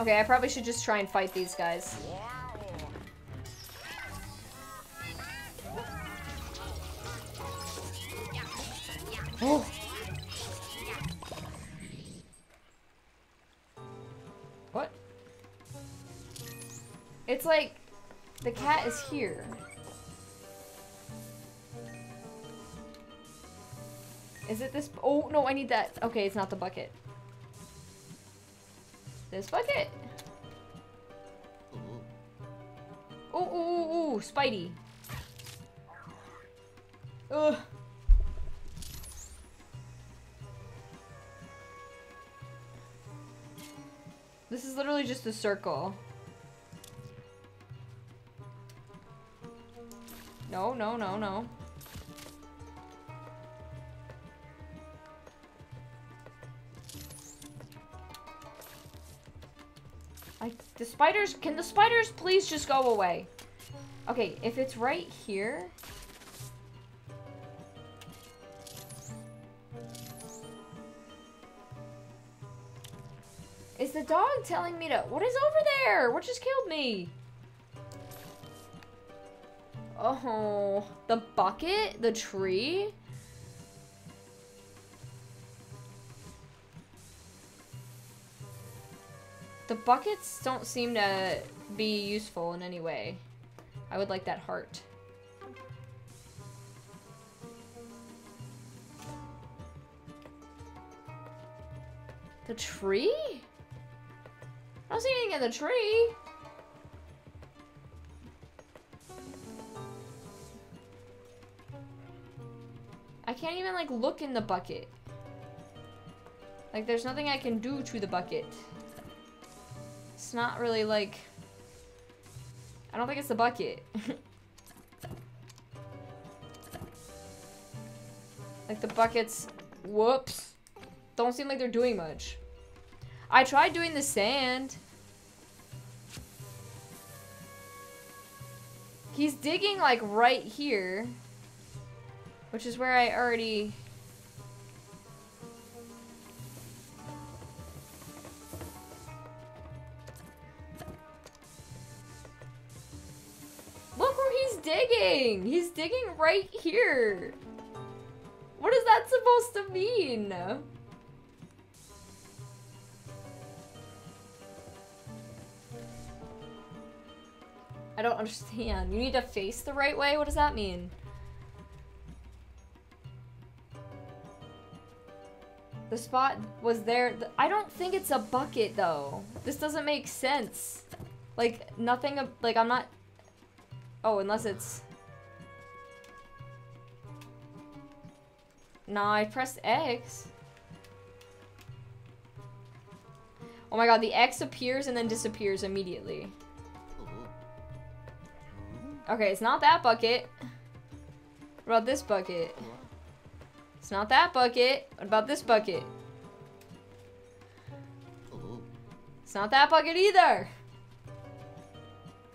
Okay, I probably should just try and fight these guys. Oh. [GASPS] What? It's like the cat is here. Need that. Okay, it's not the bucket. This bucket? Ooh. Ooh, ooh, Spidey. Ugh. This is literally just a circle. No, no, no, no. The spiders, can the spiders please just go away? Okay, if it's right here. Is the dog telling me to, what is over there? What just killed me? Oh, the bucket? The tree? The buckets don't seem to be useful in any way. I would like that heart. The tree? I don't see anything in the tree. I can't even like look in the bucket. Like there's nothing I can do to the bucket. It's not really like I don't think it's the bucket. [LAUGHS] like the buckets whoops. Don't seem like they're doing much. I tried doing the sand. He's digging like right here. Which is where I already... digging! He's digging right here! What is that supposed to mean? I don't understand. You need to face the right way? What does that mean? The spot was there. I don't think it's a bucket though. This doesn't make sense. Like nothing. Like I'm not. Oh, unless it's. Nah, I pressed X. Oh my god, the X appears and then disappears immediately. Okay, it's not that bucket. What about this bucket? It's not that bucket. What about this bucket? It's not that bucket either.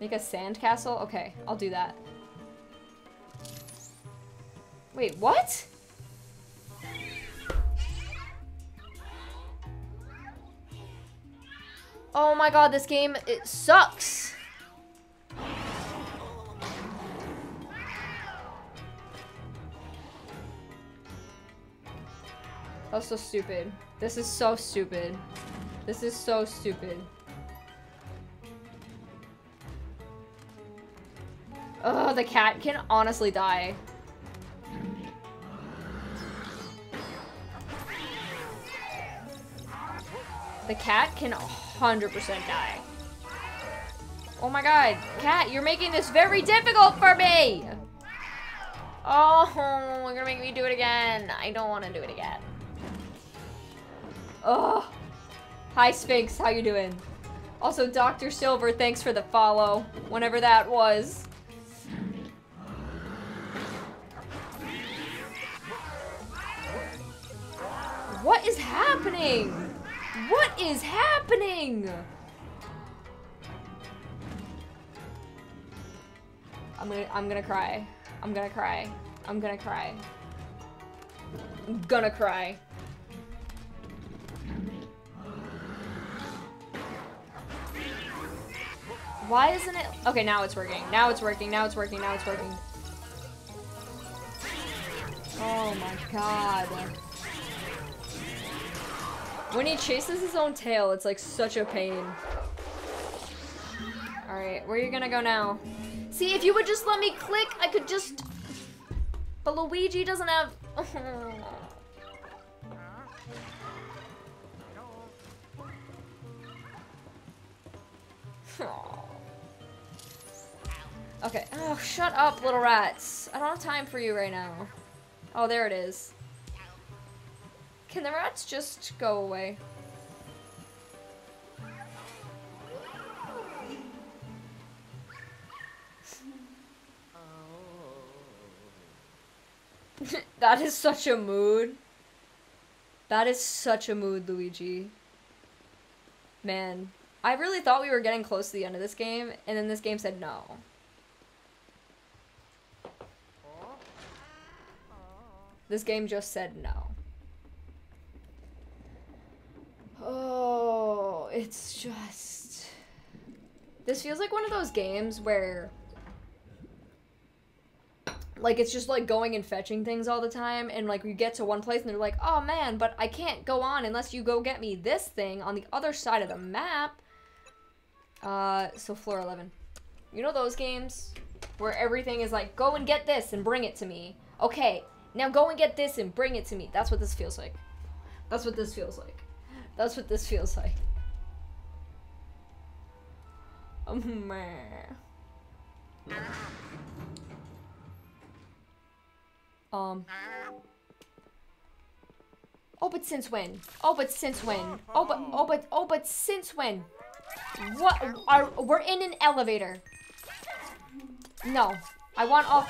Make a sand castle? Okay, I'll do that. Wait, what? Oh my god, this game, it sucks. That's so stupid. This is so stupid. This is so stupid. Ugh, the cat can honestly die. The cat can 100% die. Oh my god, cat, you're making this very difficult for me! Oh, you're gonna make me do it again. I don't want to do it again. Oh. Hi, Sphinx. How you doing? Also, Dr. Silver, thanks for the follow. Whenever that was. What is happening? What is happening? I'm gonna I'm gonna cry. I'm gonna cry. I'm gonna cry. I'm gonna cry. Why isn't it? Okay, now it's working. Now it's working. Now it's working. Now it's working. Oh my god. When he chases his own tail, it's like such a pain. Alright, where are you gonna go now? See, if you would just let me click, I could just... But Luigi doesn't have... [LAUGHS] okay. Oh, shut up, little rats. I don't have time for you right now. Oh, there it is. Can the rats just go away? [LAUGHS] that is such a mood. That is such a mood, Luigi. Man, I really thought we were getting close to the end of this game, and then this game said no. This game just said no. Oh, it's just... This feels like one of those games where... Like, it's just like going and fetching things all the time, and like you get to one place and they're like, oh man, but I can't go on unless you go get me this thing on the other side of the map. Uh, so floor 11. You know those games where everything is like, go and get this and bring it to me. Okay, now go and get this and bring it to me. That's what this feels like. That's what this feels like. That's what this feels like. Oh, man. Um. Oh, but since when? Oh, but since when? Oh, but oh, but oh, but since when? What? Are we're in an elevator? No, I want off.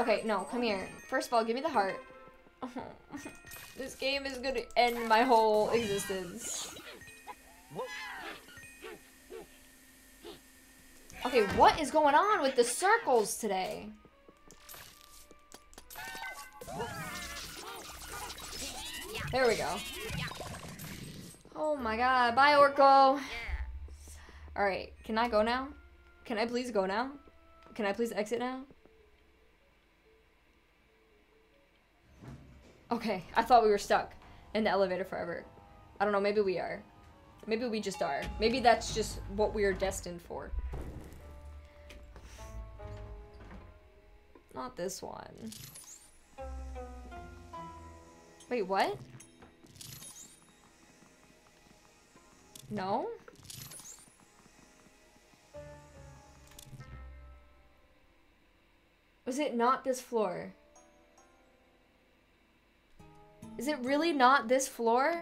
Okay, no, come here. First of all, give me the heart. [LAUGHS] this game is gonna end my whole existence. Okay, what is going on with the circles today? There we go. Oh my god, bye Orko! Alright, can I go now? Can I please go now? Can I please exit now? Okay, I thought we were stuck in the elevator forever. I don't know, maybe we are. Maybe we just are. Maybe that's just what we are destined for. Not this one. Wait, what? No? Was it not this floor? Is it really not this floor?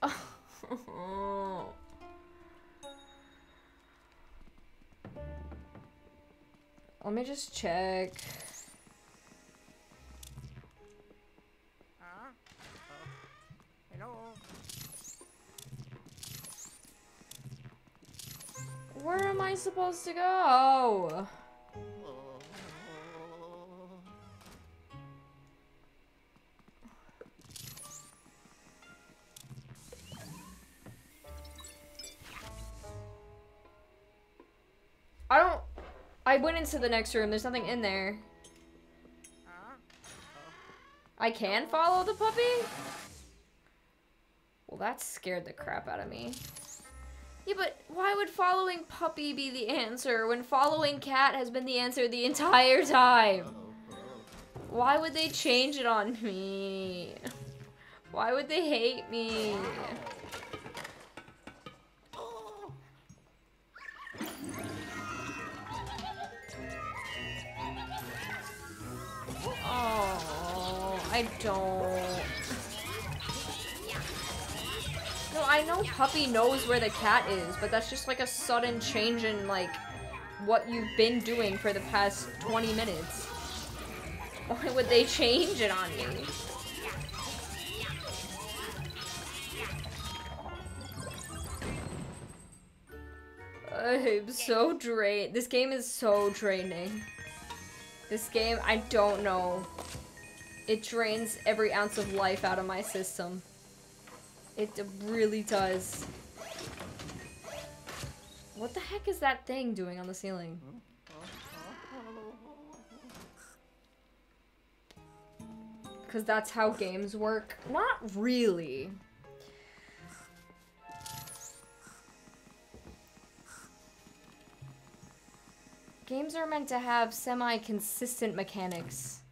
[LAUGHS] Let me just check. Where am I supposed to go? Oh. I don't. I went into the next room. There's nothing in there. I can follow the puppy? Well, that scared the crap out of me. Yeah, but why would following puppy be the answer when following cat has been the answer the entire time? Why would they change it on me? Why would they hate me? Oh, I don't. I know Puppy knows where the cat is, but that's just like a sudden change in like what you've been doing for the past 20 minutes. Why would they change it on me? I'm so drained. This game is so draining. This game, I don't know. It drains every ounce of life out of my system. It really does. What the heck is that thing doing on the ceiling? Because that's how games work. Not really. Games are meant to have semi-consistent mechanics.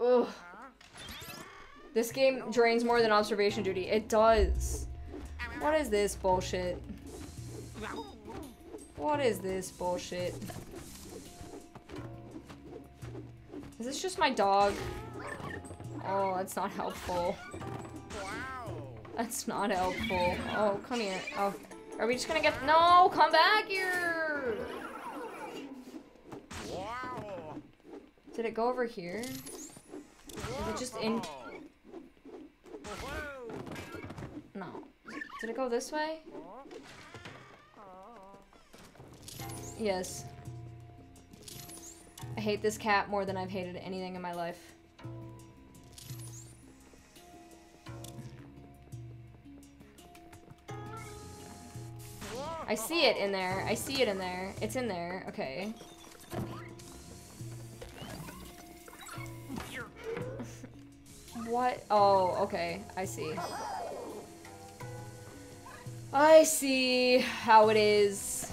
Ugh. This game drains more than observation duty. It does. What is this bullshit? What is this bullshit? Is this just my dog? Oh, that's not helpful. That's not helpful. Oh, come here. Oh, are we just gonna get- No, come back here! Did it go over here? It just in- No. Did it go this way? Yes. I hate this cat more than I've hated anything in my life. I see it in there. I see it in there. It's in there. Okay. What? Oh, okay. I see. I see how it is.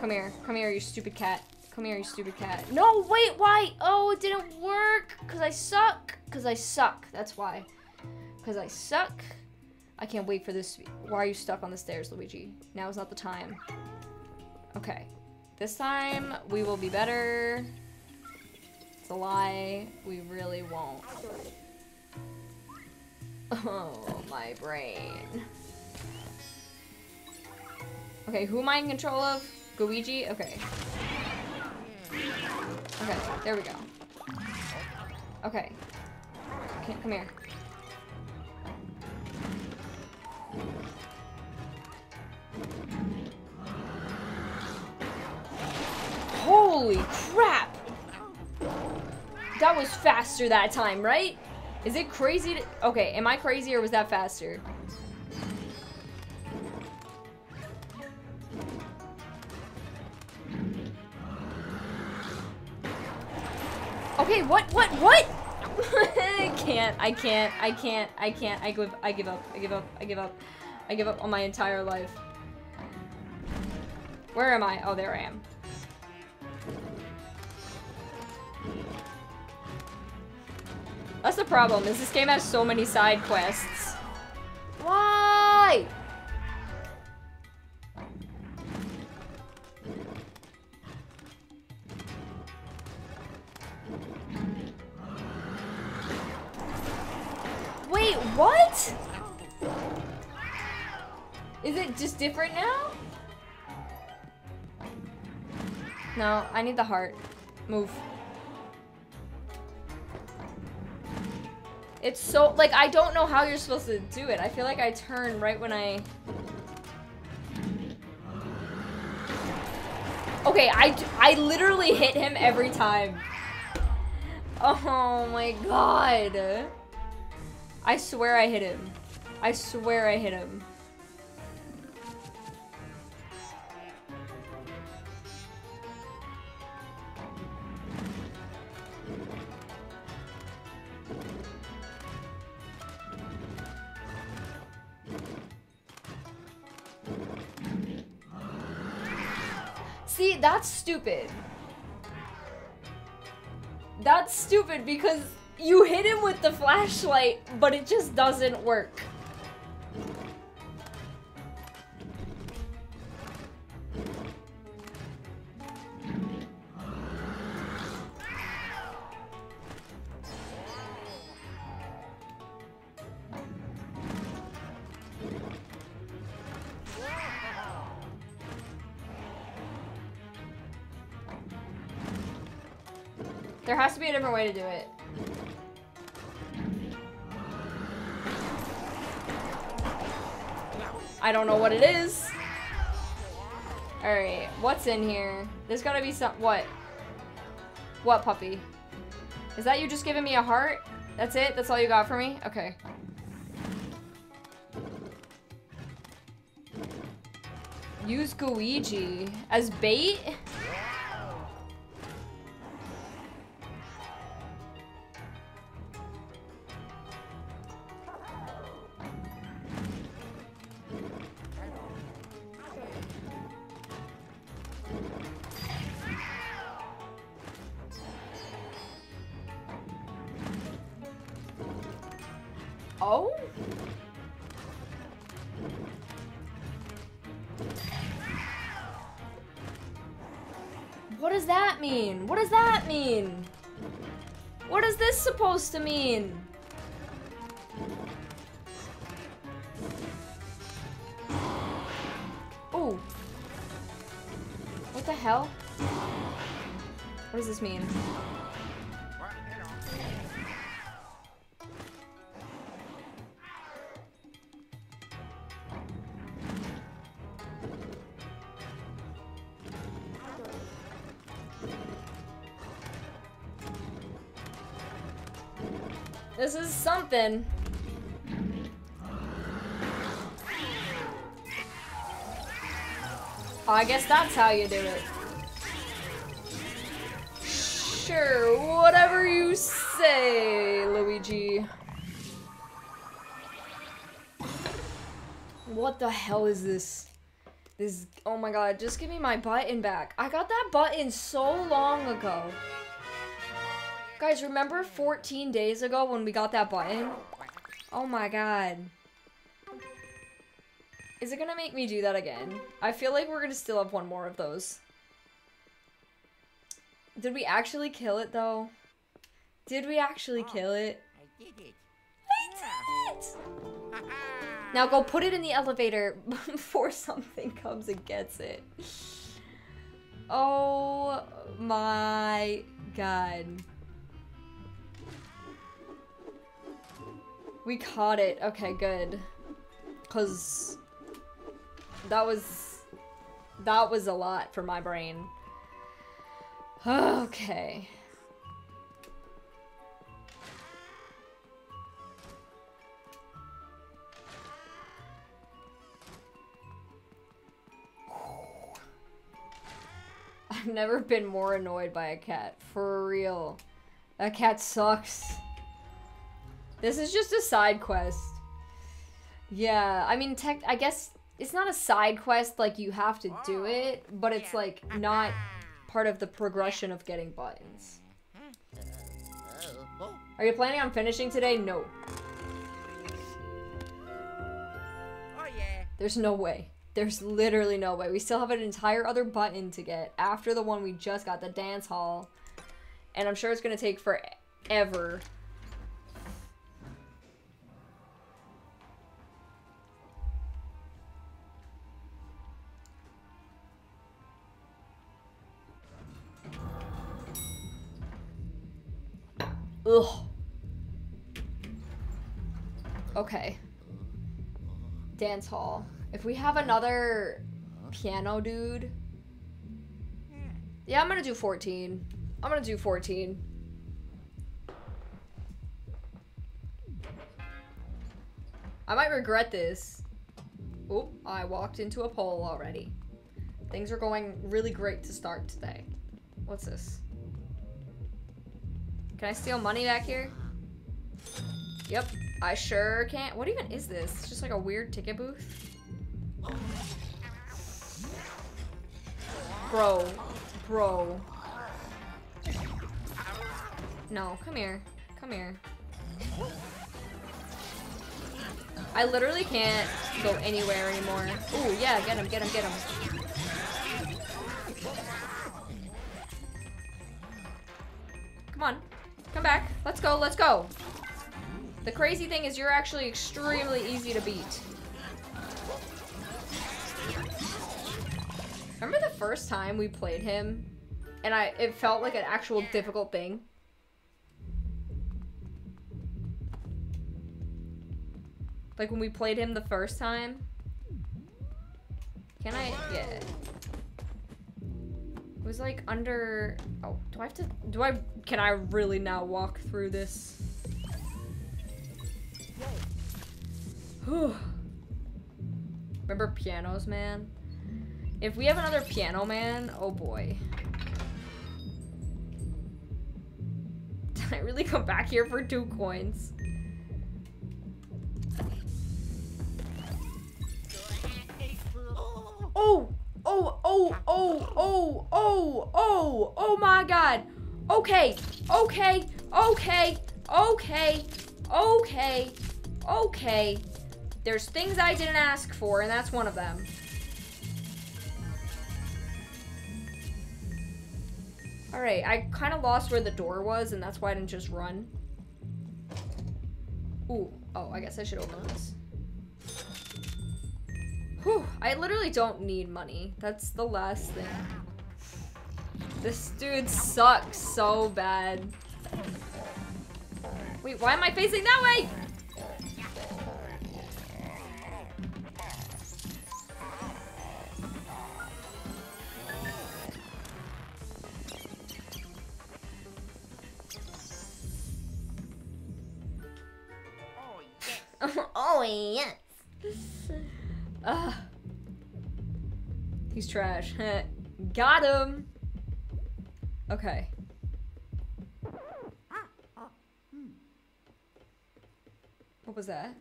Come here. Come here, you stupid cat. Come here, you stupid cat. No, wait, why? Oh, it didn't work. Because I suck. Because I suck. That's why. Because I suck. I can't wait for this. Why are you stuck on the stairs, Luigi? Now is not the time. Okay. This time, we will be better. It's a lie. We really won't. Oh, my brain. Okay, who am I in control of? Luigi? Okay. Okay, there we go. Okay. Okay, come here. Holy crap! That was faster that time, right? Is it crazy to- Okay, am I crazy or was that faster? Okay, what, what, what? I [LAUGHS] can't, I can't, I can't, I can't, I give, I give up, I give up, I give up, I give up on my entire life. Where am I? Oh, there I am. That's the problem, is this game has so many side quests. Why? Wait, what? Is it just different now? No, I need the heart. Move. It's so, like, I don't know how you're supposed to do it. I feel like I turn right when I... Okay, I, I literally hit him every time. Oh my god. I swear I hit him. I swear I hit him. See, that's stupid. That's stupid because you hit him with the flashlight, but it just doesn't work. There has to be a different way to do it. I don't know what it is. Alright, what's in here? There's gotta be some- what? What, puppy? Is that you just giving me a heart? That's it? That's all you got for me? Okay. Use Gooigi as bait? Supposed to mean? Ooh. What the hell? What does this mean? Something. Oh, I guess that's how you do it. Sure, whatever you say, Luigi. What the hell is this? This, oh my god, just give me my button back. I got that button so long ago. Guys, remember 14 days ago when we got that button? Oh my god. Is it gonna make me do that again? I feel like we're gonna still have one more of those. Did we actually kill it though? Did we actually kill it? I did it. I did it! Now go put it in the elevator [LAUGHS] before something comes and gets it. Oh my god. We caught it. Okay, good. Cause that was that was a lot for my brain. Okay. I've never been more annoyed by a cat. For real. That cat sucks. This is just a side quest. Yeah, I mean, tech. I guess it's not a side quest like you have to do it, but it's like not uh-huh. part of the progression of getting buttons. Oh, Are you planning on finishing today? No. oh. There's no way. There's literally no way. We still have an entire other button to get after the one we just got, the dance hall. And I'm sure it's gonna take forever. Ugh. Okay. Dance hall. If we have another piano dude. Yeah, I'm gonna do 14. I'm gonna do 14. I might regret this. Oop, I walked into a pole already. Things are going really great to start today. What's this? Can I steal money back here? Yep, I sure can't. What even is this? It's just like a weird ticket booth? Bro. Bro. No, come here. Come here. I literally can't go anywhere anymore. Ooh, yeah, get him, get him, get him. Come on. Come back. Let's go, let's go. The crazy thing is you're actually extremely easy to beat. Remember the first time we played him? And I it felt like an actual difficult thing. Like when we played him the first time. Can I yeah. Was like under oh, do I have to do I can I really now walk through this? [SIGHS] Remember pianos, man? If we have another piano man, oh boy. [LAUGHS] Did I really come back here for two coins? Oh! Oh, oh, oh, oh, oh, oh, oh my god. Okay, okay, okay, okay, okay, okay. There's things I didn't ask for, and that's one of them. Alright, I kind of lost where the door was, and that's why I didn't just run. Ooh, oh, I guess I should open this. Whew, I literally don't need money. That's the last thing. This dude sucks so bad. Wait, why am I facing that way? Oh yes. Oh, [LAUGHS] Ugh. He's trash. [LAUGHS] Got him. Okay. What was that?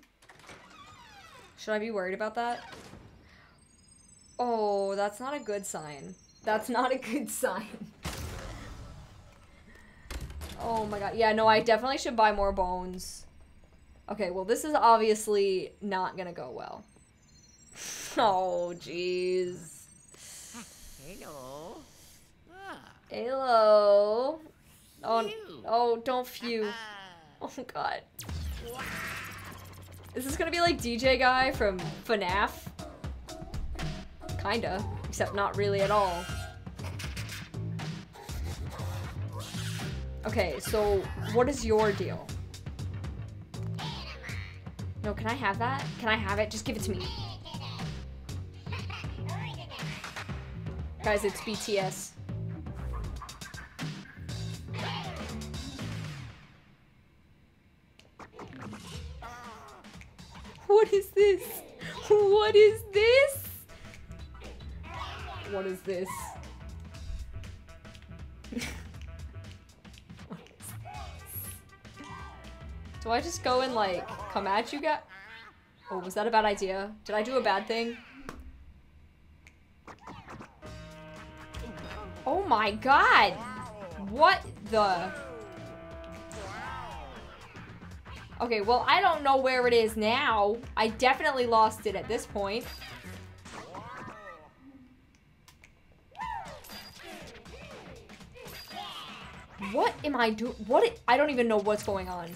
Should I be worried about that? Oh, that's not a good sign. That's not a good [LAUGHS] sign. Oh my god. Yeah, no, I definitely should buy more bones. Okay, well, this is obviously not gonna go well. [LAUGHS] Oh, jeez. Hello. Ah, Hello. Oh, oh, don't phew. Ah. [LAUGHS] Oh, God. Is this gonna be like DJ Guy from FNAF? Kinda, except not really at all. Okay, so what is your deal? No, can I have that? Can I have it? Just give it to me. Guys, it's BTS. What is this? What is this? What is this? Do I just go and like come at you guys? Oh, was that a bad idea? Did I do a bad thing? Oh my god! What the? Okay, well, I don't know where it is now. I definitely lost it at this point. What am I doing? What? I don't even know what's going on.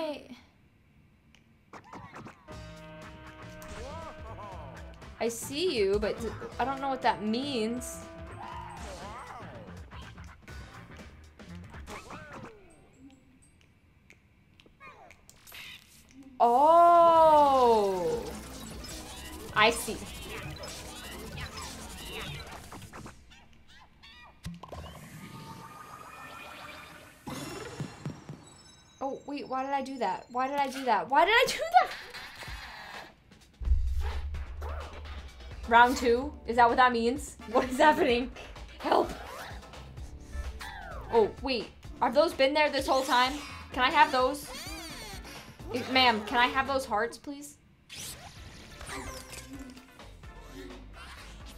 I? I see you, but I don't know what that means. Oh. I see. Why did I do that? Why did I do that? Why did I do that? Round two? Is that what that means? What is happening? Help. Oh, wait. Have those been there this whole time? Can I have those? Ma'am, can I have those hearts, please?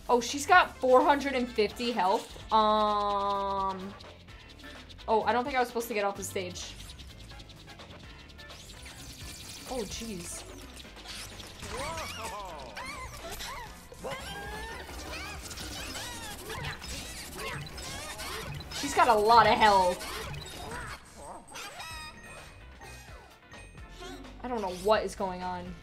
Oh, she's got 450 health. Um. Oh, I don't think I was supposed to get off the stage. Oh, jeez. She's got a lot of health. I don't know what is going on.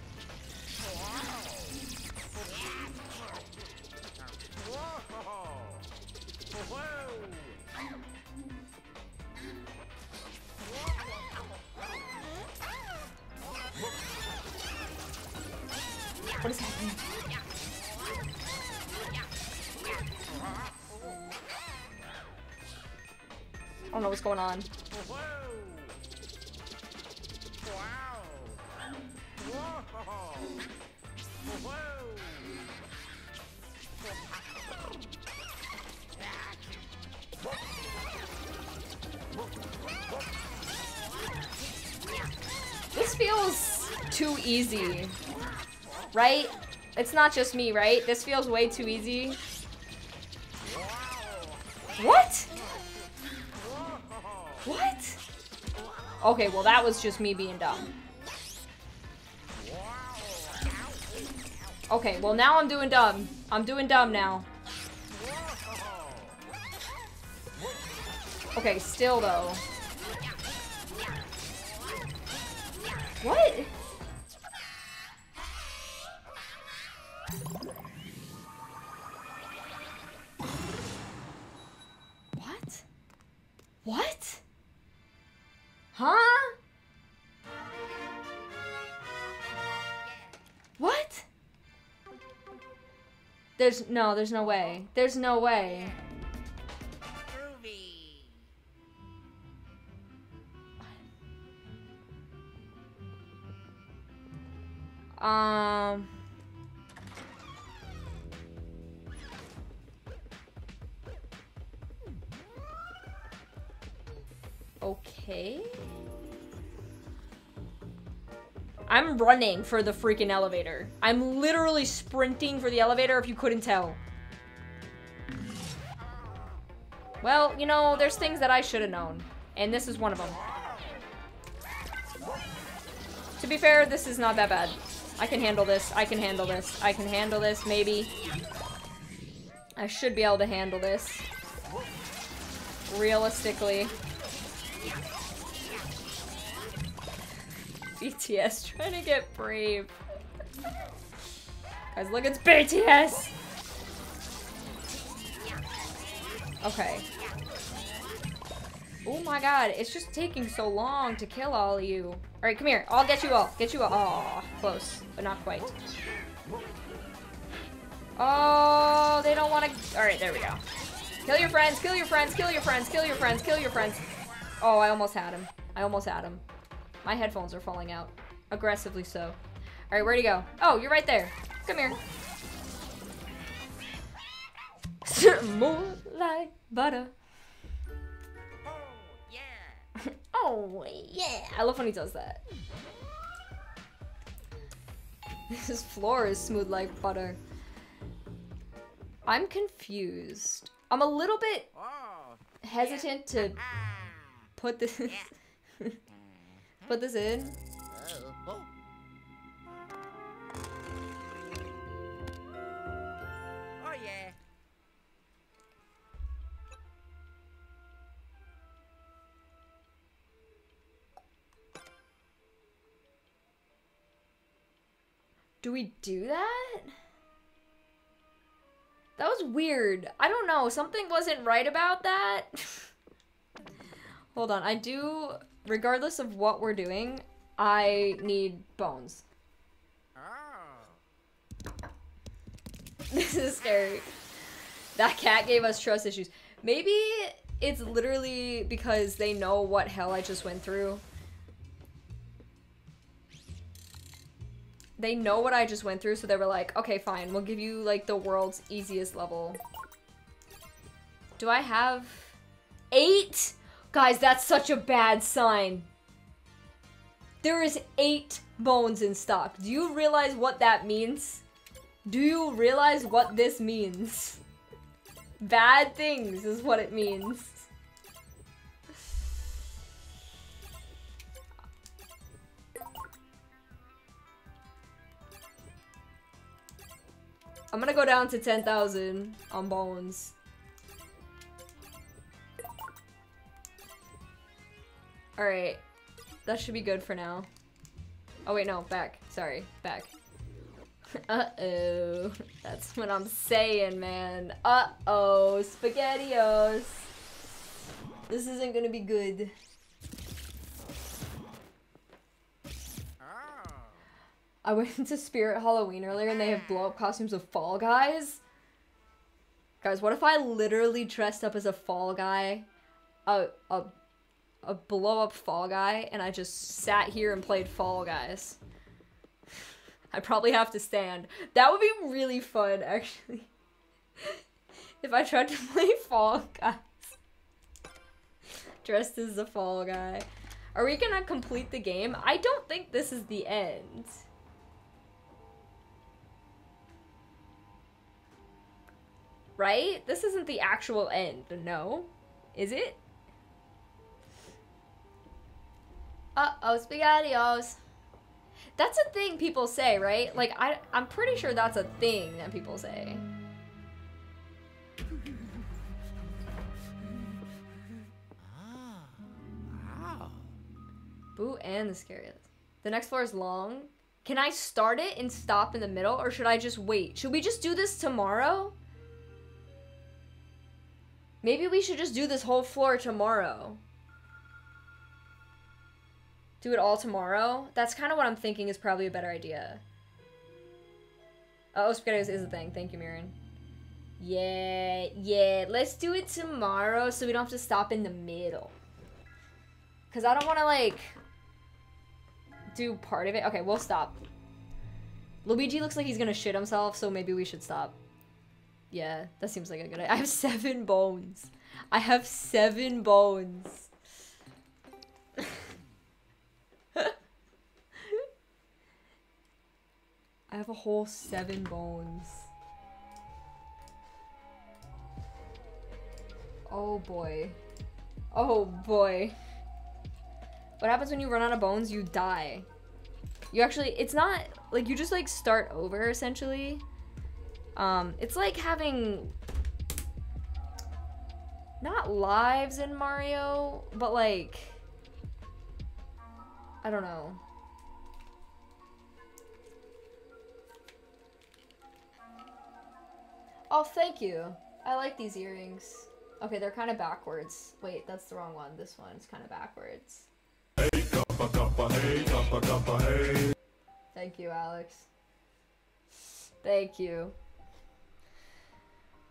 Know what's going on. This feels too easy. Right? It's not just me, right? This feels way too easy. What? What? Okay, well that was just me being dumb. Okay, well now I'm doing dumb. I'm doing dumb now. Okay, still though. What? There's no, there's no way. There's no way. Um. Okay. I'm running for the freaking elevator. I'm literally sprinting for the elevator if you couldn't tell. Well, you know, there's things that I should have known. And this is one of them. To be fair, this is not that bad. I can handle this. I can handle this. I can handle this, maybe. I should be able to handle this. Realistically. BTS trying to get brave. Guys, look, it's BTS! Okay. Oh my god, it's just taking so long to kill all of you. Alright, come here. I'll get you all. Get you all. Aw, close, but not quite. Oh, they don't want to... Alright, there we go. Kill your friends, kill your friends, kill your friends, kill your friends, kill your friends. Oh, I almost had him. I almost had him. My headphones are falling out. Aggressively so. All right, where'd he go? Oh, you're right there. Come here. [LAUGHS] More like butter. Oh, [LAUGHS] yeah. Oh, yeah. I love when he does that. This floor is smooth like butter. I'm confused. I'm a little bit Oh, hesitant to ah. put this. [LAUGHS] put this in. Oh, yeah. Do we do that? That was weird. I don't know. Something wasn't right about that. [LAUGHS] Hold on. I do, regardless of what we're doing, I need bones. This is scary. That cat gave us trust issues. Maybe it's literally because they know what hell I just went through. They know what I just went through, so they were like, okay, fine, we'll give you like the world's easiest level. Do I have eight? Guys, that's such a bad sign. There is eight bones in stock. Do you realize what that means? Do you realize what this means? Bad things is what it means. I'm gonna go down to 10,000 on bones. Alright. That should be good for now. Oh wait, no, back. Sorry, back. [LAUGHS] Uh-oh. That's what I'm saying, man. Uh-oh. SpaghettiOs. This isn't gonna be good. I went to Spirit Halloween earlier and they have blow-up costumes of Fall Guys. Guys, what if I literally dressed up as a Fall Guy? A, a, a blow-up Fall Guy and I just sat here and played Fall Guys. [SIGHS] I probably have to stand. That would be really fun, [LAUGHS] actually. if I tried to [LAUGHS] play Fall Guys. Dressed as a Fall Guy. Are we gonna complete the game? I don't think this is the end. Right? This isn't the actual end, no? Is it? Uh-oh, SpaghettiOs. That's a thing people say, right? Like, I, I'm pretty sure that's a thing that people say. Wow. Boo and the scariest. The next floor is long. Can I start it and stop in the middle, or should I just wait? Should we just do this tomorrow? Maybe we should just do this whole floor tomorrow. Do it all tomorrow? That's kind of what I'm thinking is probably a better idea. Uh, oh, spaghetti is a thing. Thank you, Mirren. Yeah, yeah. Let's do it tomorrow so we don't have to stop in the middle. Because I don't want to, like, do part of it. Okay, we'll stop. Luigi looks like he's going to shit himself, so maybe we should stop. Yeah, that seems like a good idea. I have seven bones. I have seven bones. I have a whole seven bones. Oh boy. Oh boy. What happens when you run out of bones? You die. You actually, it's not, like, you just, like, start over, essentially. Um, it's like having, not lives in Mario, but, like, I don't know. Oh, thank you. I like these earrings. Okay, they're kind of backwards. Wait, that's the wrong one. This one's kind of backwards. Thank you, Alex. Thank you.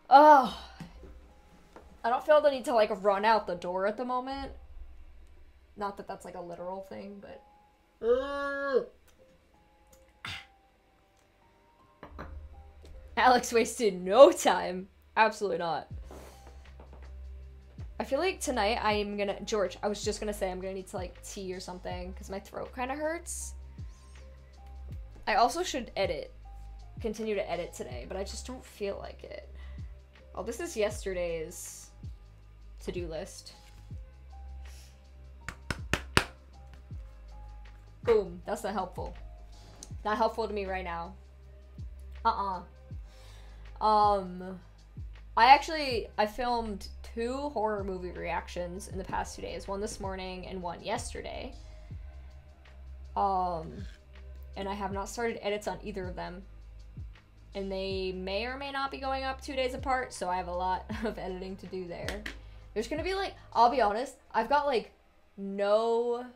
Oh. I don't feel the need to like run out the door at the moment. Not that that's like a literal thing, but. Mm. Alex wasted no time. Absolutely not. I feel like tonight I am gonna George. I was just gonna say I'm gonna need to like tea or something because my throat kind of hurts. I also should edit, continue to edit today, but I just don't feel like it. Oh, this is yesterday's to-do list. Boom. That's not helpful. Not helpful to me right now. Uh-uh. Um, I actually I filmed two horror movie reactions in the past two days. One this morning and one yesterday. Um, and I have not started edits on either of them. And they may or may not be going up two days apart, so I have a lot [LAUGHS] of editing to do there. There's gonna be like, I'll be honest, I've got like no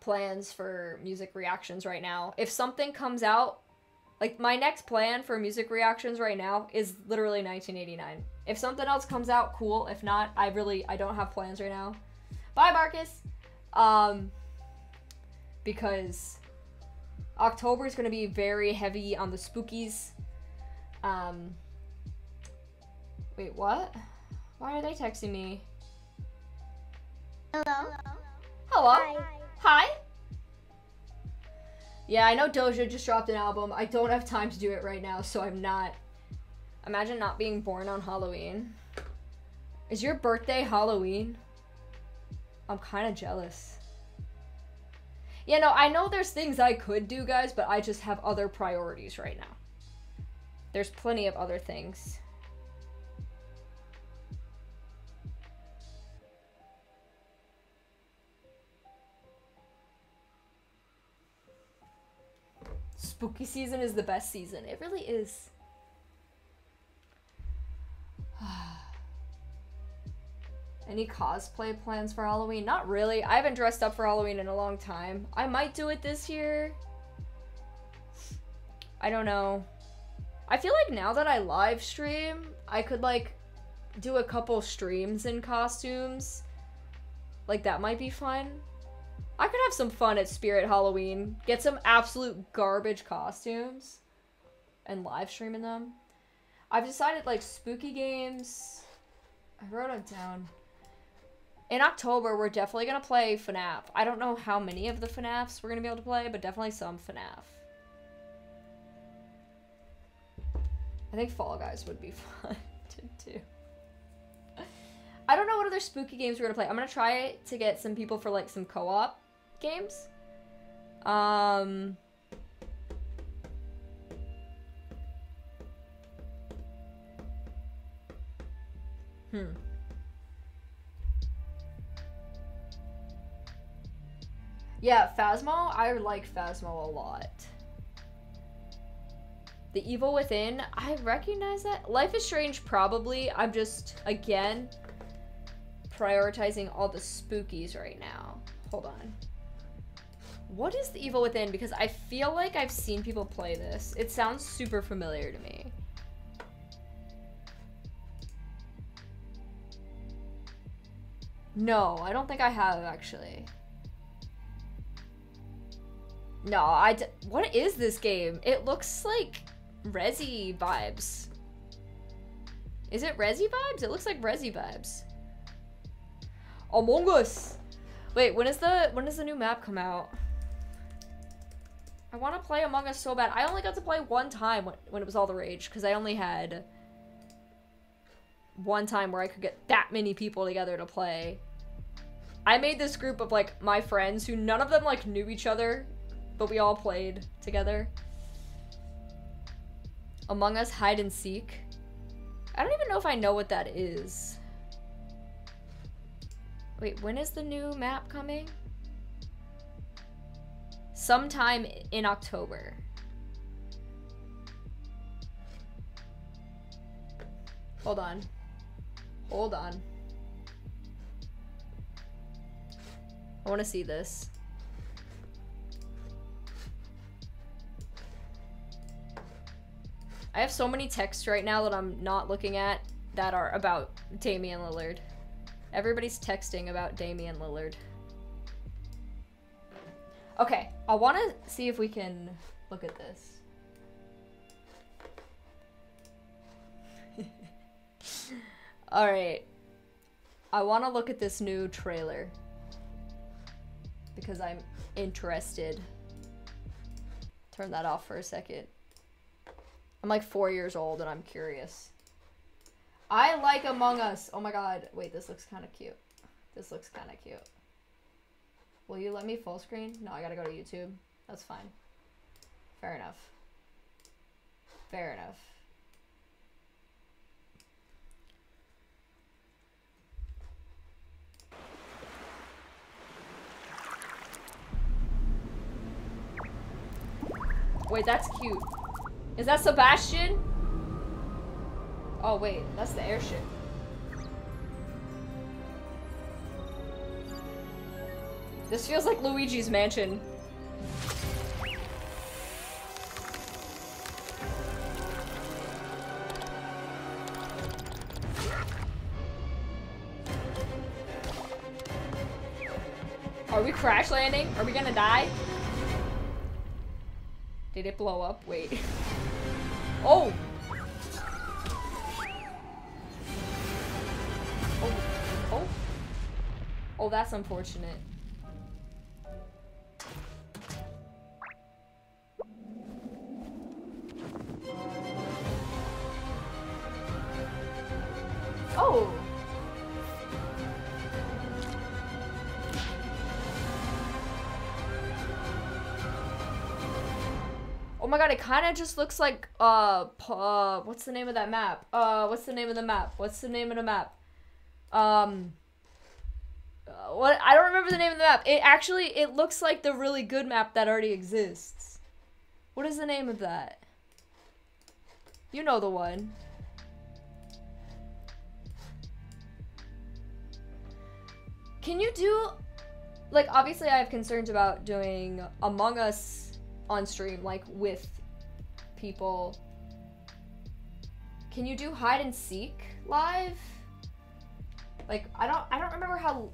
plans for music reactions right now. If something comes out like my next plan for music reactions right now is literally 1989. If something else comes out, cool. If not, I really I don't have plans right now. Bye, Marcus. Um, because October is going to be very heavy on the spookies. Um, wait, what? Why are they texting me? Hello. Hello. Hi. Hi. Yeah, I know Doja just dropped an album. I don't have time to do it right now, so I'm not. Imagine not being born on Halloween. Is your birthday Halloween? I'm kind of jealous. Yeah, no, I know there's things I could do, guys, but I just have other priorities right now. There's plenty of other things. Spooky season is the best season. It really is. [SIGHS] Any cosplay plans for Halloween? Not really. I haven't dressed up for Halloween in a long time. I might do it this year. I don't know. I feel like now that I live stream, I could like do a couple streams in costumes. Like that might be fun. I could have some fun at Spirit Halloween. Get some absolute garbage costumes and live streaming them. I've decided like spooky games. I wrote it down. In October, we're definitely gonna play FNAF. I don't know how many of the FNAFs we're gonna be able to play, but definitely some FNAF. I think Fall Guys would be [LAUGHS] fun to do. I don't know what other spooky games we're gonna play. I'm gonna try to get some people for like some co-op games. Um. Hmm. Yeah, Phasmo, I like Phasmo a lot. The Evil Within, I recognize that. Life is Strange, probably. I'm just, again, prioritizing all the spookies right now. Hold on. What is The Evil Within? Because I feel like I've seen people play this. It sounds super familiar to me. No, I don't think I have, actually. No, I. D- what is this game? It looks like Resi vibes. Is it Resi vibes? It looks like Resi vibes. Among Us. Wait, when is the when does the new map come out? I want to play Among Us so bad. I only got to play one time when, when it was all the rage because I only had one time where I could get that many people together to play. I made this group of like my friends who none of them like knew each other, but we all played together. Among Us Hide and Seek. I don't even know if I know what that is. Wait, when is the new map coming? Sometime in October. Hold on. Hold on. I want to see this. I have so many texts right now that I'm not looking at that are about Damian Lillard. Everybody's texting about Damian Lillard. Okay, I want to see if we can look at this. [LAUGHS] All right. I want to look at this new trailer because I'm interested. Turn that off for a second. I'm like four years old and I'm curious. I like Among Us. Oh my god. Wait, this looks kind of cute. This looks kind of cute. Will you let me full screen? No, I gotta go to YouTube. That's fine. Fair enough. Fair enough. Wait, that's cute. Is that Sebastian? Oh, wait, that's the airship. This feels like Luigi's Mansion. Are we crash landing? Are we gonna die? Did it blow up? Wait. [LAUGHS] Oh! Oh. Oh. Oh, that's unfortunate. God, it kind of just looks like, uh, uh, what's the name of that map? Uh, what's the name of the map? What's the name of the map? Um, uh, what, I don't remember the name of the map. It actually, it looks like the really good map that already exists. What is the name of that? You know the one. Can you do, like, obviously I have concerns about doing Among Us on stream, like, with people. Can you do hide and seek live? Like, I don't, I don't remember how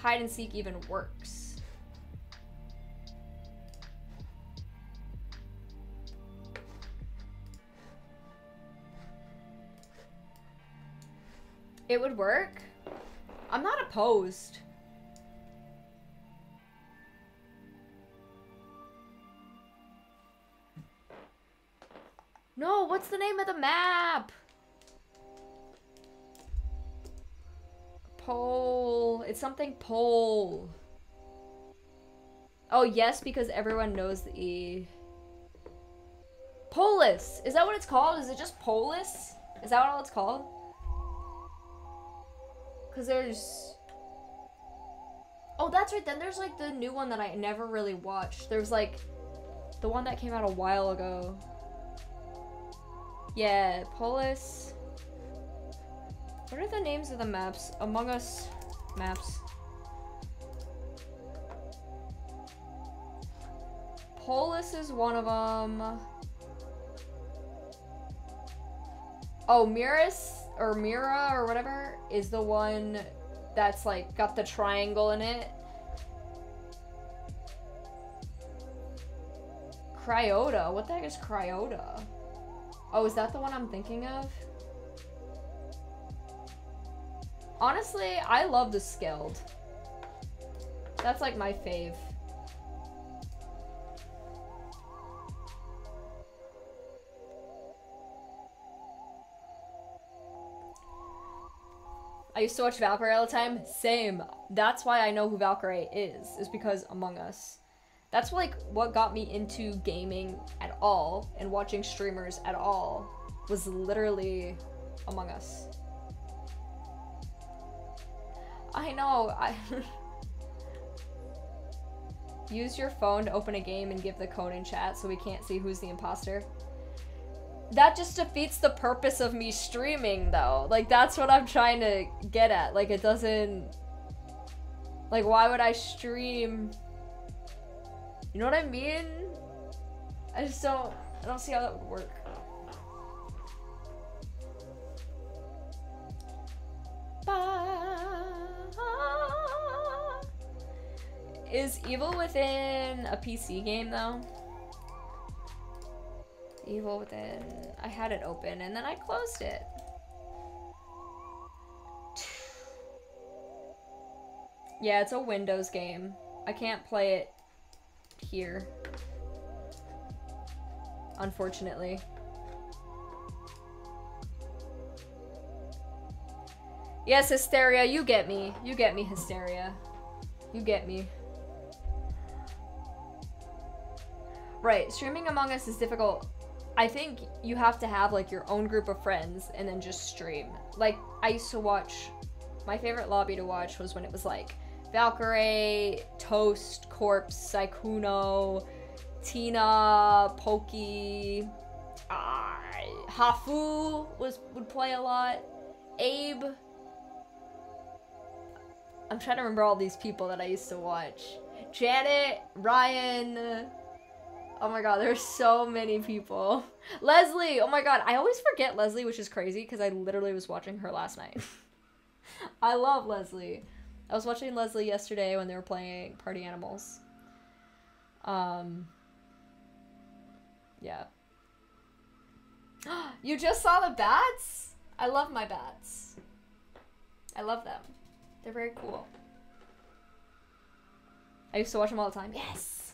hide and seek even works. It would work. I'm not opposed. No, what's the name of the map? Pole. It's something pole. Oh, yes, because everyone knows the E. Polus. Is that what it's called? Is it just Polus? Is that what it's called? Because there's... Oh, that's right. Then there's like the new one that I never really watched. There's like the one that came out a while ago. Yeah, Polus. What are the names of the maps? Among Us maps. Polus is one of them. Oh, Miras or Mira or whatever is the one that's like got the triangle in it. Cryota. What the heck is Cryota? Oh, is that the one I'm thinking of? Honestly, I love the Skeld. That's like my fave. I used to watch Valkyrae all the time. Same. That's why I know who Valkyrae is, is because Among Us. That's like what got me into gaming at all and watching streamers at all was literally Among Us. I know. I [LAUGHS] Use your phone to open a game and give the code in chat so we can't see who's the imposter. That just defeats the purpose of me streaming though. Like that's what I'm trying to get at. Like it doesn't Like why would I stream you know what I mean? I just don't, I don't see how that would work. Is Evil Within a PC game though? Evil Within, I had it open and then I closed it. Yeah, it's a Windows game. I can't play it here. Unfortunately. Yes, Hysteria, you get me. You get me, Hysteria. You get me. Right, streaming Among Us is difficult. I think you have to have like your own group of friends and then just stream. Like I used to watch my favorite lobby to watch was when it was like Valkyrae, Toast, Corpse, Sykkuno, Tina, Poki, uh, Hafu was would play a lot. Abe. I'm trying to remember all these people that I used to watch. Janet, Ryan. Oh my god, there's so many people. Leslie, oh my god, I always forget Leslie, which is crazy because I literally was watching her last night. [LAUGHS] I love Leslie. I was watching Leslie yesterday when they were playing Party Animals. Um Yeah. [GASPS] you just saw the bats? I love my bats. I love them. They're very cool. I used to watch them all the time. Yes.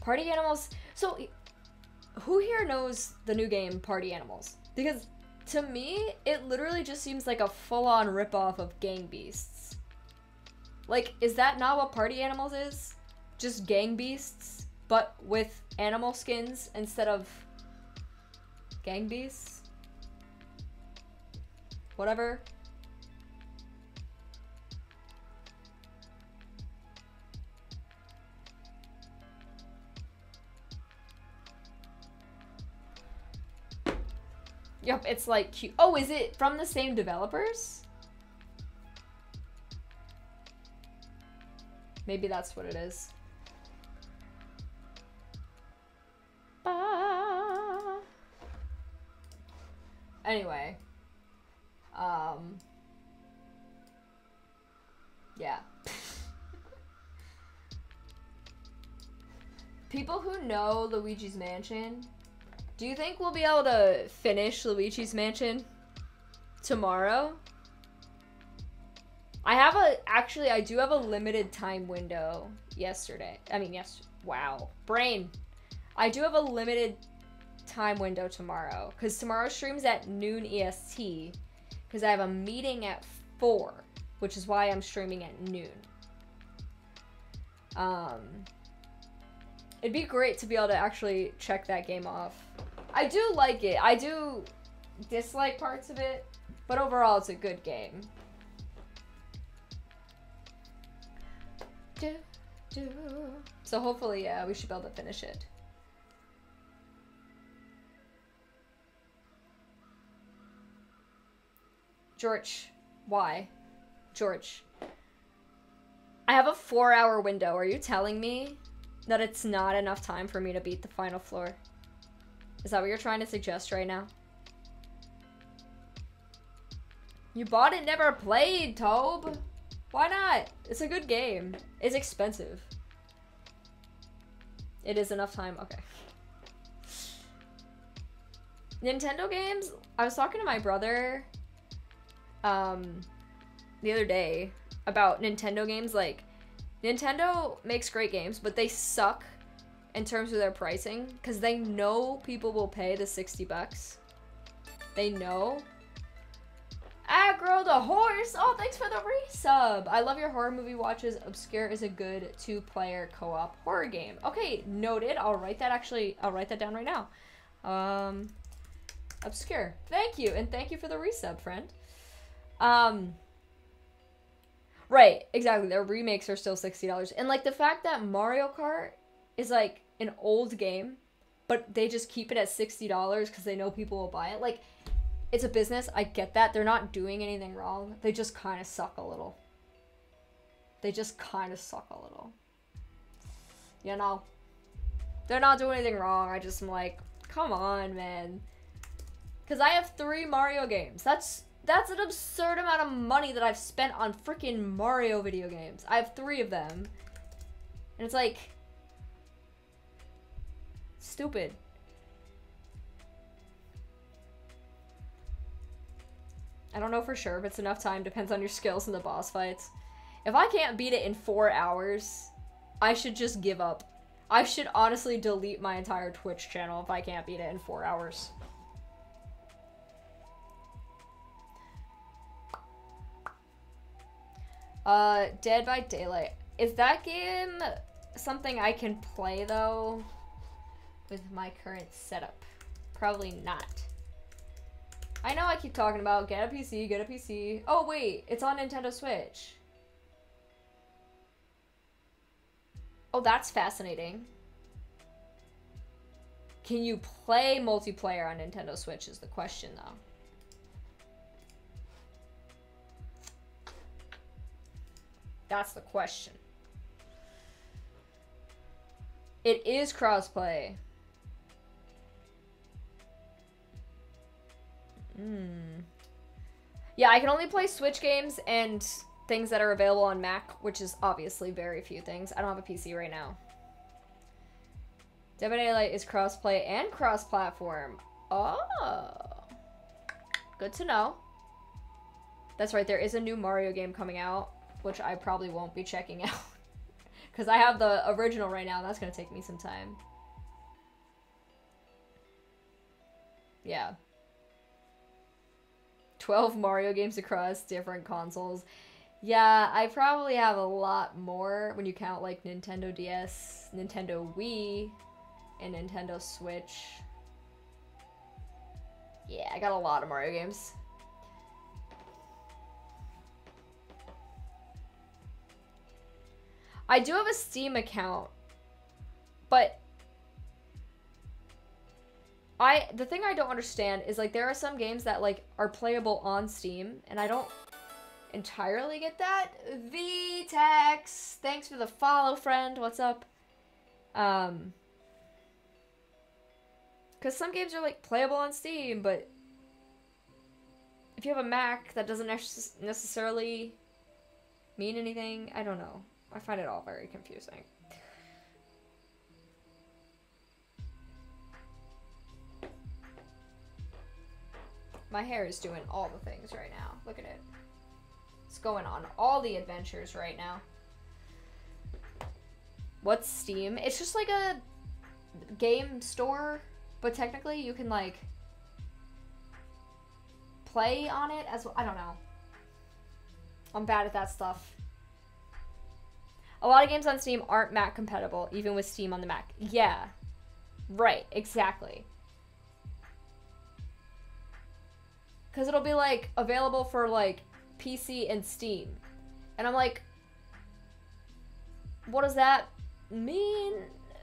Party Animals. So, who here knows the new game Party Animals? Because to me, it literally just seems like a full-on ripoff of Gang Beasts. Like, is that not what Party Animals is? Just Gang Beasts, but with animal skins instead of Gang Beasts? Whatever. Yep, it's like cute. Oh, is it from the same developers? Maybe that's what it is. Ba. Anyway. Um. Yeah. [LAUGHS] People who know Luigi's Mansion do you think we'll be able to finish Luigi's Mansion tomorrow? I have a actually I do have a limited time window yesterday. I mean yes wow. Brain. I do have a limited time window tomorrow cuz tomorrow streams at noon EST cuz I have a meeting at 4, which is why I'm streaming at noon. Um It'd be great to be able to actually check that game off. I do like it. I do dislike parts of it, but overall it's a good game. Do, do. So hopefully, yeah, we should be able to finish it. George, why? George. I have a four hour window. Are you telling me that it's not enough time for me to beat the final floor? Is that what you're trying to suggest right now? You bought it, never played, Tobe. Why not? It's a good game. It's expensive. It is enough time. Okay. Nintendo games? I was talking to my brother um the other day about Nintendo games like Nintendo makes great games, but they suck in terms of their pricing because they know people will pay the 60 bucks. They know. Aggro the horse! Oh, thanks for the resub! I love your horror movie watches. Obscure is a good two-player co-op horror game. Okay, noted. I'll write that actually, I'll write that down right now. Um, Obscure. Thank you, and thank you for the resub, friend. Um, right, exactly. Their remakes are still $60. And like the fact that Mario Kart is like an old game, but they just keep it at $60 because they know people will buy it. Like, it's a business. I get that. They're not doing anything wrong. They just kind of suck a little. They just kind of suck a little. You know? They're not doing anything wrong. I just am like, come on, man. Because I have three Mario games. That's that's an absurd amount of money that I've spent on freaking Mario video games. I have three of them. And it's like, Stupid. I don't know for sure, but it's enough time. Depends on your skills in the boss fights. If I can't beat it in four hours, I should just give up. I should honestly delete my entire Twitch channel if I can't beat it in four hours. Uh, Dead by Daylight. Is that game something I can play though? With my current setup? Probably not. I know I keep talking about get a PC, get a PC. Oh wait, it's on Nintendo Switch. Oh, that's fascinating. Can you play multiplayer on Nintendo Switch is the question though. That's the question. It is crossplay. Hmm. Yeah, I can only play Switch games and things that are available on Mac, which is obviously very few things. I don't have a PC right now. Dead Daylight is crossplay and cross-platform. Oh. Good to know. That's right, there is a new Mario game coming out, which I probably won't be checking [LAUGHS] out. Because I have the original right now, and that's going to take me some time. Yeah. 12 Mario games across different consoles. Yeah, I probably have a lot more when you count like Nintendo DS, Nintendo Wii, and Nintendo Switch. Yeah, I got a lot of Mario games. I do have a Steam account, but I the thing I don't understand is like there are some games that like are playable on Steam and I don't entirely get that. VTEX, thanks for the follow, friend. What's up? Um, because some games are like playable on Steam, but if you have a Mac, that doesn't necessarily mean anything. I don't know. I find it all very confusing. My hair is doing all the things right now. Look at it. It's going on all the adventures right now. What's Steam? It's just like a game store, but technically you can like play on it as well. I don't know. I'm bad at that stuff. A lot of games on Steam aren't Mac compatible, even with Steam on the Mac. Yeah. Right, exactly. Because it'll be like available for like PC and Steam. And I'm like, what does that mean?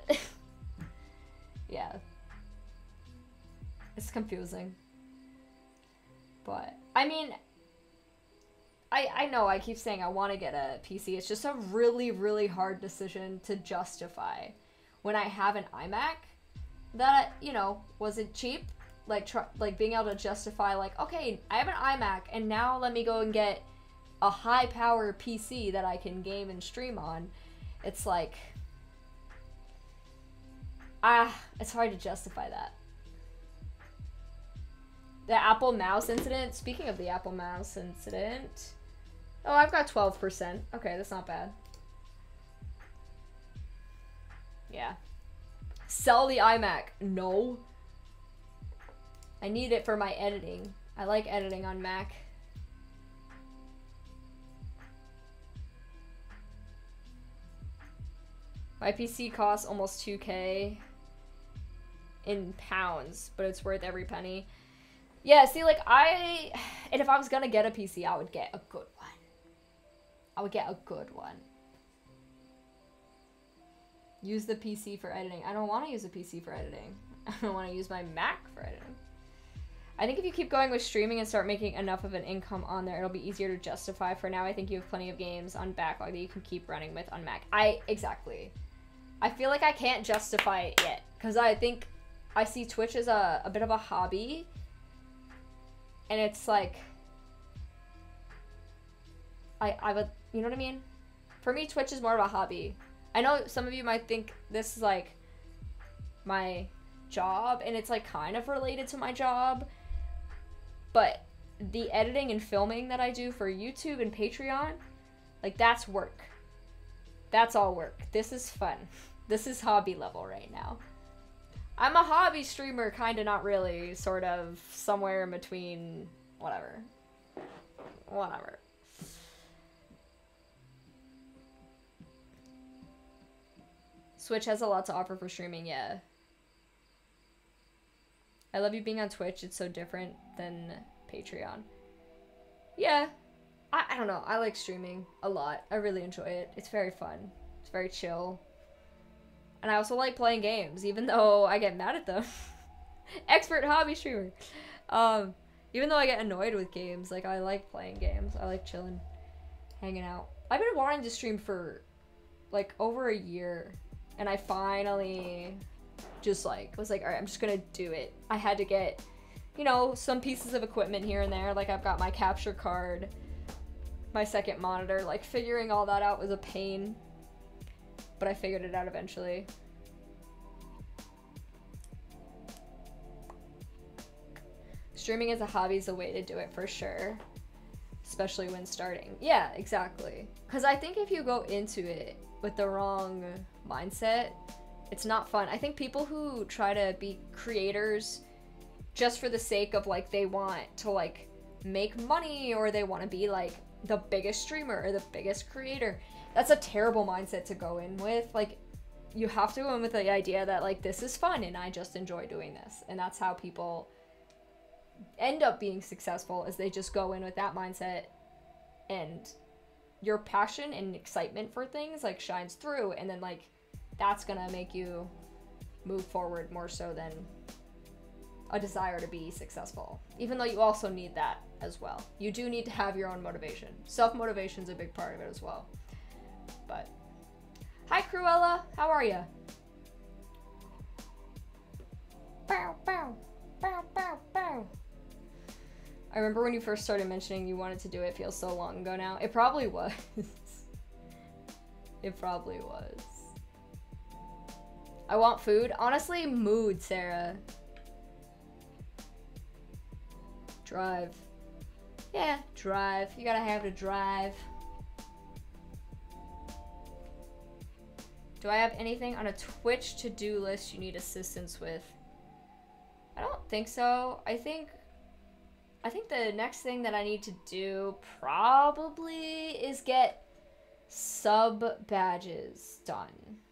[LAUGHS] yeah. It's confusing. But, I mean, I, I know I keep saying I want to get a PC. It's just a really, really hard decision to justify when I have an iMac that, you know, wasn't cheap. Like, tr- like being able to justify, like, okay, I have an iMac and now let me go and get a high power PC that I can game and stream on. It's like, ah, it's hard to justify that. The Apple Mouse incident. Speaking of the Apple Mouse incident, Oh, I've got 12%. Okay, that's not bad. Yeah. Sell the iMac. No. I need it for my editing. I like editing on Mac. My PC costs almost 2k in pounds, but it's worth every penny. Yeah, see, like, I... [SIGHS] And if I was gonna get a PC, I would get a good. I would get a good one. Use the PC for editing. I don't want to use a PC for editing. [LAUGHS] I don't want to use my Mac for editing. I think if you keep going with streaming and start making enough of an income on there, it'll be easier to justify. For now, I think you have plenty of games on backlog that you can keep running with on Mac. I exactly. I feel like I can't justify it yet because I think I see Twitch as a, a bit of a hobby, and it's like I I would you know what I mean? For me, Twitch is more of a hobby. I know some of you might think this is like my job, and it's like kind of related to my job, but the editing and filming that I do for YouTube and Patreon, like that's work. That's all work. This is fun. This is hobby level right now. I'm a hobby streamer, kind of not really, sort of somewhere in between whatever. Whatever. Switch has a lot to offer for streaming, yeah. I love you being on Twitch. It's so different than Patreon. Yeah. I, I don't know. I like streaming a lot. I really enjoy it. It's very fun. It's very chill. And I also like playing games, even though I get mad at them. [LAUGHS] Expert hobby streamer. Um, even though I get annoyed with games, like I like playing games. I like chilling, hanging out. I've been wanting to stream for like over a year, and I finally just like was like, all right, I'm just gonna do it. I had to get, you know, some pieces of equipment here and there. Like I've got my capture card, my second monitor. Like figuring all that out was a pain, but I figured it out eventually. Streaming as a hobby is a way to do it for sure, especially when starting. Yeah, exactly. Because I think if you go into it with the wrong mindset, it's not fun. I think people who try to be creators just for the sake of like they want to like make money or they want to be like the biggest streamer or the biggest creator. That's a terrible mindset to go in with. Like you have to go in with the idea that like this is fun and I just enjoy doing this. And that's how people end up being successful is they just go in with that mindset and your passion and excitement for things like shines through and then like that's gonna make you move forward more so than a desire to be successful. Even though you also need that as well. You do need to have your own motivation. Self motivation is a big part of it as well. But hi, Cruella. How are you? Bow, bow, bow, bow, bow. I remember when you first started mentioning you wanted to do it. it feels so long ago now. It probably was. [LAUGHS] it probably was. I want food. Honestly, mood, Sarah. Drive. Yeah, drive. You gotta have to drive. Do I have anything on a Twitch to-do list you need assistance with? I don't think so. I think I think the next thing that I need to do probably is get sub badges done.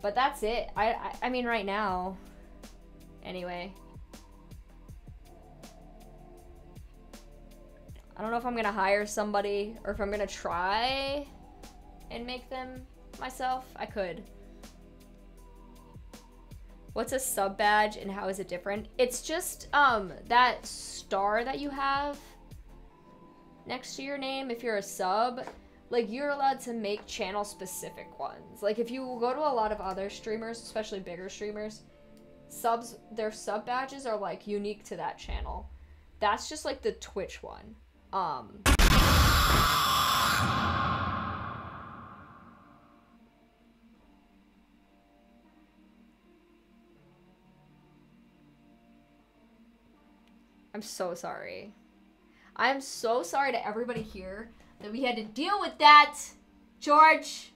But that's it. I, I, I mean, right now. Anyway. I don't know if I'm gonna hire somebody or if I'm gonna try and make them myself. I could. What's a sub badge and how is it different? It's just um that star that you have next to your name if you're a sub like you're allowed to make channel specific ones. Like if you go to a lot of other streamers, especially bigger streamers, subs their sub badges are like unique to that channel. That's just like the Twitch one. Um I'm so sorry. I'm so sorry to everybody here that we had to deal with that, George.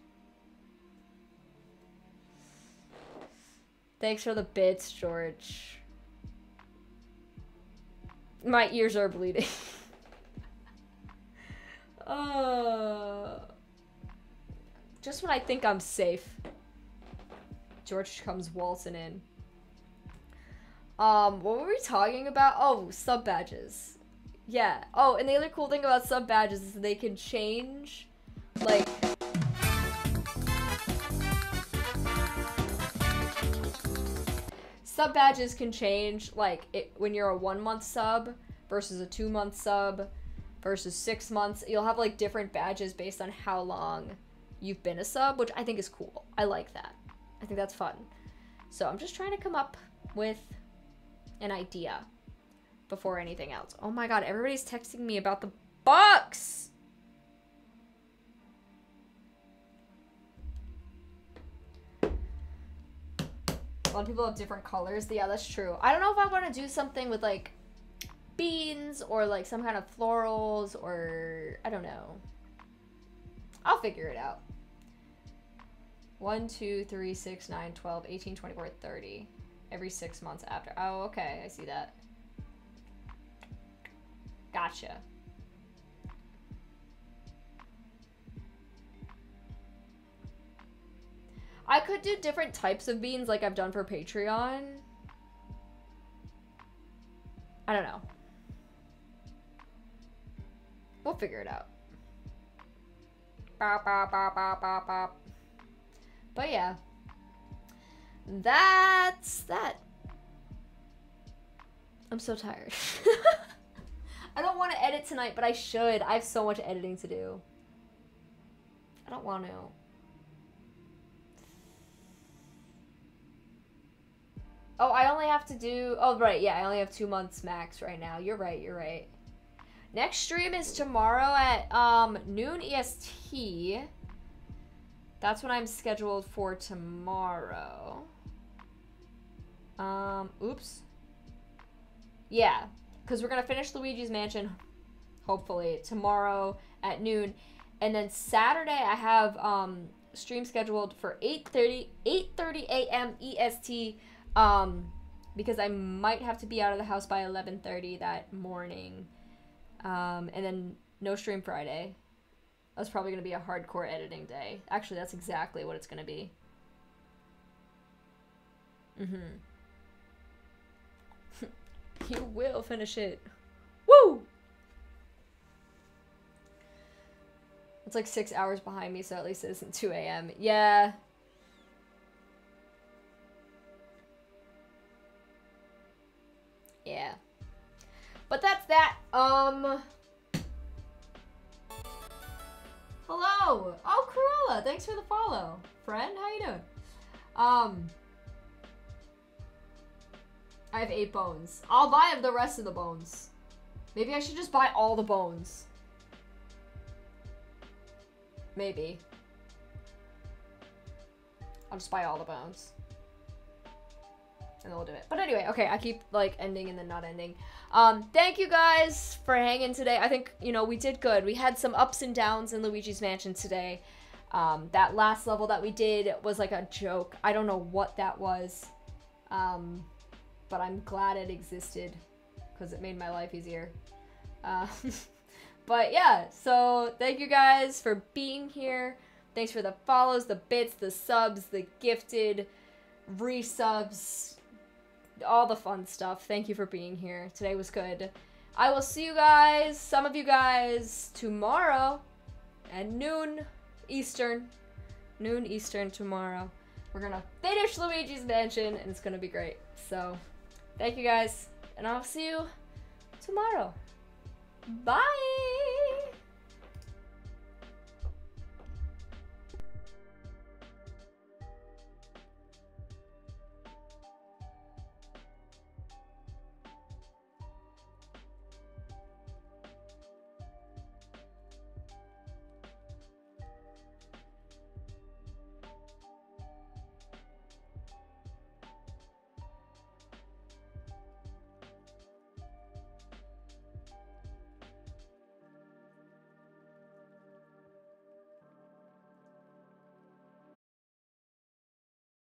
Thanks for the bits, George. My ears are bleeding. [LAUGHS] uh, just when I think I'm safe, George comes waltzing in. Um, what were we talking about? Oh, sub badges. Yeah. Oh, and the other cool thing about sub badges is they can change, like. Sub badges can change, like, it, when you're a one month sub versus a two month sub versus six months. You'll have, like, different badges based on how long you've been a sub, which I think is cool. I like that. I think that's fun. So I'm just trying to come up with an idea before anything else. Oh my god, everybody's texting me about the box. A lot of people have different colors. Yeah, that's true. I don't know if I want to do something with like beans or like some kind of florals or I don't know. I'll figure it out. 1, 2, 3, 6, 9, 12, 18, 24, 30. Every six months after. Oh, okay. I see that. Gotcha. I could do different types of beans like I've done for Patreon. I don't know. We'll figure it out. Bop, bop, bop, bop, bop, bop. But yeah. That's that. I'm so tired. [LAUGHS] I don't want to edit tonight, but I should. I have so much editing to do. I don't want to. Oh, I only have to do. Oh, right. Yeah, I only have two months max right now. You're right. You're right. Next stream is tomorrow at um, noon EST. That's what I'm scheduled for tomorrow. Um, oops. Yeah, because we're gonna finish Luigi's Mansion, hopefully tomorrow at noon, and then Saturday I have um stream scheduled for 8:30 8:30 a.m. EST. Um, because I might have to be out of the house by 11:30 that morning. Um, and then no stream Friday. That's probably going to be a hardcore editing day. Actually, that's exactly what it's going to be. Mm-hmm. You will finish it. Woo! It's like six hours behind me, so at least it isn't 2 a.m. Yeah. Yeah. But that's that. Um. Hello. Oh, Cruella. Thanks for the follow, friend. How you doing? Um. I have eight bones. I'll buy the rest of the bones. Maybe I should just buy all the bones. Maybe. I'll just buy all the bones and we'll do it. But anyway, okay, I keep like ending and then not ending. Um, thank you guys for hanging today. I think, you know, we did good. We had some ups and downs in Luigi's Mansion today. Um, that last level that we did was like a joke. I don't know what that was. Um, but I'm glad it existed because it made my life easier. Uh, [LAUGHS] but yeah, so thank you guys for being here. Thanks for the follows, the bits, the subs, the gifted resubs, all the fun stuff. Thank you for being here. Today was good. I will see you guys, some of you guys, tomorrow at noon Eastern. Noon Eastern tomorrow. We're gonna finish Luigi's Mansion and it's gonna be great. So, thank you guys, and I'll see you tomorrow. Bye!